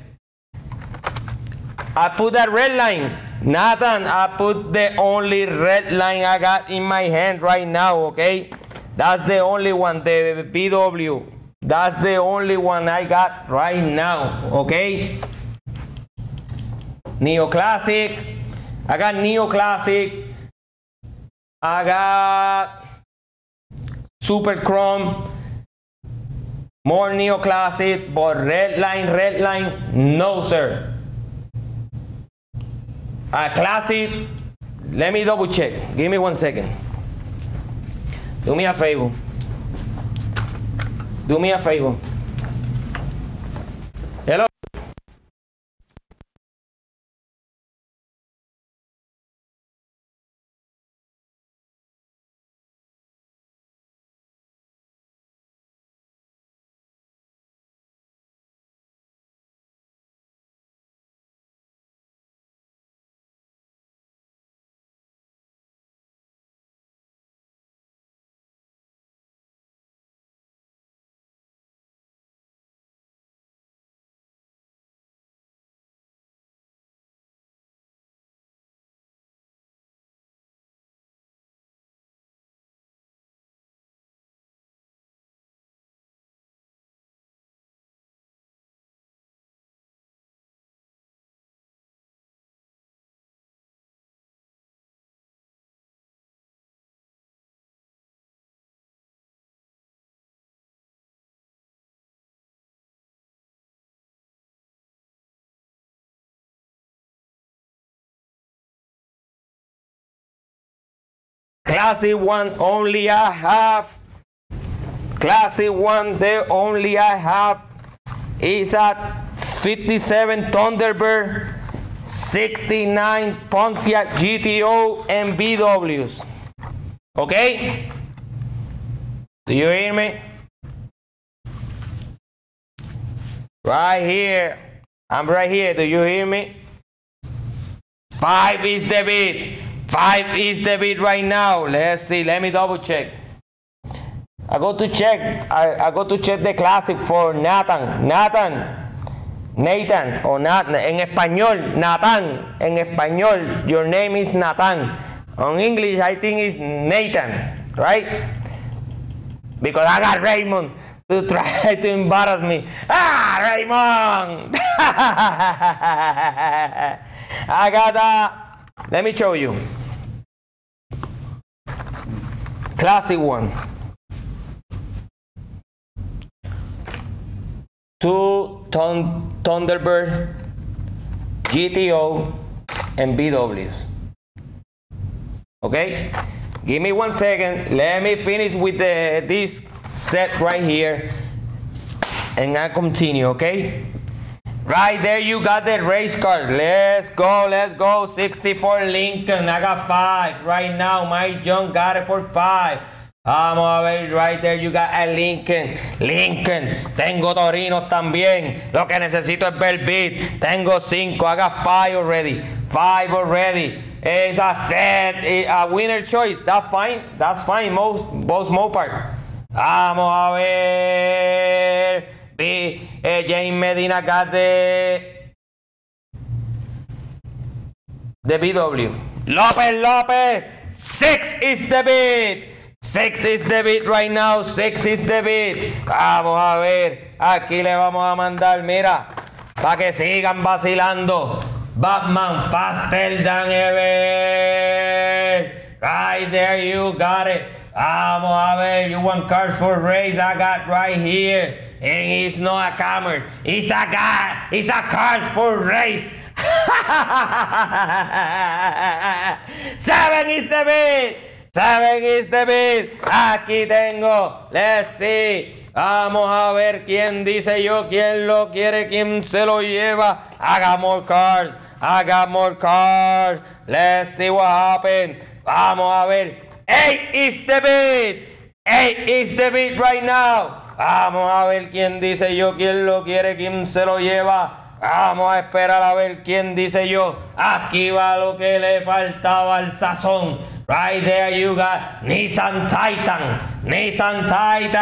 I put that red line. Nathan, I put the only red line I got in my hand right now, okay? That's the only one, the BW. That's the only one I got right now, okay? Neoclassic. I got Neoclassic. I got Super Chrome. More Neoclassic, but red line, red line, no sir. A classic. Let me double check. Give me one second. Do me a favor. Do me a favor. Classic one only I have. Classic one the only I have is a 57 Thunderbird, 69 Pontiac GTO and BWs. Okay? Do you hear me? Right here. I'm right here. Do you hear me? Five is the beat. Five is the bid right now. Let's see. Let me double check. I go to check. I, I go to check the classic for Nathan. Nathan. Nathan o Nat en español Nathan en español your name is Nathan on English I think it's Nathan right because I got Raymond to try to embarrass me ah Raymond I got a let me show you. Classic one. Two Thunderbird, GTO, and BWs. Okay? Give me one second. Let me finish with the, this set right here. And I continue, okay? Right there, you got the race car. Let's go, let's go. 64 Lincoln. I got five right now. My John got it for five. Vamos a ver, right there you got a Lincoln. Lincoln. Tengo Torinos también. Lo que necesito es ver. Tengo cinco. I got five already. Five already. It's a set, a winner choice. That's fine. That's fine. Most, most Mopar. Vamos a ver. Eh, James Medina acá de de BW. López López, six is the beat. Six is the beat right now. Six is the beat. Vamos a ver. Aquí le vamos a mandar, mira, para que sigan vacilando. Batman Faster than ever. Right there, you got it. Vamos a ver, you want cards for race? I got right here. And it's not a camera. It's a guy. It's a card for race. Seven is the beat. Seven is the beat. Aquí tengo. Let's see. Vamos a ver quién dice yo, quién lo quiere, quién se lo lleva. More got more cards. Let's see what happened. Vamos a ver. Eight is the beat. Eight is the beat right now. Vamos a ver quién dice yo, quién lo quiere, quién se lo lleva. Vamos a esperar a ver quién dice yo. Aquí va lo que le faltaba al sazón. Right there you got Nissan Titan. Nissan Titan.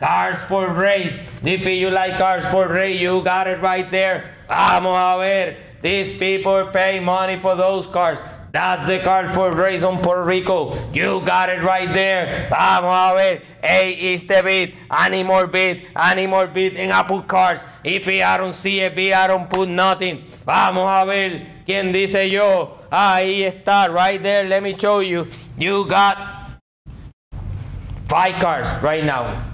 Cars for race. If you like cars for race, you got it right there. Vamos a ver. These people pay money for those cars. That's the card for race on Puerto Rico. You got it right there. Vamos a ver. A is the beat. Any more beat. Any more beat in Apple cars. If I don't see beat, I don't put nothing. Vamos a ver. ¿Quién dice yo? Ahí está. Right there. Let me show you. You got five cars right now.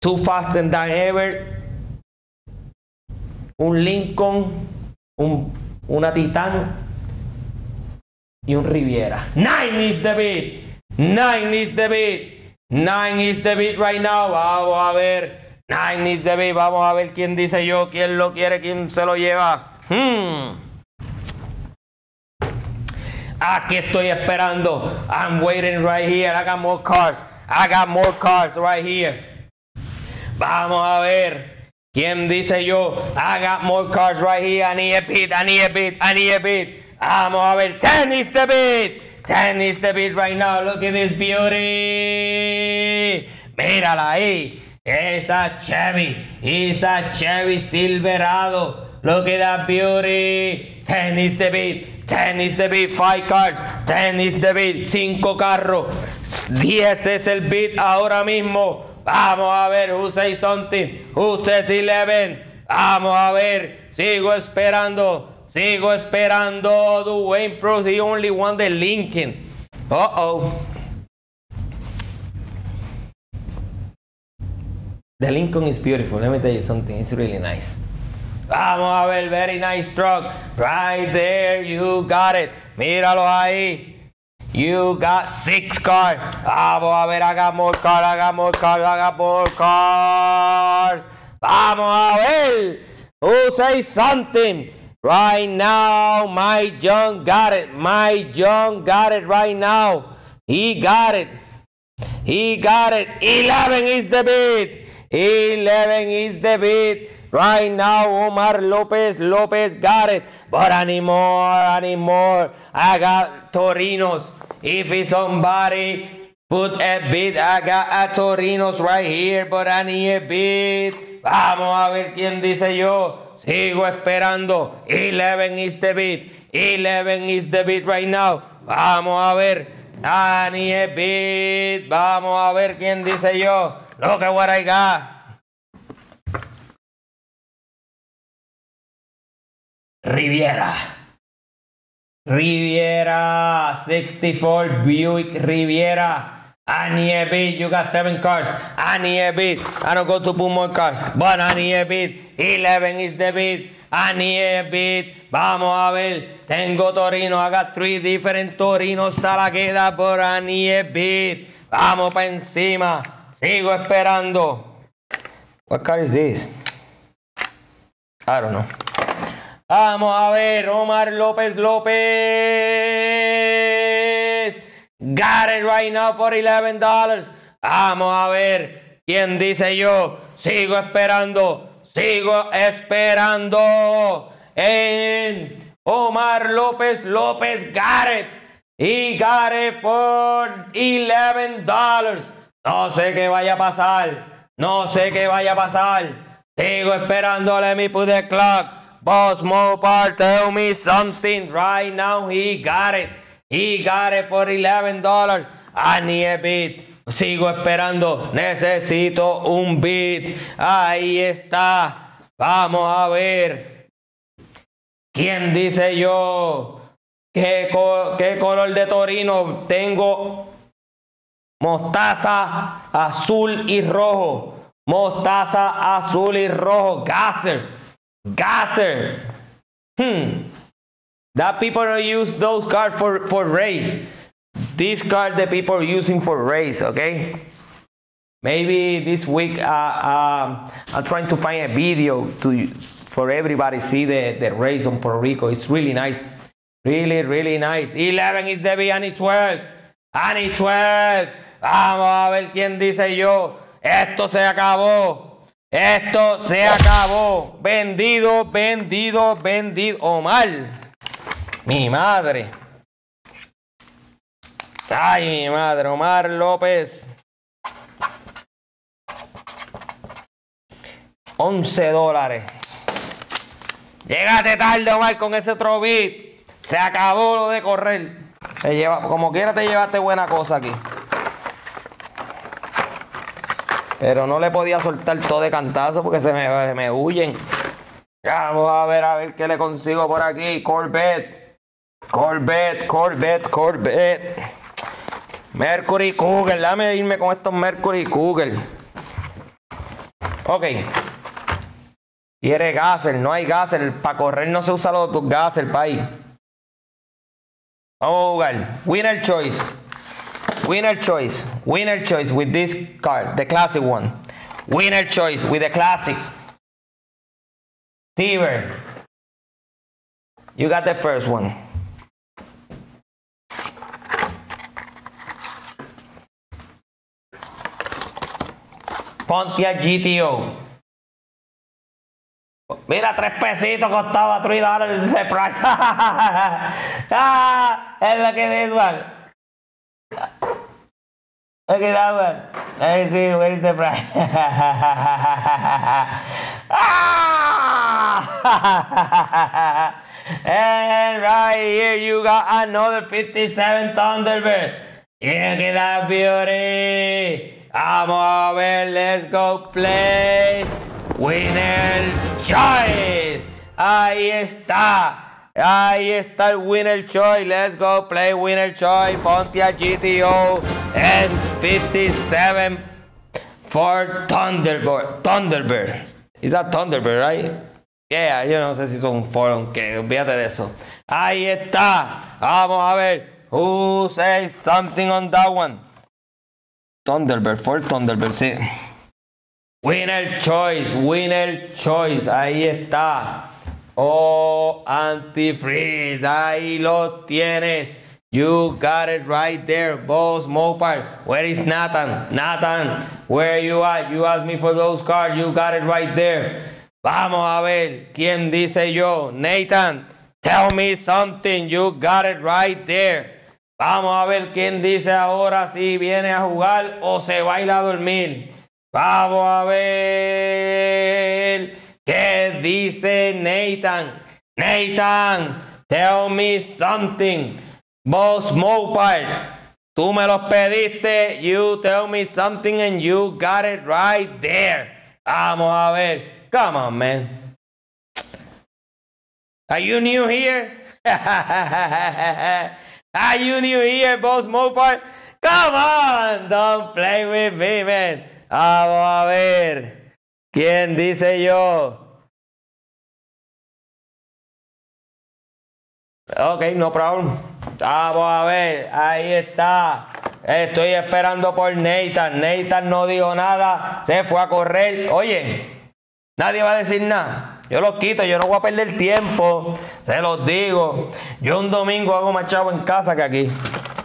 Too fast than ever. Un Lincoln. Un una Titan y un Riviera. Nine is the beat. Nine is the beat. Nine is the beat right now. Vamos a ver. Nine is the beat. Vamos a ver quién dice yo, quién lo quiere, quién se lo lleva. Hmm. Aquí estoy esperando. I'm waiting right here. I got more cars. I got more cars right here. Vamos a ver. ¿Quién dice yo? I got more cars right here. I need a beat. I need a beat. I need a beat. Vamos a ver. 10 is the beat. 10 is the beat right now. Look at this beauty. Mírala ahí. Esa Chevy. Esa Chevy Silverado. Look at that beauty. 10 is the beat. 10 is the beat. 5 cars. 10 is the beat. 5 carros. 10 es el beat ahora mismo. Vamos a ver, who say something? Who said 11? Vamos a ver, sigo esperando. Sigo esperando. Dwayne Pro, he only won the Lincoln. Uh oh. The Lincoln is beautiful. Let me tell you something. It's really nice. Vamos a ver, very nice truck. Right there, you got it. Míralo ahí. You got six cars. Vamos a ver, got more cars, got more cars, got more cars. Vamos a ver. Who say something? Right now, my John got it. My John got it right now. He got it. He got it. 11 is the beat. 11 is the beat. Right now, Omar Lopez, Lopez got it. But anymore, anymore. I got Torinos. If it's somebody put a bid, I got a Torinos right here, but I need a bid. Vamos a ver quién dice yo. Sigo esperando. 11 is the bid. 11 is the bid right now. Vamos a ver. I need a bid. Vamos a ver quién dice yo. Look at what I got. Riviera. Riviera, 64 Buick Riviera. I need a beat. You got seven cars. I need a beat. I don't go to put more cars, but I need a beat. 11 is the beat. I need a beat. Vamos a ver. Tengo Torino. I got three different Torinos. Está la queda, but I need a beat. Vamos para encima. Sigo esperando. What car is this? I don't know. Vamos a ver, Omar López López. Got it right now for $11. Vamos a ver, ¿quién dice yo? Sigo esperando, sigo esperando. En Omar López López. He got it for $11. No sé qué vaya a pasar. No sé qué vaya a pasar. Sigo esperando. Let me put the clock. Boss Mopar, tell me something right now. He got it. He got it for $11. I need a beat. Sigo esperando. Necesito un beat. Ahí está. Vamos a ver. ¿Quién dice yo? ¿Qué, ¿Qué color de torino? Tengo mostaza, azul y rojo. Mostaza, azul y rojo. Gasser. Gasser. Hmm. That people use those cards for, for race. This card the people are using for race, okay? Maybe this week uh, uh, I'm trying to find a video to for everybody see the, the race on Puerto Rico. It's really nice. Really, really nice. 11 is Debbie, Annie 12. Annie 12. Vamos a ver quién dice yo. Esto se acabó. Esto se acabó. Vendido, vendido, vendido. Omar. Mi madre. Ay, mi madre. Omar López. 11 dólares. Llegate tarde, Omar, con ese otro beat. Se acabó lo de correr. lleva, como quiera te llevaste buena cosa aquí. Pero no le podía soltar todo de cantazo porque se me, me huyen. Vamos a ver, a ver qué le consigo por aquí. Corvette. Corvette, Corvette, Corvette. Mercury Google. Dame irme con estos Mercury Google. Ok. Quiere gaser, no hay gaser. Para correr no se usa los gaser, país. Vamos a. Winner choice. Winner choice. Winner choice with this card, the classic one. Winner choice with the classic. Tiber. You got the first one. Pontiac GTO. Mira, tres pesitos costaba 3 dólares ese price. ah, es lo que dice igual. Look at that one. Let me see, where's the price? ah! and right here you got another 57 Thunderbird. Look at that beauty. Vamos a ver, let's go play. Winner Choice. Ahí está. Ahí está el Winner Choice. Let's go play Winner Choice. Pontia GTO and 57 for Thunderbird. Thunderbird. Is that Thunderbird, right? Yeah, yo no sé si son forum, que olvídate de eso. Ahí está. Vamos a ver. Who says something on that one? Thunderbird, for Thunderbird, sí. Winner Choice, Winner Choice, ahí está. Oh, antifreeze, ahí lo tienes. You got it right there, Boss Mopar. Where is Nathan? Nathan, where you at? You asked me for those cards. You got it right there. Vamos a ver quién dice yo. Nathan, tell me something. You got it right there. Vamos a ver quién dice ahora si viene a jugar o se va a ir a dormir. Vamos a ver qué dice Nathan. Nathan, tell me something. Boss Mopar, tú me los pediste. You tell me something and you got it right there. Vamos a ver. Come on, man. Are you new here? Are you new here, Boss Mopar? Come on, don't play with me, man. Vamos a ver. ¿Quién dice yo? Ok, no problem. Vamos a ver. Ahí está. Estoy esperando por Nathan. Nathan no dijo nada. Se fue a correr. Oye, nadie va a decir nada. Yo los quito, yo no voy a perder tiempo. Se los digo. Yo un domingo hago más chavo en casa que aquí.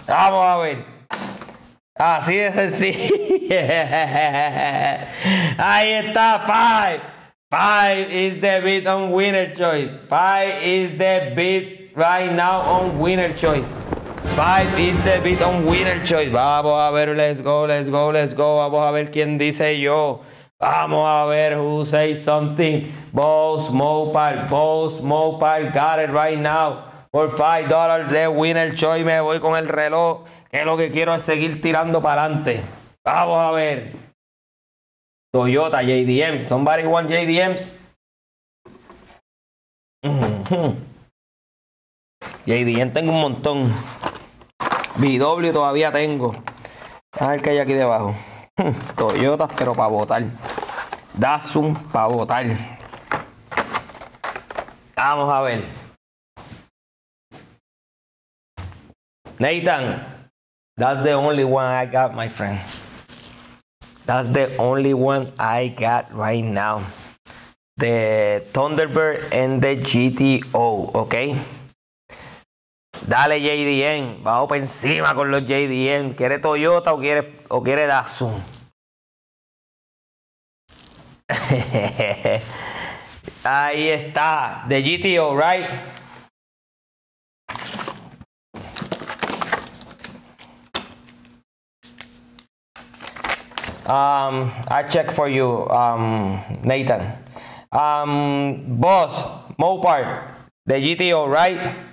Vamos a ver. Así de sencillo. Ahí está, five. Five is the beat on winner choice. Five is the beat right now on winner choice. Five is the beat on winner choice. Vamos a ver, let's go, let's go, let's go. Vamos a ver quién dice yo. Vamos a ver who say something. Boss Mopal, Boss Mopal, got it right now. Por five dollars de winner choice me voy con el reloj que lo que quiero es seguir tirando para adelante. Vamos a ver. Toyota JDM. Somebody want JDMs? JDN tengo un montón. BW todavía tengo. A ver qué hay aquí debajo. Toyotas, pero para votar. Datsun para votar. Vamos a ver. Nathan, that's the only one I got, my friend. That's the only one I got right now. The Thunderbird and the GTO, ¿ok? Dale JDN, vamos para encima con los JDN. ¿Quiere Toyota o quiere, o quiere Datsun? Ahí está, the GTO, right? Um, I check for you, um, Nathan. Um, boss, Mopar, the GTO, right?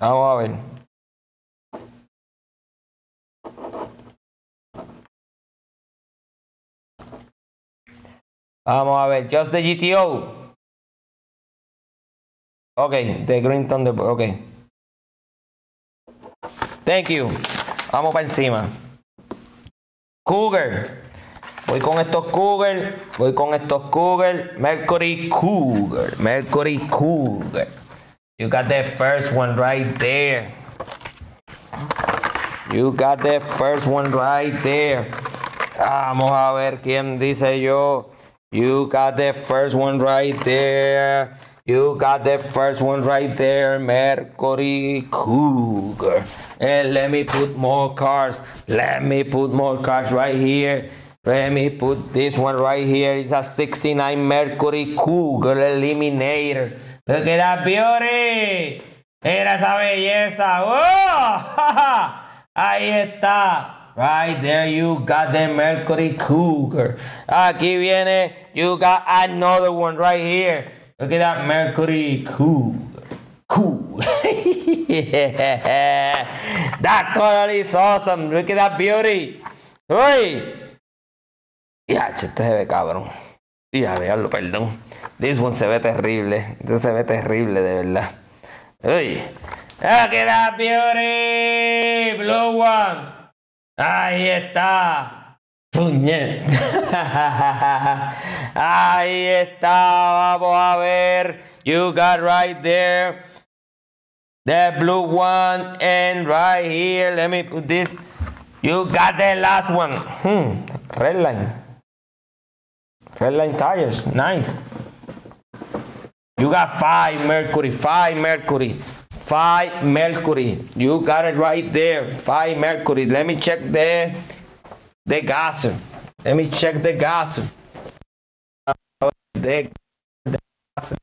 Vamos a ver. Vamos a ver, just the GTO. Okay, the Green Thunder, okay. Thank you. Vamos para encima. Cougar. Voy con estos Cougar. Voy con estos Cougar. Mercury Cougar. Mercury Cougar. You got that first one right there. You got that first one right there. Ah, vamos a ver quién dice yo. You got the first one right there. You got the first one right there. Mercury Cougar. And let me put more cars. Let me put more cars right here. Let me put this one right here. It's a 69 Mercury Cougar Eliminator. Look at that beauty. Mira esa belleza. ¡Oh! Ahí está. Right there you got the Mercury Cougar. Aquí viene, you got another one right here. Look at that Mercury Cougar. Cool. That color is awesome. Look at that beauty. Uy. Ya, este se cabrón. Ya, veanlo, perdón. This one se ve terrible. Este se ve terrible, de verdad. Uy. At that beauty. Blue one. Ahí está. Puñet. Ahí está. Vamos a ver. You got right there. The blue one. And right here. Let me put this. You got the last one. Hmm. Red line. Red line tires. Nice. You got five Mercury. Five Mercury. Five Mercury. You got it right there. Five Mercury. Let me check the the gas. Let me check the gas. The, the gas.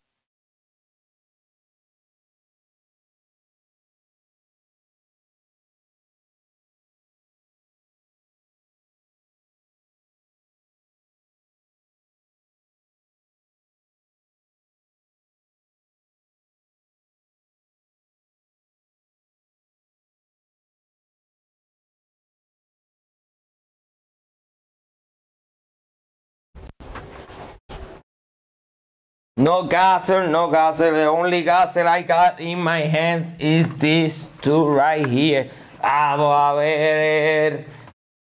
No gasser, no gasser. The only gasser I got in my hands is this two right here. Vamos a ver.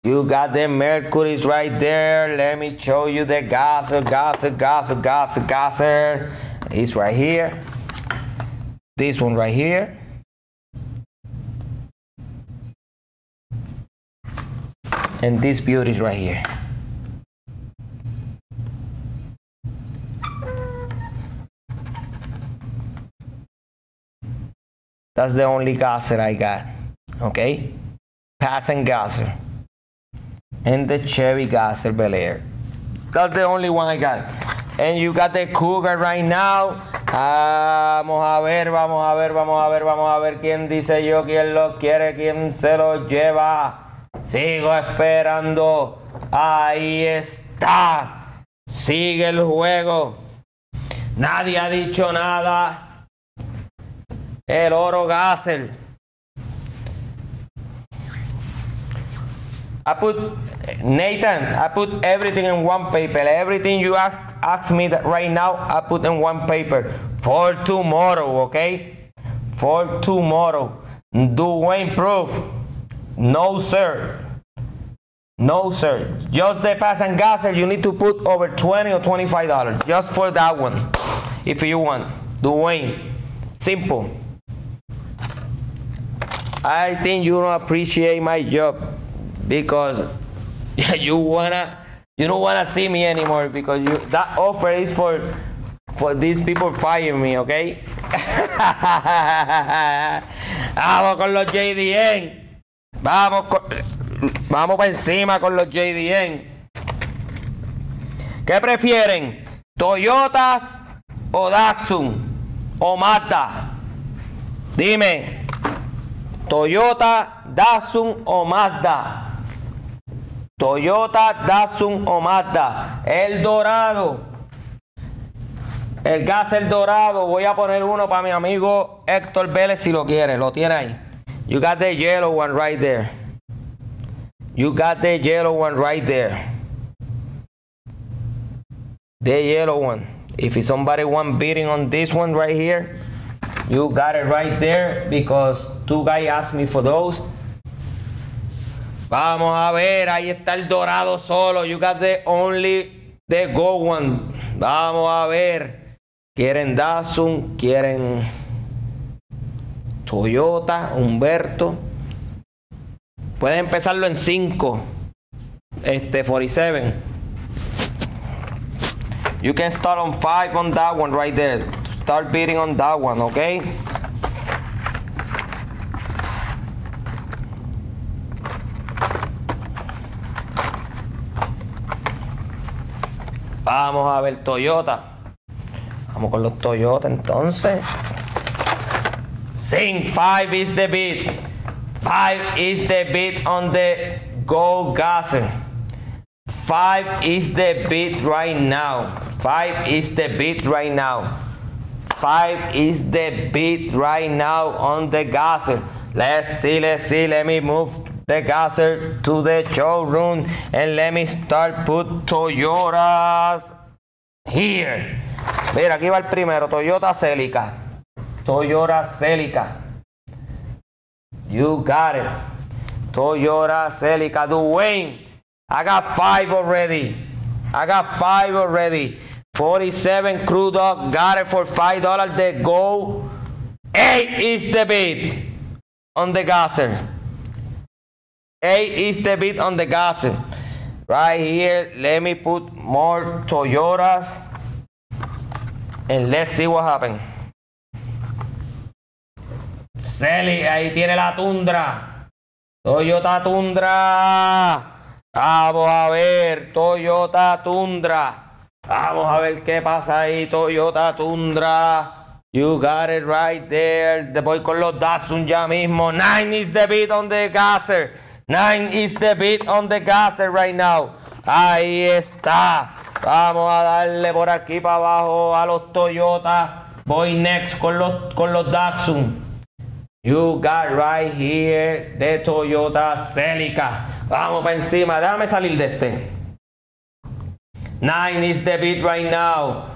You got the mercuries right there. Let me show you the gasser, gasser, gasser, gasser, gasser. It's right here. This one right here. And this beauty right here. That's the only gasser I got. Okay? Pass and gasser. And the Chevy gasser Bel Air. That's the only one I got. And you got the Cougar right now. Vamos a ver, vamos a ver, vamos a ver, vamos a ver quién dice yo, quién lo quiere, quién se lo lleva. Sigo esperando. Ahí está. Sigue el juego. Nadie ha dicho nada. El oro Gasser. I put Nathan. I put everything in one paper. Everything you ask ask me that right now, I put in one paper for tomorrow. Okay, for tomorrow. Do we improve? No sir. No sir. Just the pass and gas, you need to put over 20 or 25 dollars just for that one, if you want. Do Dwayne. Simple. I think you don't appreciate my job because you wanna you don't wanna see me anymore because that offer is for for these people fire me, okay? Vamos con los JDN. Vamos con, vamos para encima con los JDN. ¿Qué prefieren? ¿Toyotas o Datsun o Mazda? Dime. Toyota, Datsun o Mazda. Toyota, Datsun o Mazda. El dorado. El gas el dorado. Voy a poner uno para mi amigo Héctor Vélez si lo quiere. Lo tiene ahí. You got the yellow one right there. You got the yellow one right there. The yellow one. If somebody want bidding on this one right here, you got it right there because two guys asked me for those. Vamos a ver, ahí está el dorado solo. You got the only the gold one. Vamos a ver. Quieren Datsun, quieren Toyota, Humberto. Pueden empezarlo en 5. Este 47. You can start on 5 on that one right there. Start bidding on that one, okay? Vamos a ver Toyota. Vamos con los Toyota entonces. Sing, 5 is the bid. 5 is the bid on the Go Gasser. 5 is the bid right now. 5 is the bid right now. 5 is the bid right now on the gasser. Let's see, let's see. Let me move the gasser to the showroom and let me start put Toyotas here. Mira, aquí va el primero, Toyota Celica. Toyota Celica. You got it. Toyota Celica. Dwayne, I got five already. I got five already. 47 crude dog, got it for $5. The go. 8 is the bid on the gasser. 8 is the bid on the gasser. Right here, let me put more Toyotas and let's see what happens. Celi, ahí tiene la tundra. Toyota Tundra. Vamos a ver, Toyota Tundra. Vamos a ver qué pasa ahí, Toyota Tundra. You got it right there. Voy con los Datsun ya mismo. Nine is the beat on the gasser. Nine is the beat on the gasser right now. Ahí está. Vamos a darle por aquí para abajo a los Toyota. Voy next con los, con los Datsun. You got right here the Toyota Celica. Vamos para encima. Déjame salir de este. Nine is the beat right now.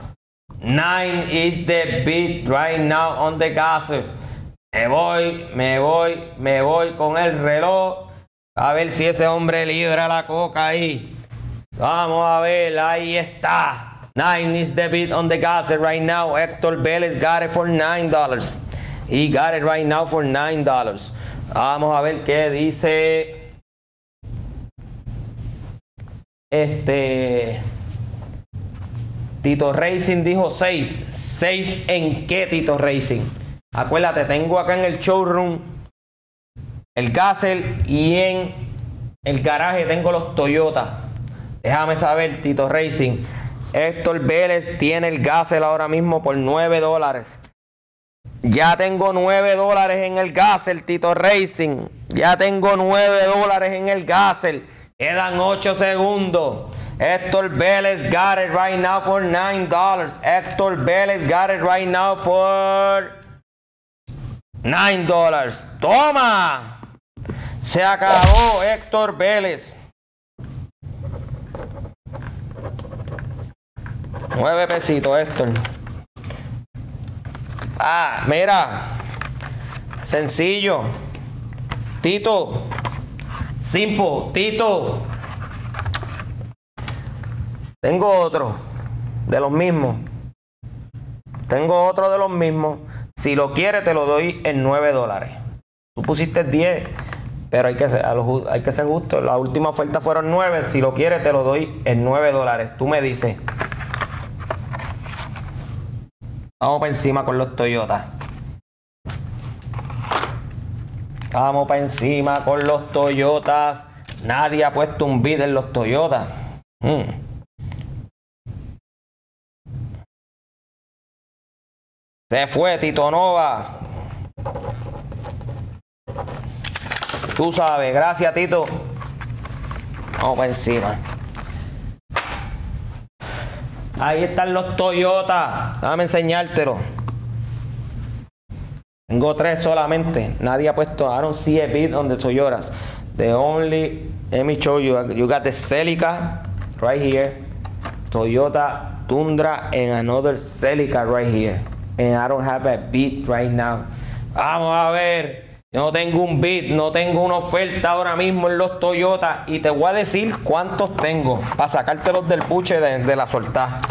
Nine is the beat right now on the gas. Me voy, me voy, me voy con el reloj. A ver si ese hombre libra la coca ahí. Vamos a ver, ahí está. Nine is the beat on the gas right now. Héctor Vélez got it for nine dollars. He got it right now for nine dollars. Vamos a ver qué dice. Este. Tito Racing dijo 6. 6 en qué Tito Racing. Acuérdate, tengo acá en el showroom el Gassel y en el garaje tengo los Toyota. Déjame saber, Tito Racing. Héctor Vélez tiene el Gassel ahora mismo por 9 dólares. Ya tengo 9 dólares en el Gassel, Tito Racing. Ya tengo 9 dólares en el Gassel. Quedan 8 segundos. Héctor Vélez got it right now for $9. Héctor Vélez got it right now for $9. Toma. Se acabó Héctor Vélez. Nueve pesitos, Héctor. Ah, mira. Sencillo. Tito. Simple. Tito. Tengo otro. De los mismos. Tengo otro de los mismos. Si lo quieres, te lo doy en 9 dólares. Tú pusiste 10, pero hay que, ser, hay que ser justo. La última oferta fueron 9. Si lo quieres, te lo doy en 9 dólares. Tú me dices. Vamos para encima con los Toyota. Vamos para encima con los Toyotas. Nadie ha puesto un bid en los Toyotas. Hmm. Se fue Tito Nova. Tú sabes, gracias Tito. Vamos para encima. Ahí están los Toyota. Déjame enseñártelo. Tengo tres solamente. Nadie ha puesto. I don't see a bit on the Toyotas. The only. Let me show you. You got the Celica right here. Toyota Tundra and another Celica right here and I don't have a beat right now. Vamos a ver. Yo no tengo un beat, no tengo una oferta ahora mismo en los Toyota y te voy a decir cuántos tengo para sacártelos del puche de, la soltada.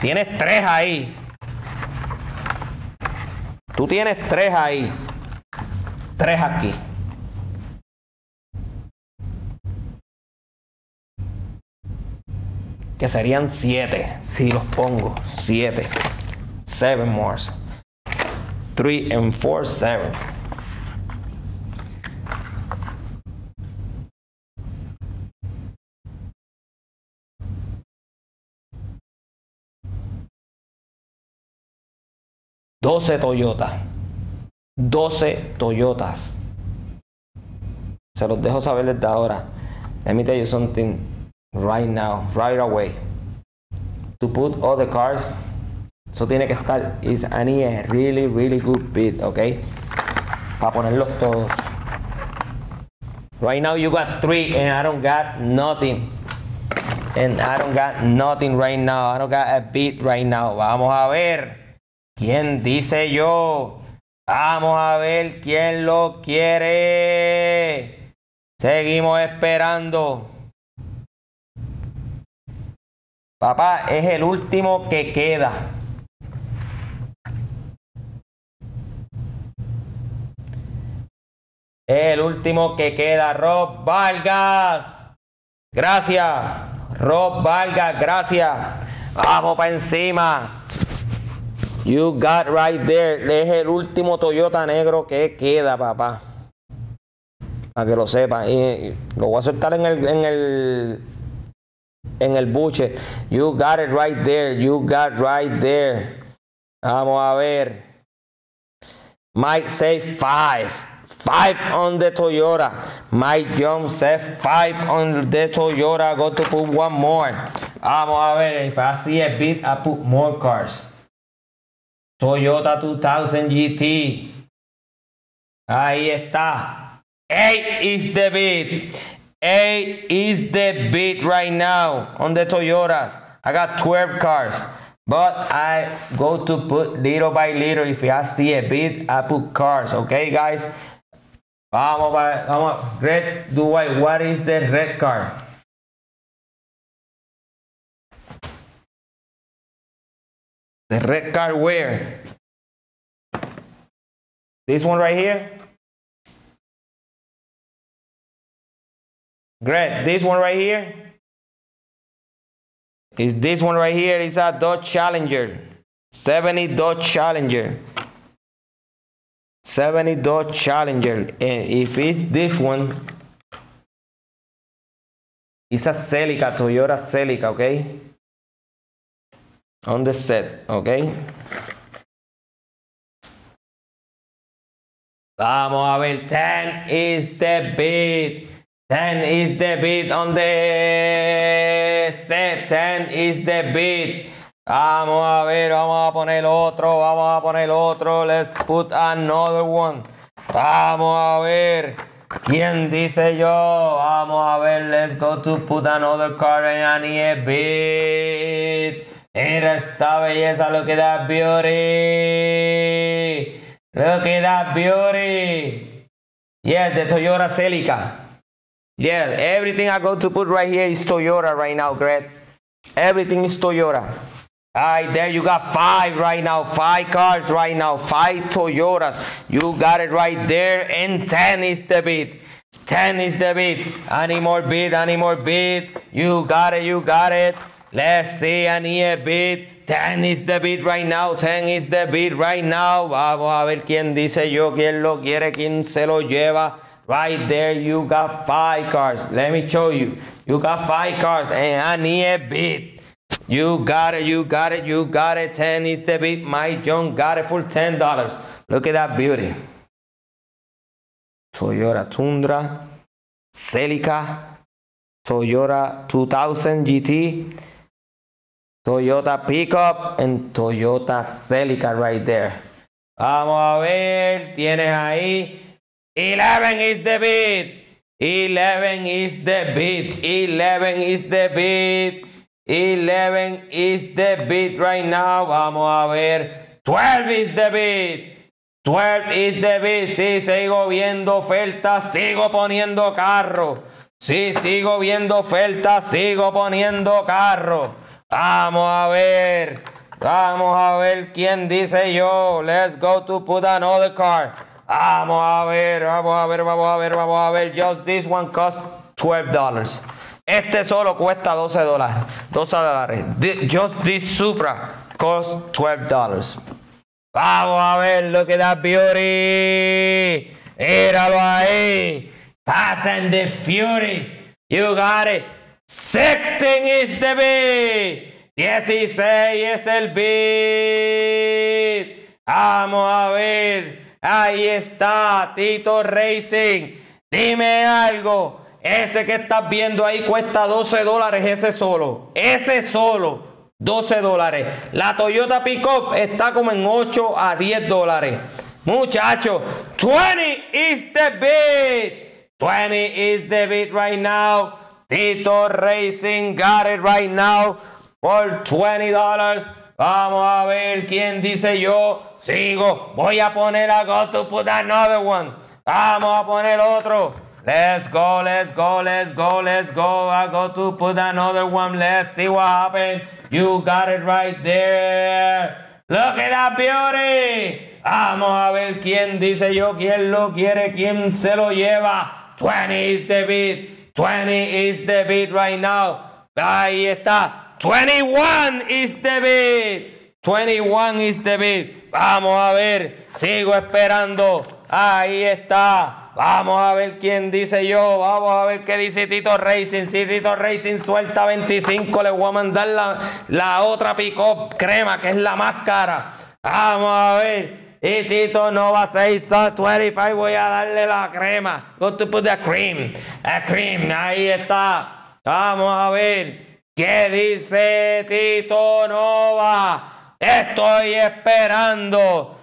Tienes tres ahí. Tú tienes tres ahí. Tres aquí. Que serían siete si los pongo. Siete. Seven more. Three and four, seven. Doce Toyota. Doce Toyotas. Se los dejo saber desde ahora. Let me tell you something right now, right away. To put all the cars Eso tiene que estar. Is any a really, really good bit, ok? Para ponerlos todos. Right now you got three and I don't got nothing. And I don't got nothing right now. I don't got a beat right now. Vamos a ver. ¿Quién dice yo? Vamos a ver quién lo quiere. Seguimos esperando. Papá, es el último que queda. El último que queda, Rob Vargas. Gracias. Rob Vargas, gracias. Vamos para encima. You got right there. Es el último Toyota negro que queda, papá. Para que lo sepan. Lo voy a soltar en el, en el, en el buche. You got it right there. You got right there. Vamos a ver. Mike say five. Five on the Toyota. Mike Jones said five on the Toyota. I got to put one more. Vamos a ver. If I see a bit, I put more cars. Toyota 2000 GT. Ahí está. Eight is the bid. Eight is the bid right now on the Toyotas. I got 12 cars. But I go to put little by little. If I see a bid, I put cars. Okay, guys? Vamos, vamos. Red, Dubai, what is the red card? The red card where? This one right here? Great. This one right here? Is this one right here? Is a Dodge Challenger. 70 Dodge Challenger. 70 Dodge Challenger. And if it's this one, it's a Celica, Toyota Celica, okay? On the set, okay? Vamos a ver, 10 is the beat. 10 is the beat on the set. 10 is the bid. Vamos a ver, vamos a poner otro, vamos a poner otro. Let's put another one. Vamos a ver. ¿Quién dice yo? Vamos a ver, let's go to put another card in I need a bit. Mira esta belleza, look at that beauty. Look at that beauty. Yes, the Toyota Celica. Yes, everything I go to put right here is Toyota right now, Greg. Everything is Toyota. All right, there you got five right now, five cars right now, five Toyotas. You got it right there, and 10 is the bid. 10 is the bid. Any more bid, any more bid. You got it, you got it. Let's see, I need a bid. 10 is the bid right now, 10 is the bid right now. Vamos a ver quién dice yo, quién lo quiere, quién se lo lleva. Right there, you got five cars. Let me show you. You got five cars, and I need a bid. You got it, you got it, you got it. 10 is the bid. My John got it for $10. Look at that beauty. Toyota Tundra, Celica, Toyota 2000 GT, Toyota Pickup, and Toyota Celica right there. Vamos a ver, tienes ahí. 11 is the bid. 11 is the bid. 11 is the bid. 11 is the bid right now. Vamos a ver. 12 is the bid. 12 is the bid. Sí, sigo viendo ofertas. Sigo poniendo carro. Sí, sigo viendo ofertas. Sigo poniendo carro. Vamos a ver. Vamos a ver quién dice yo. Let's go to put another car. Vamos a ver, vamos a ver, vamos a ver, vamos a ver. Just this one cost $12. Este solo cuesta 12 dólares. 12 dólares. Just this Supra costs $12. Vamos a ver lo que da beauty. Míralo ahí. Fast and the Furies. You got it. 16 is the bid. 16 es el bid. Vamos a ver. Ahí está, Tito Racing. Dime algo. Ese que estás viendo ahí cuesta 12 dólares, ese solo. Ese solo. 12 dólares. La Toyota Pickup está como en 8 a 10 dólares. Muchachos, 20 is the bid. 20 is the bid right now. Tito Racing got it right now for 20 dollars. Vamos a ver quién dice yo. Sigo. Voy a poner a go to put another one. Vamos a poner otro. Let's go, let's go, let's go, let's go. I go to put another one. Let's see what happened. You got it right there. Look at that beauty. Vamos a ver quién dice yo, quién lo quiere, quién se lo lleva. 20 is the beat. 20 is the beat right now. Ahí está. 21 is the beat. 21 is the beat. Vamos a ver. Sigo esperando. Ahí está. Vamos a ver quién dice yo. Vamos a ver qué dice Tito Racing. Si Tito Racing suelta 25, le voy a mandar la, la otra pick crema, que es la más cara. Vamos a ver. Y Tito no va a ser 25. Voy a darle la crema. Go to put the cream. A cream. Ahí está. Vamos a ver. ¿Qué dice Tito Nova? Estoy esperando.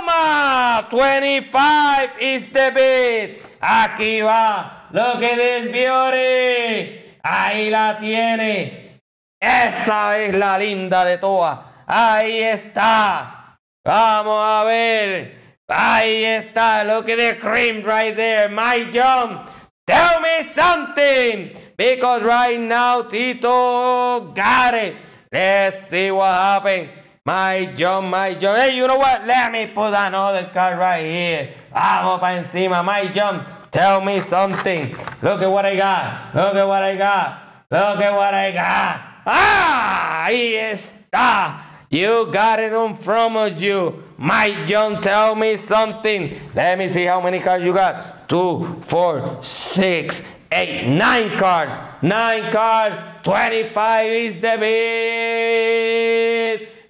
¡Toma! 25 is the bid. Aquí va. At this beauty. Ahí la tiene. Esa es la linda de todas. Ahí está. Vamos a ver. Ahí está. Look at the cream right there. My John. Tell me something. Because right now Tito got it. Let's see what happened. My John, my John. Hey, you know what? Let me put another card right here. Vamos para encima. My John, tell me something. Look at what I got. Look at what I got. Look at what I got. Ah, ahí está. You got it in front of you. My John, tell me something. Let me see how many cards you got. Two, four, six, eight, nine cards. Nine cards. 25 is the bid.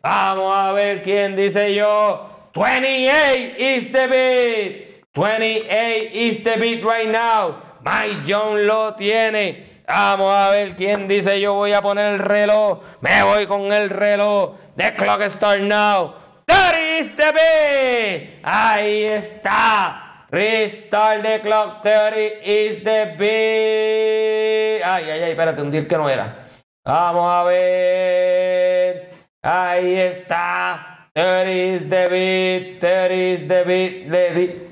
Vamos a ver quién dice yo. 28 is the beat. 28 is the beat right now. Mike John lo tiene. Vamos a ver quién dice yo voy a poner el reloj. Me voy con el reloj. The clock start now. 30 is the beat. Ahí está. Restart the clock. 30 is the beat. Ay, ay, ay, espérate, un deal que no era. Vamos a ver. Ahí está. 30 is the. 30 is the beat.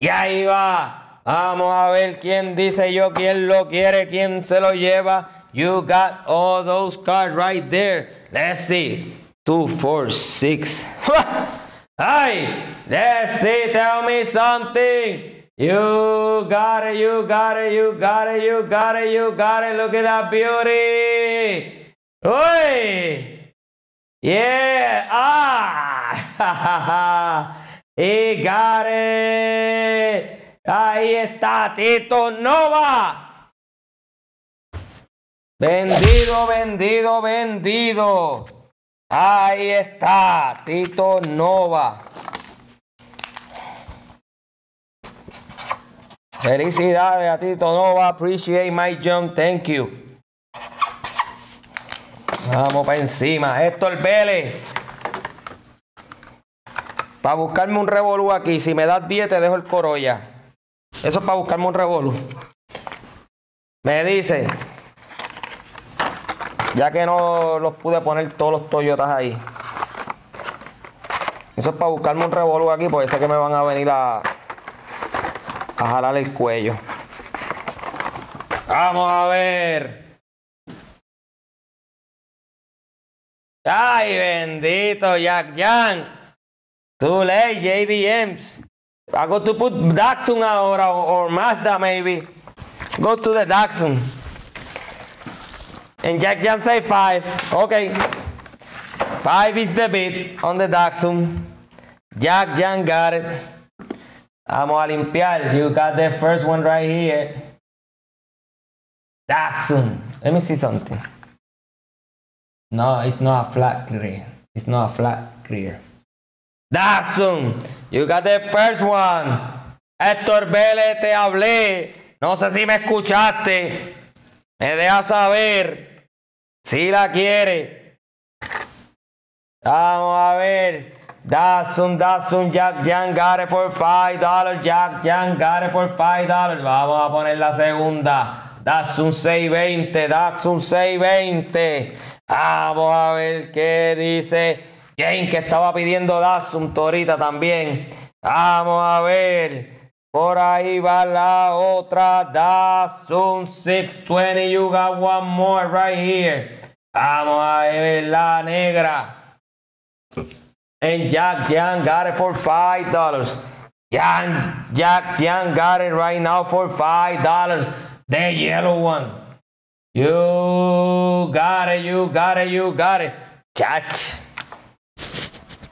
Y ahí va. Vamos a ver quién dice yo, quién lo quiere, quién se lo lleva. You got all those cards right there. Let's see. Two, four, six. Hey, let's see. Tell me something. You got it, you got it, you got it, you got it, you got it. Look at that beauty. Oi. Yeah. Ah. got it. Ahí está Tito Nova. Vendido, vendido, vendido. Ahí está, Tito Nova. Felicidades a Tito Nova. Appreciate my jump. Thank you. Vamos para encima. Héctor Vélez. Para buscarme un revolú aquí. Si me das 10, te dejo el Corolla. Eso es para buscarme un revolú. Me dice. Ya que no los pude poner todos los Toyotas ahí. Eso es para buscarme un revolú aquí, porque sé que me van a venir a, a jalar el cuello. Vamos a ver. Ay, bendito Jack Jan. Too late, JBMs. I go to put Daxun ahora, or, or Mazda maybe. Go to the Daxun. And Jack Jan say five. Okay. Five is the bid on the Daxum. Jack Jan got it. Vamos a limpiar. You got the first one right here. Daxum. Let me see something. No, it's not a flat clear. It's not a flat clear. Daxum. You got the first one. Héctor Vélez, te hablé. No sé si me escuchaste. Me deja saber. Si la quiere. Vamos a ver. Datsun, Datsun, Jack Jan got it for $5. Jack Jan got it for $5. Vamos a poner la segunda. Datsun 620. Datsun 620. Vamos a ver qué dice Jane que estaba pidiendo Datsun Torita también. Vamos a ver. Por ahí va la otra. Datsun 620. You got one more right here. Vamos a ver la negra. And Jack Young got it for five dollars. Jack Young got it right now for five dollars. The yellow one. You got it, you got it, you got it. Chach.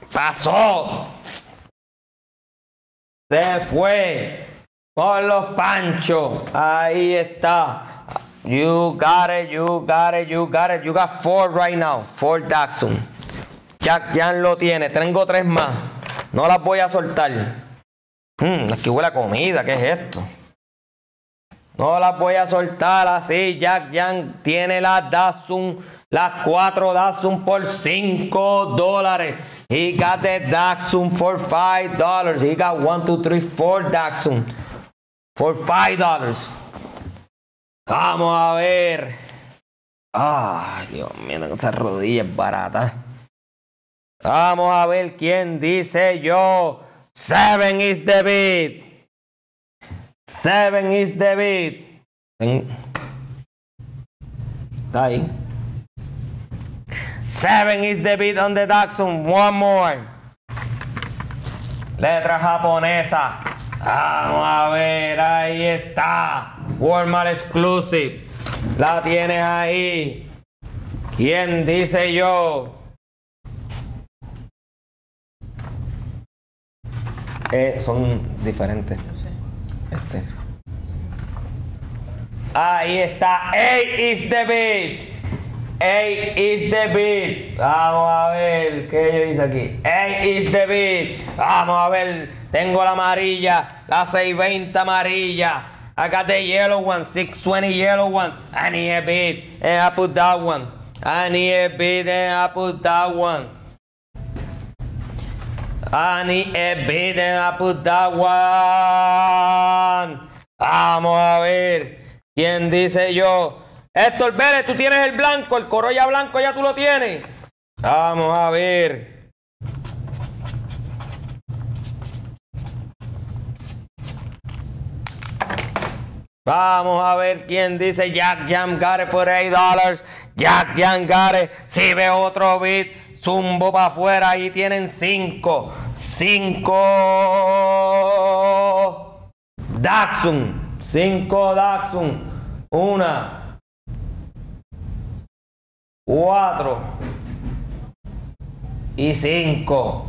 Pasó. Se fue por los panchos. Ahí está. You got it, you got it, you got it. You got four right now. Four Daxon. Jack Jan lo tiene. Tengo tres más. No las voy a soltar. Hmm, aquí huele a comida. ¿Qué es esto? No las voy a soltar así. Jack Jan tiene las Datsun, las cuatro Datsun por cinco dólares. He got the Datsun for five dollars. He got one, two, three, four Datsun for five dollars. Vamos a ver. Ay, Dios mío, con esas rodillas baratas. Vamos a ver quién dice yo. Seven is the beat. Seven is the beat. Está ahí. Seven is the beat on the Daxon. One more. Letra japonesa. Vamos a ver, ahí está. Walmart Exclusive. La tienes ahí. ¿Quién dice yo? Eh, son diferentes. Este. Ahí está. Eight is the beat. Eight is the beat. Vamos a ver qué yo hice aquí. Eight is the beat. Vamos a ver. Tengo la amarilla. La 620 amarilla. I got the yellow one. 620 yellow one. I need a beat. And I put that one. I need a beat and I put that one. I need a bit and I put that one. Vamos a ver. ¿Quién dice yo? Héctor Vélez, tú tienes el blanco, el Corolla blanco ya tú lo tienes. Vamos a ver. Vamos a ver quién dice Jack Jam Gare por 8 dólares. Jack Jam. Si ve otro beat, zumbo para afuera. Ahí tienen 5. 5. Daxun. 5 Daxun. Una. 4. Y 5.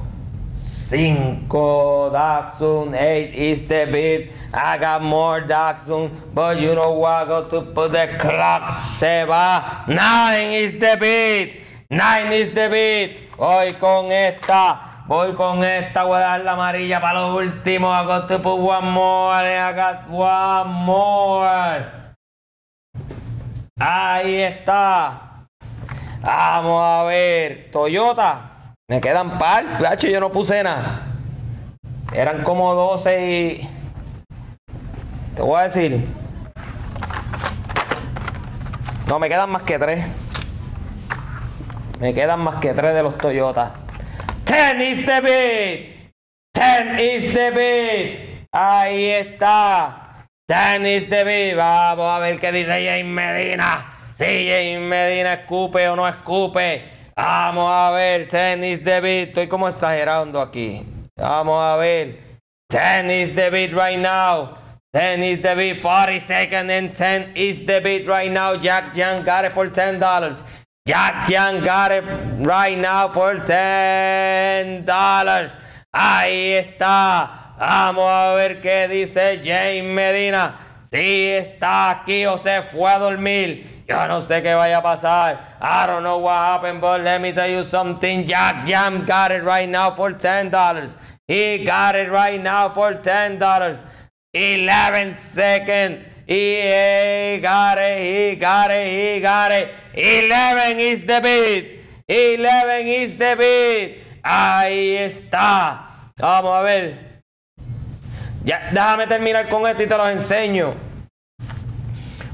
5 Daxun. 8 is the beat. I got more Daxun, but you know what? I got to put the clock. Se va. Nine is the beat. Nine is the beat. Voy con esta. Voy con esta. Voy a dar la amarilla para lo último. I got to put one more. I got one more. Ahí está. Vamos a ver. Toyota. Me quedan par. Yo no puse nada. Eran como 12 y... Te voy a decir. No, me quedan más que tres. Me quedan más que tres de los Toyota. Ten is the beat. Ten is the beat. Ahí está. Ten is the beat. Vamos a ver qué dice James Medina. Si James Medina escupe o no escupe. Vamos a ver. Ten is the beat. Estoy como exagerando aquí. Vamos a ver. Ten is the beat right now. 10 is the beat, 40 seconds and 10 is the beat right now. Jack Young got it for $10. Jack Young got it right now for $10. Ahí está. Vamos a ver qué dice James Medina. Si está aquí o se fue a dormir. Yo no sé qué vaya a pasar. I don't know what happened, but let me tell you something. Jack Jam got it right now for $10. He got it right now for $10. 11 seconds. He got it, he got it, he got it. 11 is the beat. 11 is the beat. Ahí está. Vamos a ver. Ya, déjame terminar con esto y te los enseño.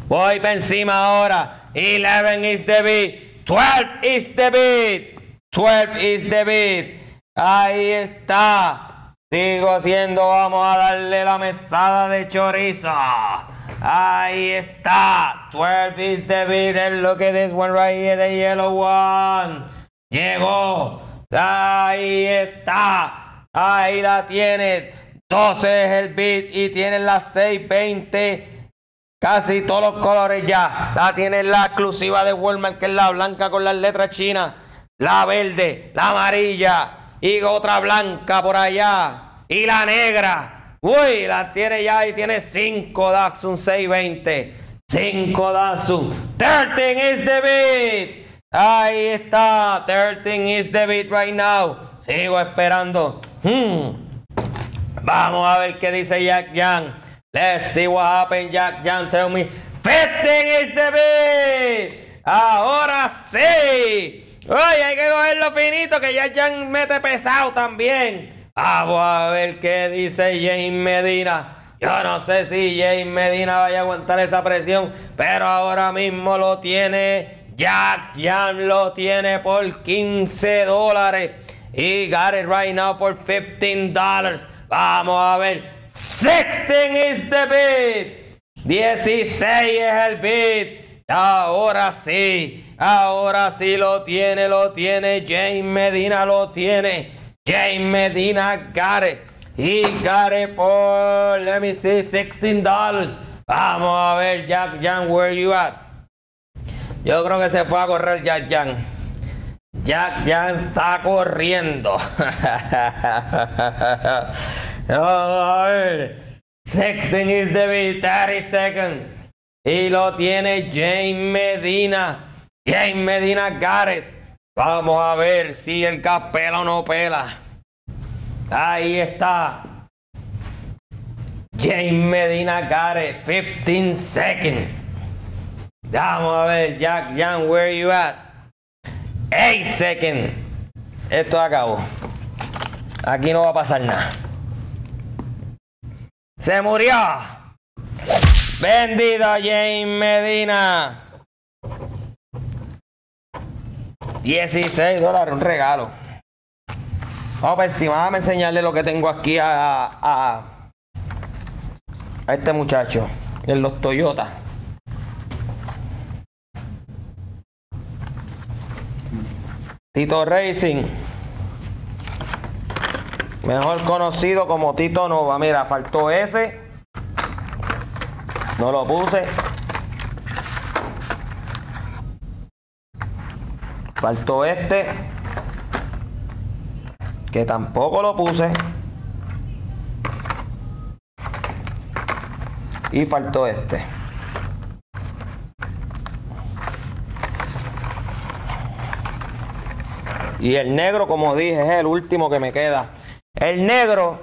Voy para encima ahora. 11 is the beat. 12 is the beat. 12 is the beat. Ahí está. Sigo haciendo, vamos a darle la mesada de chorizo. Ahí está. 12 is the beat. Look at this one right here, the yellow one. Llegó. Ahí está. Ahí la tienes. 12 es el beat y tienes las 620. Casi todos los colores ya. La tienes la exclusiva de Walmart, que es la blanca con las letras chinas. La verde, la amarilla y otra blanca por allá. Y la negra. Uy, la tiene ya y tiene 5 Datsun 620. 5 Datsun. 13 is the beat. Ahí está. 13 is the beat right now. Sigo esperando. Hmm. Vamos a ver qué dice Jack Jan. Let's see what happened, Jack Jan. Tell me. 15 is the beat. Ahora sí. Oye, hay que cogerlo finito que ya Jan mete pesado también. Vamos a ver qué dice James Medina. Yo no sé si James Medina vaya a aguantar esa presión, pero ahora mismo lo tiene. Jack Jan lo tiene por 15 dólares. Y got it right now for 15 dólares. Vamos a ver. 16 is the beat. 16 es el beat. Ahora sí. Ahora sí lo tiene, lo tiene. James Medina lo tiene. James Medina got it. He got it for, let me see, $16. Vamos a ver, Jack Jan, where you at? Yo creo que se fue a correr Jack Jan. Jack Jan está corriendo. a ver. 16 is the 30 seconds. Y lo tiene James Medina. James Medina Garrett. Vamos a ver si el gas o no pela. Ahí está. James Medina Garrett, 15 seconds. Vamos a ver, Jack Jan, where you at? 8 seconds. Esto acabó. Aquí no va a pasar nada. Se murió. Bendito James Medina. 16 dólares, un regalo. Vamos por encima, a enseñarle lo que tengo aquí a, a, a este muchacho en los Toyota. Tito Racing. Mejor conocido como Tito Nova. Mira, faltó ese. No lo puse. Faltó este. Que tampoco lo puse. Y faltó este. Y el negro, como dije, es el último que me queda. El negro.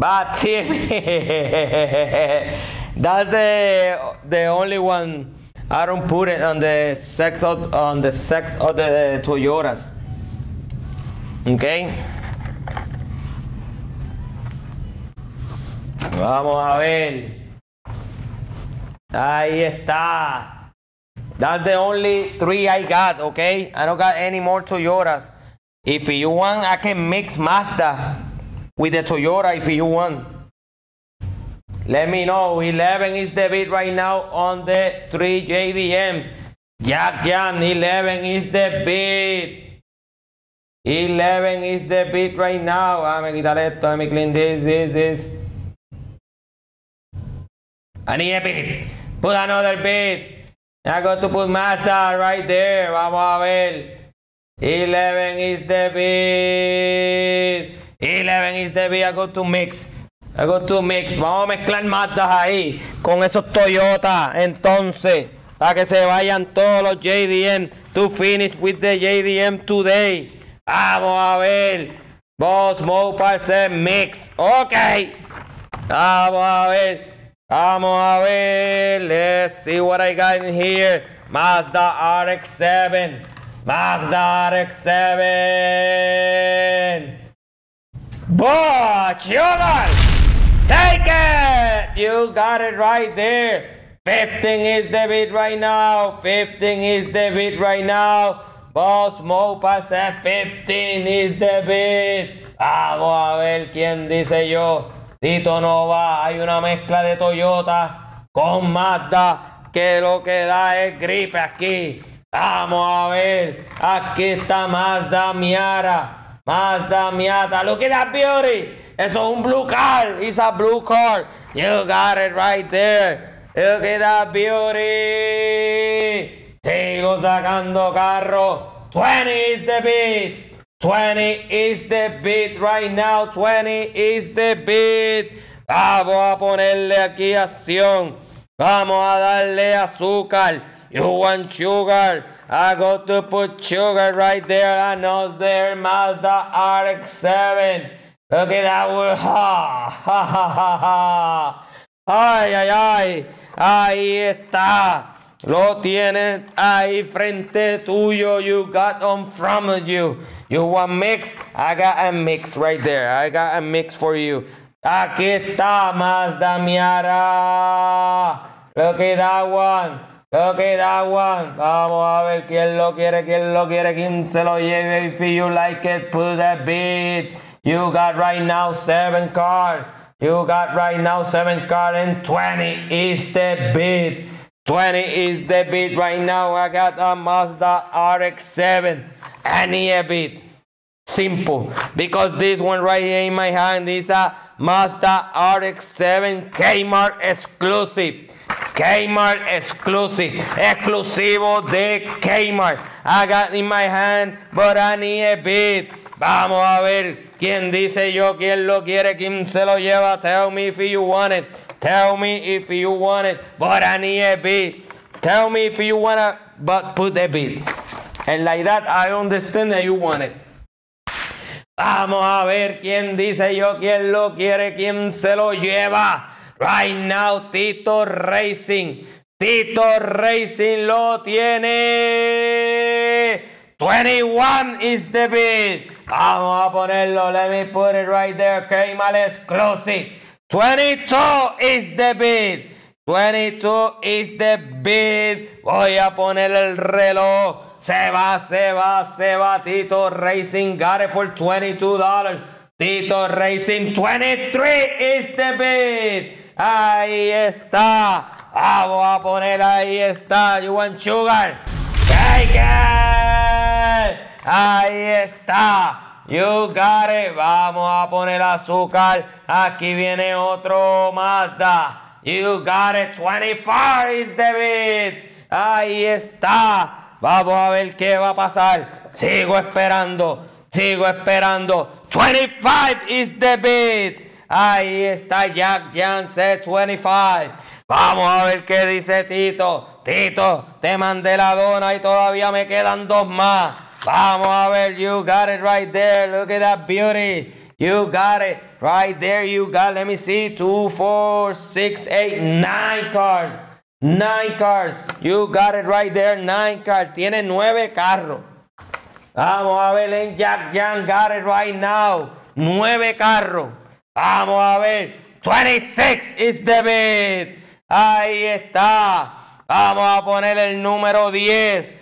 That's the the only one. I don't put it on the sect of, on the sect of the Toyotas. Okay. Vamos a ver. Ahí está. That's the only three I got, okay? I don't got any more Toyotas. If you want, I can mix Mazda with the Toyota if you want. Let me know. 11 is the bid right now on the 3 JDM. Jack Jan, 11 is the bid. 11 is the bid right now. Quitar esto, let me clean this, this, this. I need a bid. Put another bid. I got to put Mazda right there. Vamos a ver. 11 is the bid. 11 is the bid. I got to mix. Got to mix. Vamos a mezclar Mazda ahí con esos Toyota. Entonces, para que se vayan todos los JDM to finish with the JDM today. Vamos a ver. Boss Mopar mix. Ok. Vamos a ver. Vamos a ver. Let's see what I got in here. Mazda RX-7. Mazda RX-7. But sugar. Take it. You got it right there. 15 is the bid right now. 15 is the bid right now. Boss Mopar said 15 is the bid. Vamos a ver quién dice yo. Tito Nova, hay una mezcla de Toyota con Mazda que lo que da es gripe aquí. Vamos a ver, aquí está Mazda Miara, Mazda Miata, look at that beauty. Eso es un blue car, it's a blue car. You got it right there. Look at that beauty. Sigo sacando carro. 20 is the beat. 20 is the bid right now. 20 is the bid. Vamos a ponerle aquí acción. Vamos a darle azúcar. You want sugar? I got to put sugar right there. I know there Mazda RX-7. Look at that. Ha, ha, ha, ha, ha. Ay, ay, ay. Ahí está. Lo tienes ahí frente tuyo. You got on of you. You want mix? I got a mix right there. I got a mix for you. Aquí está Mazda Miara. Look at that one. Look at that one. Vamos a ver quién lo quiere, quién lo quiere, quién se lo lleve. If you like it, put a bid. You got right now seven cars. You got right now seven cars and 20 is the bid. 20 is the bid right now. I got a Mazda RX-7. Any a bit. Simple. Because this one right here in my hand is a Mazda RX-7 Kmart exclusive. Kmart exclusive. Exclusivo de Kmart. I got in my hand, but I need a bit. Vamos a ver quién dice yo, quién lo quiere, quién se lo lleva. Tell me if you want it. Tell me if you want it, but I need a beat. Tell me if you want it, but put a beat. And like that, I understand that you want it. Vamos a ver quién dice yo, quién lo quiere, quién se lo lleva. Right now, Tito Racing. Tito Racing lo tiene. Bid. 21 is the bid. Vamos a ponerlo. Let me put it right there. K-Mal exclusive. 22 is the bid. 22 is the bid. Voy a poner el reloj. Se va, se va, se va. Tito Racing got it for $22. Tito Racing 23 is the bid. Ahí está. Vamos a poner ahí está. You want sugar? Take it. Ahí está. You got it. Vamos a poner azúcar. Aquí viene otro Mazda. You got it. 24 is the bid. Ahí está. Vamos a ver qué va a pasar. Sigo esperando. Sigo esperando. 25 is the bid. Ahí está Jack Jansen 25. Vamos a ver qué dice Tito. Tito, te mandé la dona y todavía me quedan dos más. Vamos a ver, you got it right there. Look at that beauty. You got it right there. You got, let me see, two, four, six, eight, nine cars. Nine cars. You got it right there, nine cars. Tiene nueve carros. Vamos a ver en Jack Jan got it right now. Nueve carros. Vamos a ver. 26 is the bid. Ahí está. Vamos a poner el número 10.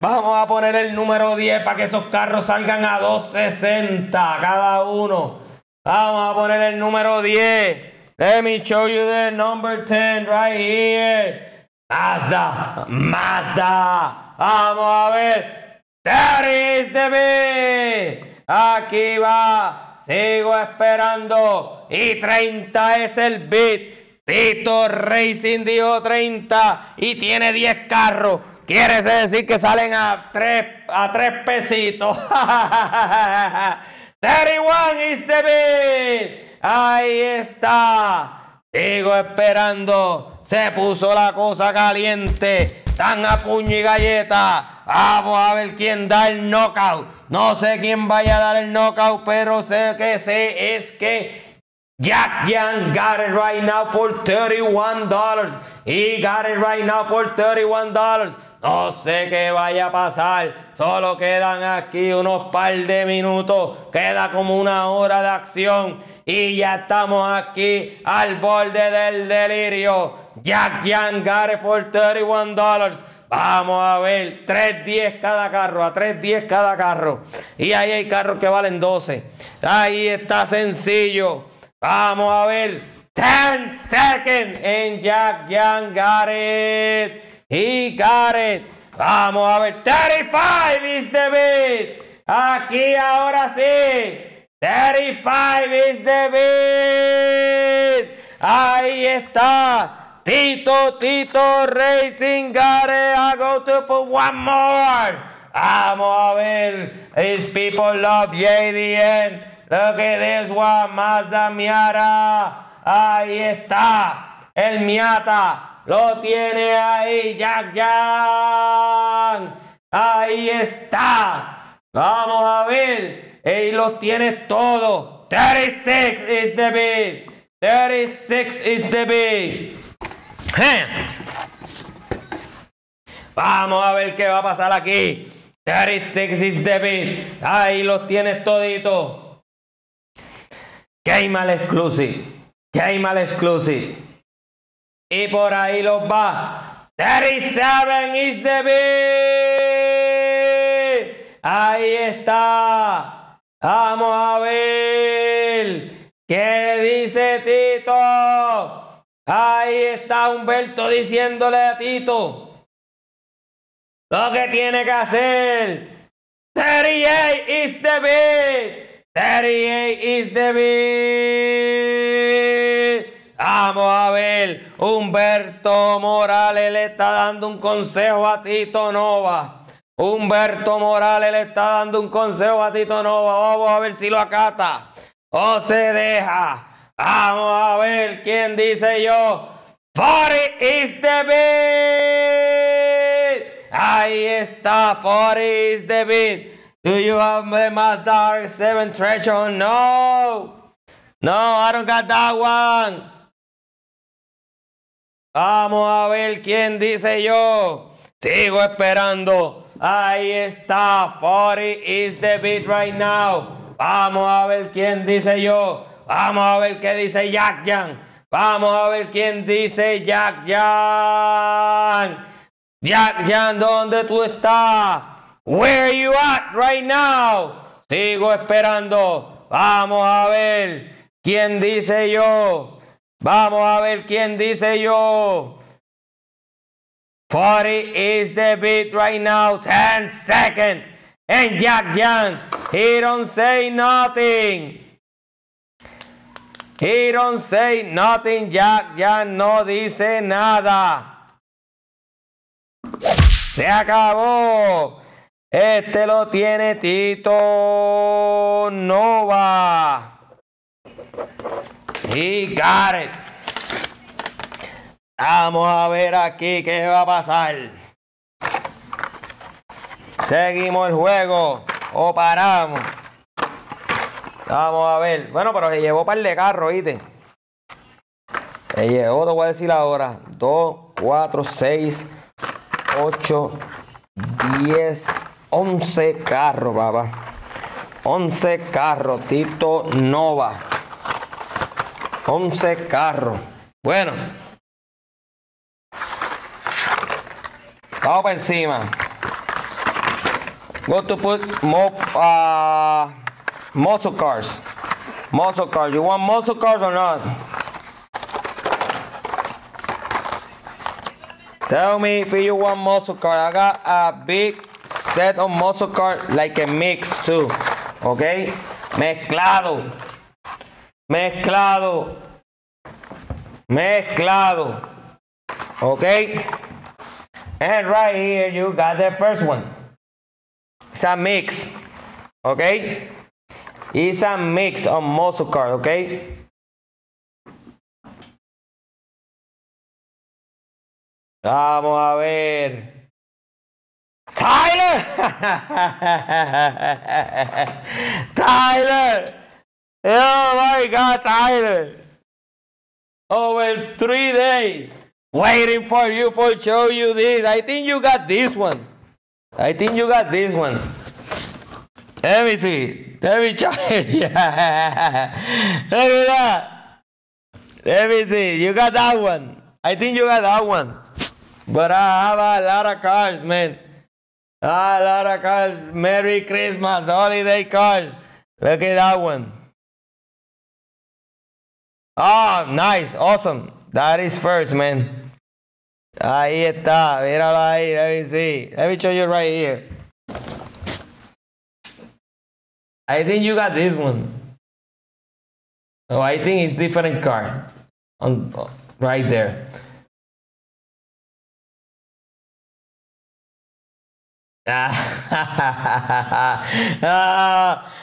Vamos a poner el número 10 para que esos carros salgan a 260 cada uno. Vamos a poner el número 10. Let me show you the number 10 right here. Mazda, Mazda. Vamos a ver. There is the bid. Aquí va. Sigo esperando. Y 30 es el bit. Tito Racing dijo 30 y tiene 10 carros. Quiere decir que salen a 3 a tres pesitos. 31 is the bit. Ahí está. Sigo esperando. Se puso la cosa caliente. Tan a puño y galleta. Vamos a ver quién da el knockout. No sé quién vaya a dar el knockout, pero sé que sé es que Jack Young got it right now for $31. He got it right now for $31. No sé qué vaya a pasar. Solo quedan aquí unos par de minutos. Queda como una hora de acción. Y ya estamos aquí al borde del delirio. Jack Young got it for $31. Vamos a ver, 3.10 cada carro, a 3.10 cada carro. Y ahí hay carros que valen 12. Ahí está sencillo. Vamos a ver, 10 seconds en Jack Young got it. He got it. Vamos a ver, 35 is the bid. Aquí ahora sí. 35 is the bid. Ahí está. Tito, Tito Racing got it. I go to put one more. Vamos a ver. These people love JDN. Look at this one. Mazda. Ahí está. El Miata. Lo tiene ahí. Jack Jack. Ahí está. Vamos a ver. Y los tienes todos. 36 is the bid. 36 is the bid. Vamos a ver qué va a pasar aquí. 36 is the bid. Ahí los tienes toditos. Mal Exclusive. mal Exclusive. Y por ahí los va. 37 is the bid. Ahí está. Vamos a ver. ¿Qué dice Tito? Ahí está Humberto diciéndole a Tito lo que tiene que hacer. 38 is the bid. 38 is bid. Vamos a ver. Humberto Morales le está dando un consejo a Tito Nova. Humberto Morales le está dando un consejo a Tito Nova. Vamos a ver si lo acata o se deja. Vamos a ver quién dice yo. 40 is the bid. Ahí está, 40 is the bid. Do you have the Mazda 7 treasure? No. No, I don't got that one. Vamos a ver quién dice yo. Sigo esperando. Ahí está. 40 is the beat right now. Vamos a ver quién dice yo. Vamos a ver qué dice Jack Jan. Vamos a ver quién dice Jack Jan. Jack Jan, ¿dónde tú estás? Where you at right now? Sigo esperando. Vamos a ver quién dice yo. Vamos a ver quién dice yo. 40 is the beat right now. 10 seconds. And Jack Jan, he don't say nothing. He don't say nothing. Jack Jan no dice nada. Se acabó. Este lo tiene Tito Nova. Got it. Vamos a ver aquí qué va a pasar. Seguimos el juego o paramos. Vamos a ver. Bueno, pero se llevó par de carro, ¿viste? Se llevó, te voy a decir ahora. 2, 4, 6, 8, 10, 11 carros, papá. 11 carros, Tito Nova. 11 carros. Bueno. Vamos para encima. Go to put more uh, muscle cars. Muscle cars. You want muscle cars or not? Tell me if you want muscle car. I got a big set of muscle car like a mix too. Okay? Mezclado. Mezclado. Mezclado. Okay? And right here you got the first one. It's a mix. Okay? It's a mix of muscle car, okay? Vamos a ver. Tyler! Tyler! Oh my God, Tyler! Oh, Over three days waiting for you for show you this. I think you got this one. I think you got this one. Let me see. Let me try. yeah. Look at that. Let me see. You got that one. I think you got that one. But I have a lot of cars, man. Ah, A lot of cars. Merry Christmas, holiday cars. Look at that one. Oh, nice, awesome. That is first, man. Ahí está, míralo ahí, let me see. Let me show you right here. I think you got this one. Oh, I think it's different car. On right there. Ah,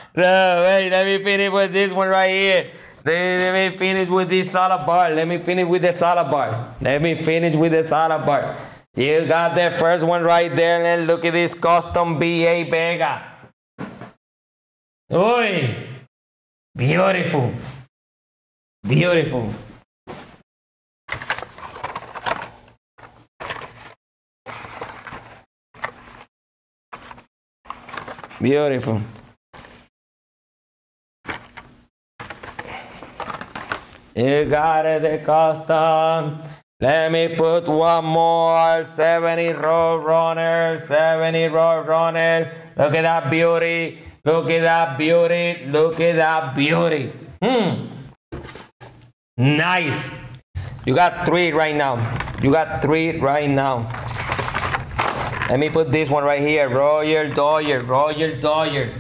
no, wait, let me finish with this one right here. Let me finish with this salad bar. Let me finish with the salad bar. Let me finish with the salad bar. You got the first one right there. And look at this custom BA Vega. Oi! Beautiful. Beautiful. Beautiful. You got it, the custom. Let me put one more 70 road runner, 70 road runner. Look at that beauty. Look at that beauty. Look at that beauty. Hmm. Nice. You got three right now. You got three right now. Let me put this one right here. Royal Doyer. Royal Doyer.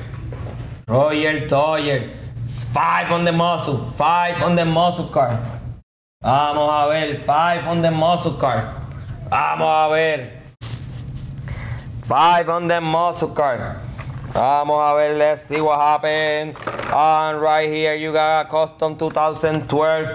Royal Doyer. Five on the muscle. Five on the muscle car. Vamos a ver. Five on the muscle car. Vamos a ver. Five on the muscle car. Vamos a ver. Let's see what happened. And right here you got a custom 2012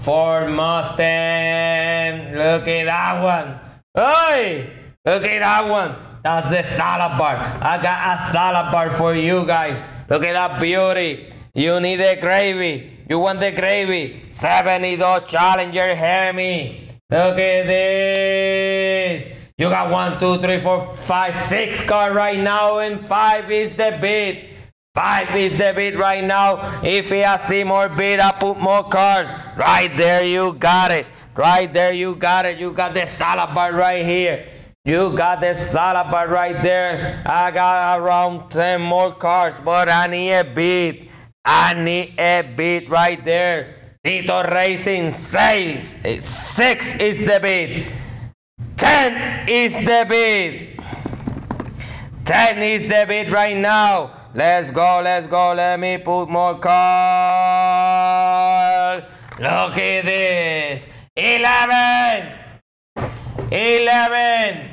Ford Mustang. Look at that one. Hey! Look at that one. That's the salad bar. I got a salad bar for you guys. Look at that beauty. You need the gravy. You want the gravy. 72 Challenger Hemi. Look at this. You got one, two, three, four, five, six cars right now, and five is the bid. Five is the bid right now. If I see more bid, I put more cars. Right there, you got it. Right there, you got it. You got the salad bar right here. You got the salad bar right there. I got around 10 more cars, but I need a beat. I need a beat right there. Tito Racing 6. 6 is the beat. 10 is the beat. 10 is the beat right now. Let's go, let's go. Let me put more cars. Look at this. 11. 11.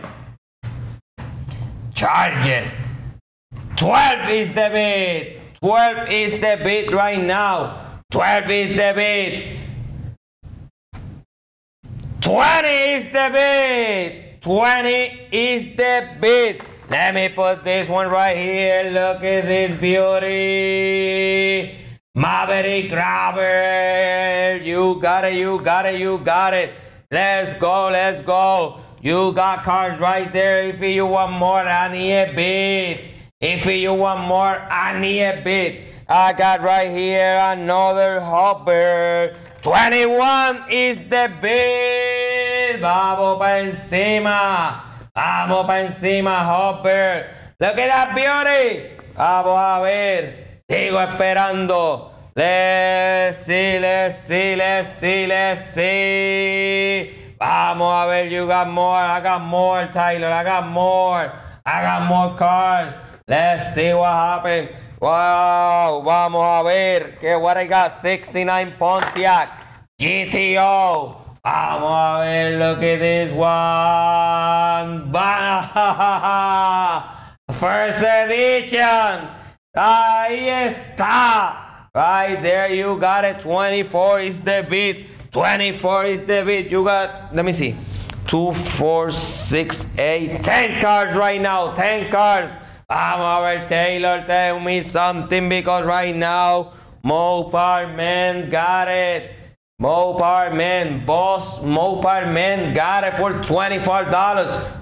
Charge 12 is the bid. 12 is the bid right now. 12 is the bid. 20 is the bid. 20 is the bid. Let me put this one right here. Look at this beauty. Maverick Grabber. You got it, you got it, you got it. Let's go, let's go. You got cards right there. If you want more, I need a bid. If you want more, I need a bid. I got right here another hopper. 21 is the bid. Vamos pa encima. Vamos pa encima, hopper. Look at that beauty. Vamos a ver. Sigo esperando. Let's see, let's see, let's see, let's see. Vamos a ver, you got more. I got more, Tyler. I got more. I got more cars. Let's see what happened. Wow, vamos a ver que what I got 69 Pontiac GTO. Vamos a ver, look at this one. First edition. Ahí está. Right there, you got it. 24 is the beat. 24 is the beat. You got, let me see. 2, 4, 6, 8, 10 cards right now. 10 cards. Vamos a ver, Taylor, tell me something because right now, Mopar Man got it. Mopar Man, boss Mopar Man got it for $24.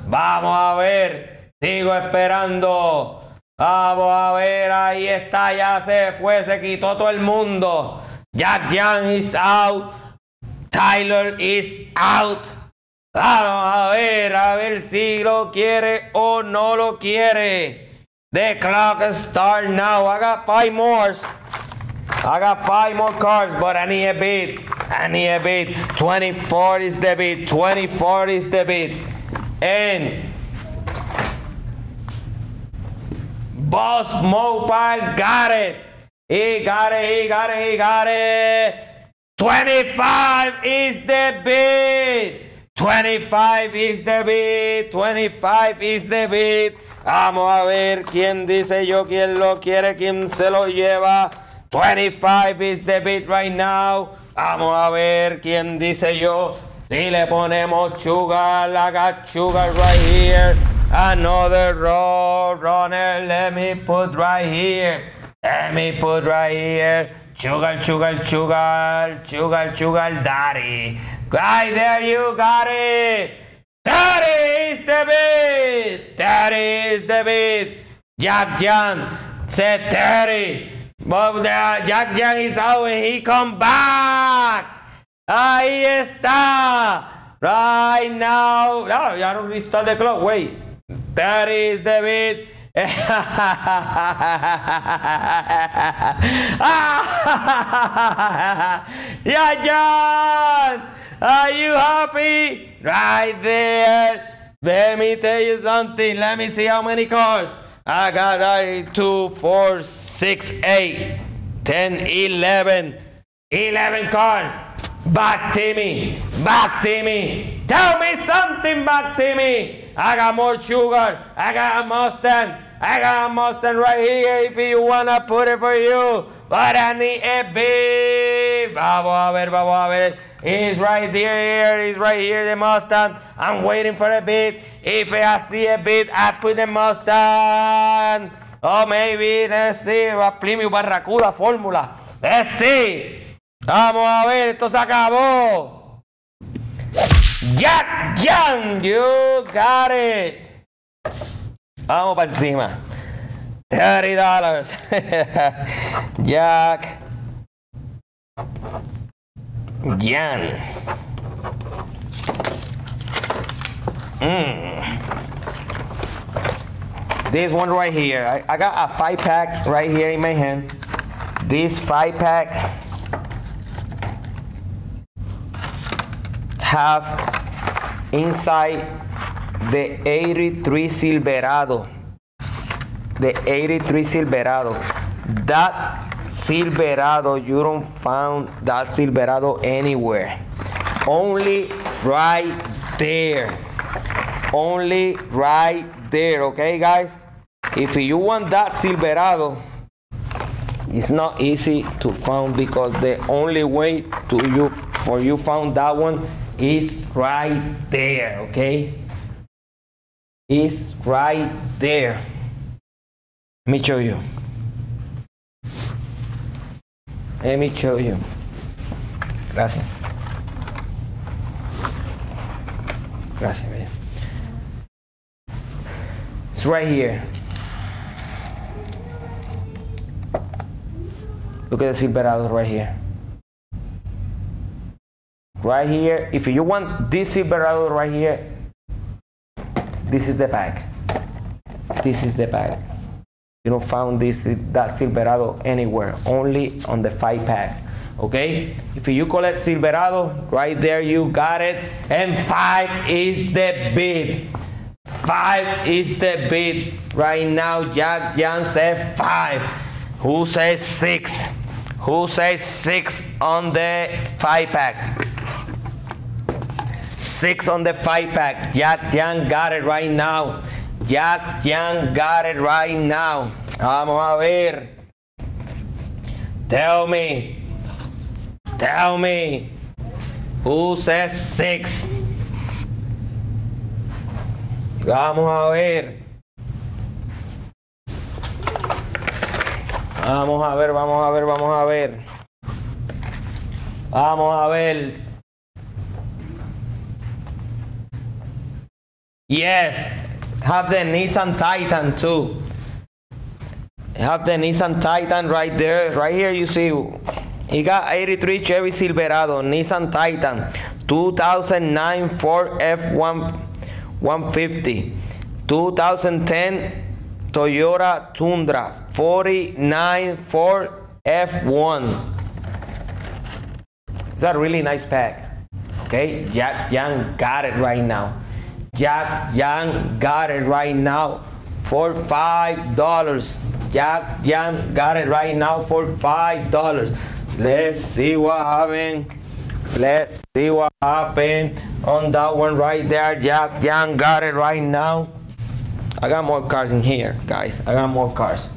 Vamos a ver, sigo esperando. Vamos a ver, ahí está, ya se fue, se quitó todo el mundo. Jack Young is out. Tyler is out. Vamos a ver, a ver si lo quiere o no lo quiere. The clock start now. I got five more. I got five more cards, but I need a bid. I need a bid. 24 is the bid. 24 is the bid. And Boss Mopile got it. He got it, he got it, he got it. 25 is the bid. 25 is the bid. 25 is the bid. Vamos a ver quién dice yo, quién lo quiere, quién se lo lleva. 25 is the bid right now. Vamos a ver quién dice yo. Si le ponemos sugar, I got sugar right here. Another road runner, let me put right here. Let me put right here. Sugar, sugar, sugar, sugar, sugar, daddy. Right there, you got it. That is the beat. That is the beat. Jack Young said 30. But the Jack Young is out and he come back. Ahí está. Right now. Oh, no, ya no restart the clock. Wait. That is the beat. yeah, John, are you happy? Right there. Let me tell you something. Let me see how many cars. I got right, two, four, six, eight, ten, eleven, eleven cars. Back to me. back to me. Tell me something, back Timmy. I got more sugar. I got a Mustang. I got a Mustang right here if you wanna put it for you. But I need a big. Vamos a ver, vamos a ver. He's right there. He's right here, the Mustang. I'm waiting for a bit. If I see a bit, I put the Mustang. Oh, maybe, let's see, Plymouth Barracuda Fórmula. Let's see. Vamos a ver, esto se acabó. Jack Young, you got it. Vamos para encima. $30. Jack Young. Mm. This one right here. I, I got a five pack right here in my hand. This five pack have inside the 83 Silverado. The 83 Silverado. That Silverado, you don't find that Silverado anywhere. Only right there. Only right there, okay guys? If you want that Silverado, it's not easy to find because the only way to you for you found that one is right there, okay? It's right there. Let me show you. Let me show you. Gracias. Gracias, bella. It's right here. Look at the Silverado right here. Right here, if you want this Silverado right here, this is the pack. This is the pack. You don't find this that Silverado anywhere, only on the five pack. Okay? If you collect Silverado, right there you got it. And five is the bid. Five is the bid. Right now, Jack Jan said five. Who says six? Who says six on the five pack? Six on the five pack. Jack Jan got it right now. Jack Jan got it right now. Vamos a ver. Tell me. Tell me. Who says six? Vamos a ver. Vamos a ver, vamos a ver, vamos a ver. Vamos a ver. Yes, have the Nissan Titan too. Have the Nissan Titan right there. Right here you see he got 83 Chevy Silverado, Nissan Titan, 2009 Ford F1 150, 2010 Toyota Tundra, 49 Ford F1. It's a really nice pack. Okay, Jack Young got it right now. Jack Young got it right now for five dollars. Jack Young got it right now for five dollars. Let's see what happened. Let's see what happened on that one right there. Jack Young got it right now. I got more cars in here, guys. I got more cars.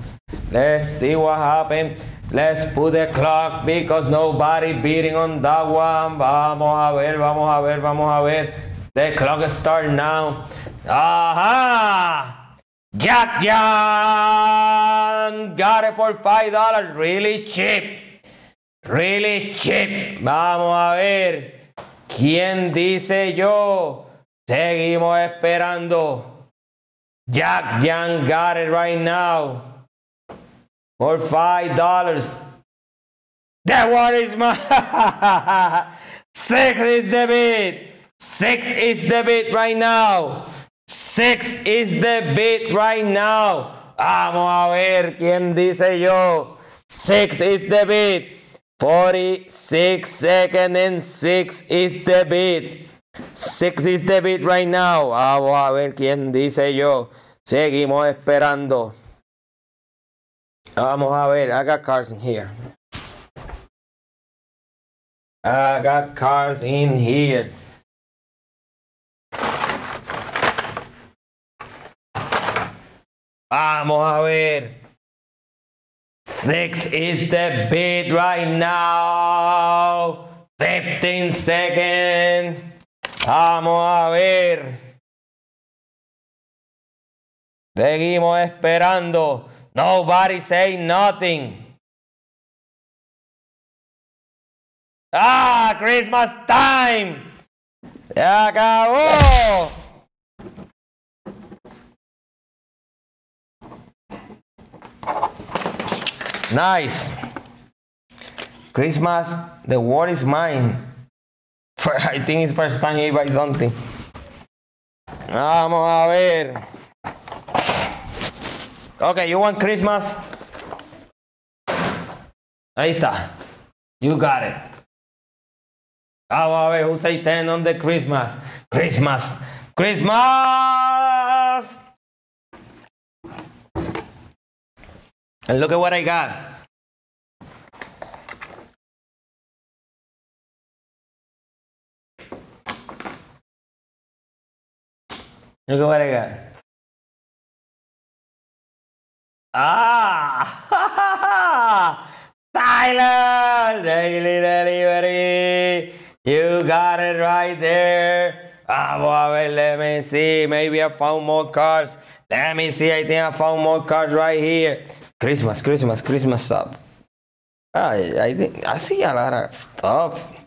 Let's see what happened. Let's put the clock because nobody beating on that one. Vamos a ver, vamos a ver, vamos a ver. The clock start now. Aha! Jack Young got it for five dollars. Really cheap. Really cheap. Vamos a ver. ¿Quién dice yo? Seguimos esperando. Jack Young got it right now for five dollars. That one is my six is the bid. Six is the bid right now. Six is the bid right now. Vamos a ver quién dice yo. Six is the bid. 46 seconds and six is the bid. Six is the bid right now. Vamos a ver quién dice yo. Seguimos esperando. Vamos a ver. I got cars in here. I got cars in here. Vamos a ver. Six is the bid right now. 15 seconds. Vamos a ver. Seguimos esperando. Nobody say nothing. Ah, Christmas time. ¡Se acabó! Nice. Christmas, the world is mine. For, I think it's first time he buy something. Vamos a ver. Okay, you want Christmas? Ahí está. You got it. Vamos a ver who say 10 on the Christmas. Christmas. Christmas. And look at what I got. Look at what I got. Ah! Tyler! Daily delivery! You got it right there. Vamos a ver, let me see. Maybe I found more cards. Let me see. I think I found more cards right here. Christmas, Christmas, Christmas stuff. I, I think I see a lot of stuff.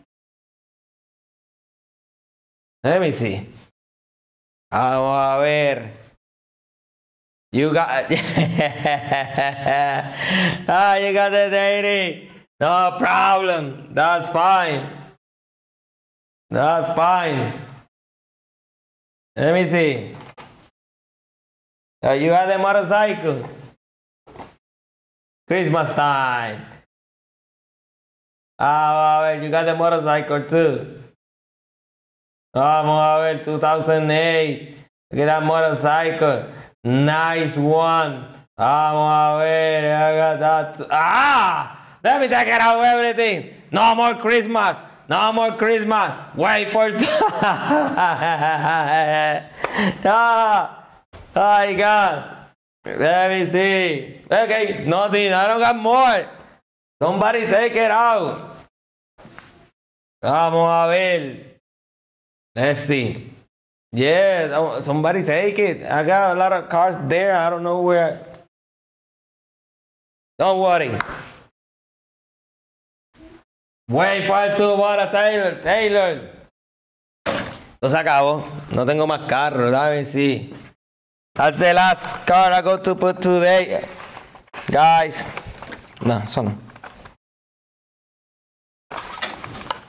Let me see. Vamos a ver. You got ah, you got the daily. No problem. That's fine. That's fine. Let me see. Uh, you got the motorcycle. Christmas time. Ah, well, you got the motorcycle too. Vamos a 2008. Look at that motorcycle. Nice one. Vamos a I got that. Ah! Let me take it out of everything. No more Christmas. No more Christmas. Wait for. ah, my God. Let me see. Okay, nothing. I don't got more. Somebody take it out. Vamos a ver. Let's see. Yeah, somebody take it. I got a lot of cards there. I don't know where. Don't worry. Wait for two water, Taylor. Taylor. Lo se acabó. No tengo más carros. Let me see. That's the last card I go to put today. Guys. No, no.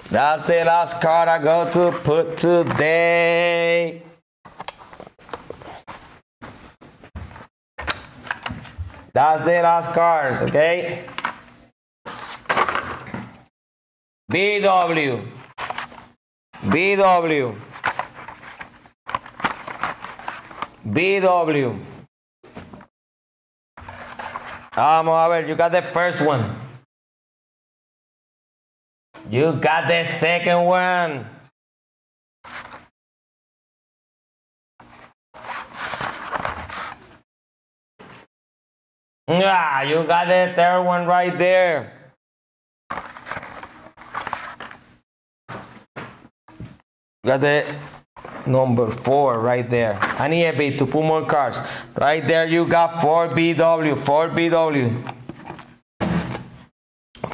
That's the last card I go to put today. That's the last cards, okay? BW. BW. BW. Vamos a ver, you got the first one. You got the second one. Yeah, you got the third one right there. got the number four right there. I need a bit to put more cards. Right there, you got four BW, four BW.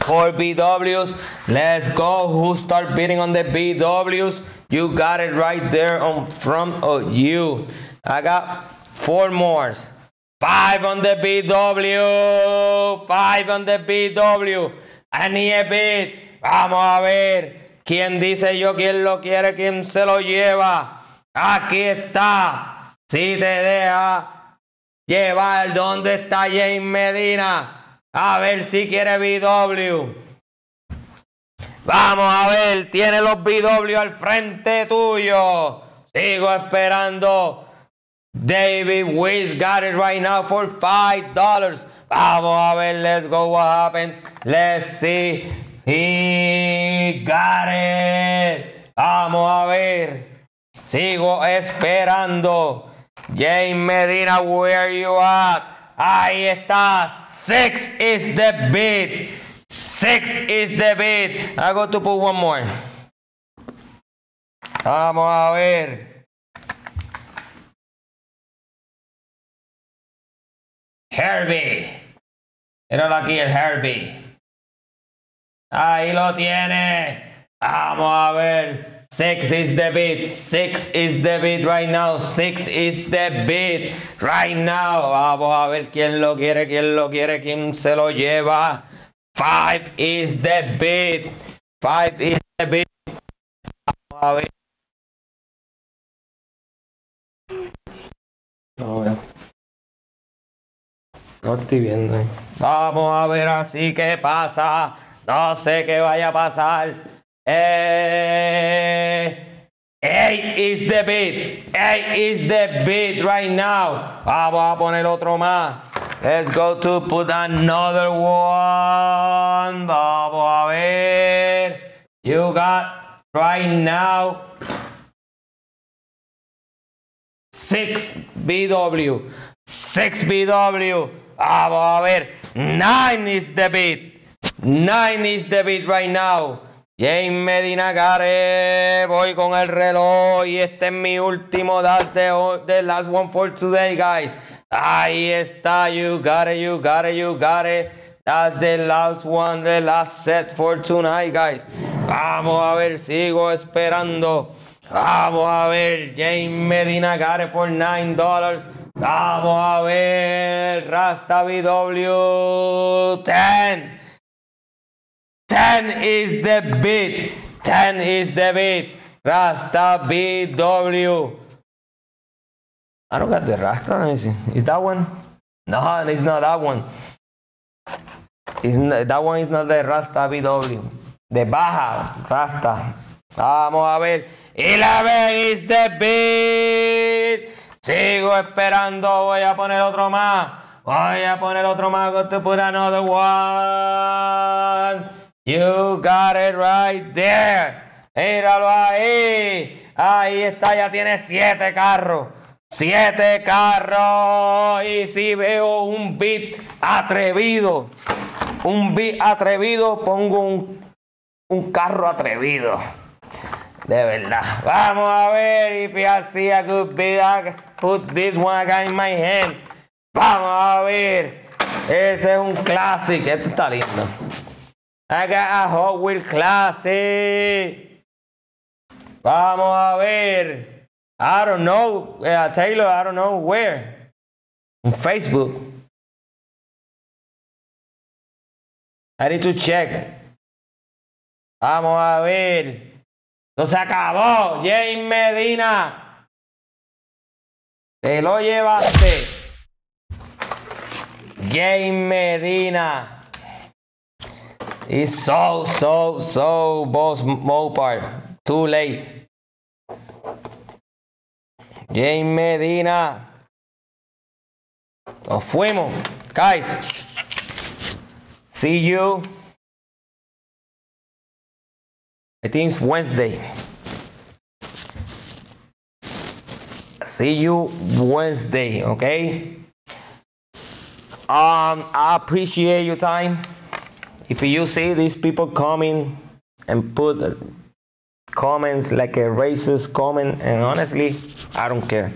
Four BWs. Let's go. Who start bidding on the BWs? You got it right there on front of you. I got four more. Five on the BW. Five on the BW. I need a bid. Vamos a ver. ¿Quién dice yo quién lo quiere? ¿Quién se lo lleva? Aquí está. Si te deja llevar, ¿dónde está James Medina? A ver si quiere BW. Vamos a ver, tiene los BW al frente tuyo. Sigo esperando. David Wiz got it right now for $5. Vamos a ver, let's go what happened. Let's see. He got it. Vamos a ver. Sigo esperando. James Medina, where you at? Ahí está. Six is the bid. Six is the bid. I go to put one more. Vamos a ver. Herbie. Míralo aquí el Herbie. Ahí lo tiene. Vamos a ver. Six is the beat. Six is the beat right now. Six is the beat right now. Vamos a ver quién lo quiere, quién lo quiere, quién se lo lleva. Five is the beat. Five is the beat. Vamos a ver. No, no estoy viendo. Vamos a ver así qué pasa. No sé qué vaya a pasar. Eh, eight is the beat. Eight is the beat right now. Vamos a poner otro más. Let's go to put another one. Vamos a ver. You got right now six BW. Six BW. Vamos a ver. Nine is the beat. Nine is the beat right now. James Medina Gare, voy con el reloj y este es mi último that's the, the last one for today, guys. Ahí está, you got it, you got it, you got it. That's the last one, the last set for tonight, guys. Vamos a ver, sigo esperando. Vamos a ver, James Medina Gare por $9 dollars. Vamos a ver, Rasta BW 10. 10 is the beat. 10 is the beat. Rasta BW. I don't got the Rasta. Is that one? No, it's not that one. That one is not the Rasta BW. De baja, Rasta. Vamos a ver. 11 is the beat. Sigo esperando. Voy a poner otro más. Voy a poner otro más. Got to put another one. You got it right there. Míralo ahí. Ahí está, ya tiene siete carros. Siete carros. Y si veo un beat atrevido, un beat atrevido, pongo un, un carro atrevido. De verdad. Vamos a ver. If I see a good beat, I put this one got in my hand. Vamos a ver. Ese es un clásico. Este está lindo. I got a Hot Wheel Classic. Vamos a ver. I don't know. Uh, Taylor, I don't know where. On Facebook. I need to check. Vamos a ver. No se acabó. James Medina. Te lo llevaste. James Medina. It's so, so, so boss Mopar. Too late. James Medina. Nos fuimos. Guys. See you. I think it's Wednesday. See you Wednesday, okay? Um, I appreciate your time. If you see these people coming and put comments like a racist comment, and honestly, I don't care.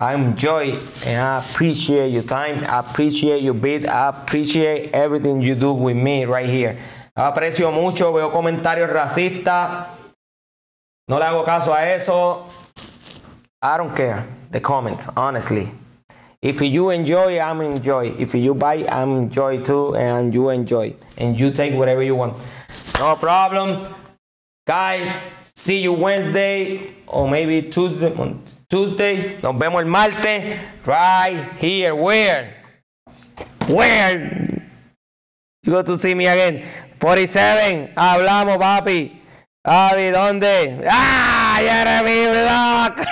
I'm enjoy and I appreciate your time. I appreciate your beat. I appreciate everything you do with me right here. Aprecio mucho, veo comentarios racistas. No le hago caso a eso. I don't care the comments, honestly. If you enjoy, I'm enjoy. If you buy, I'm enjoy too, and you enjoy. And you take whatever you want. No problem. Guys, see you Wednesday or maybe Tuesday. Tuesday. Nos vemos el martes. Right here. Where? Where? You go to see me again. 47. Hablamos, papi. Javi, ¿dónde? ¡Ah! Jeremy Block.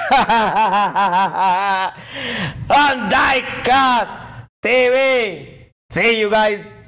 On Diecast TV. See you guys.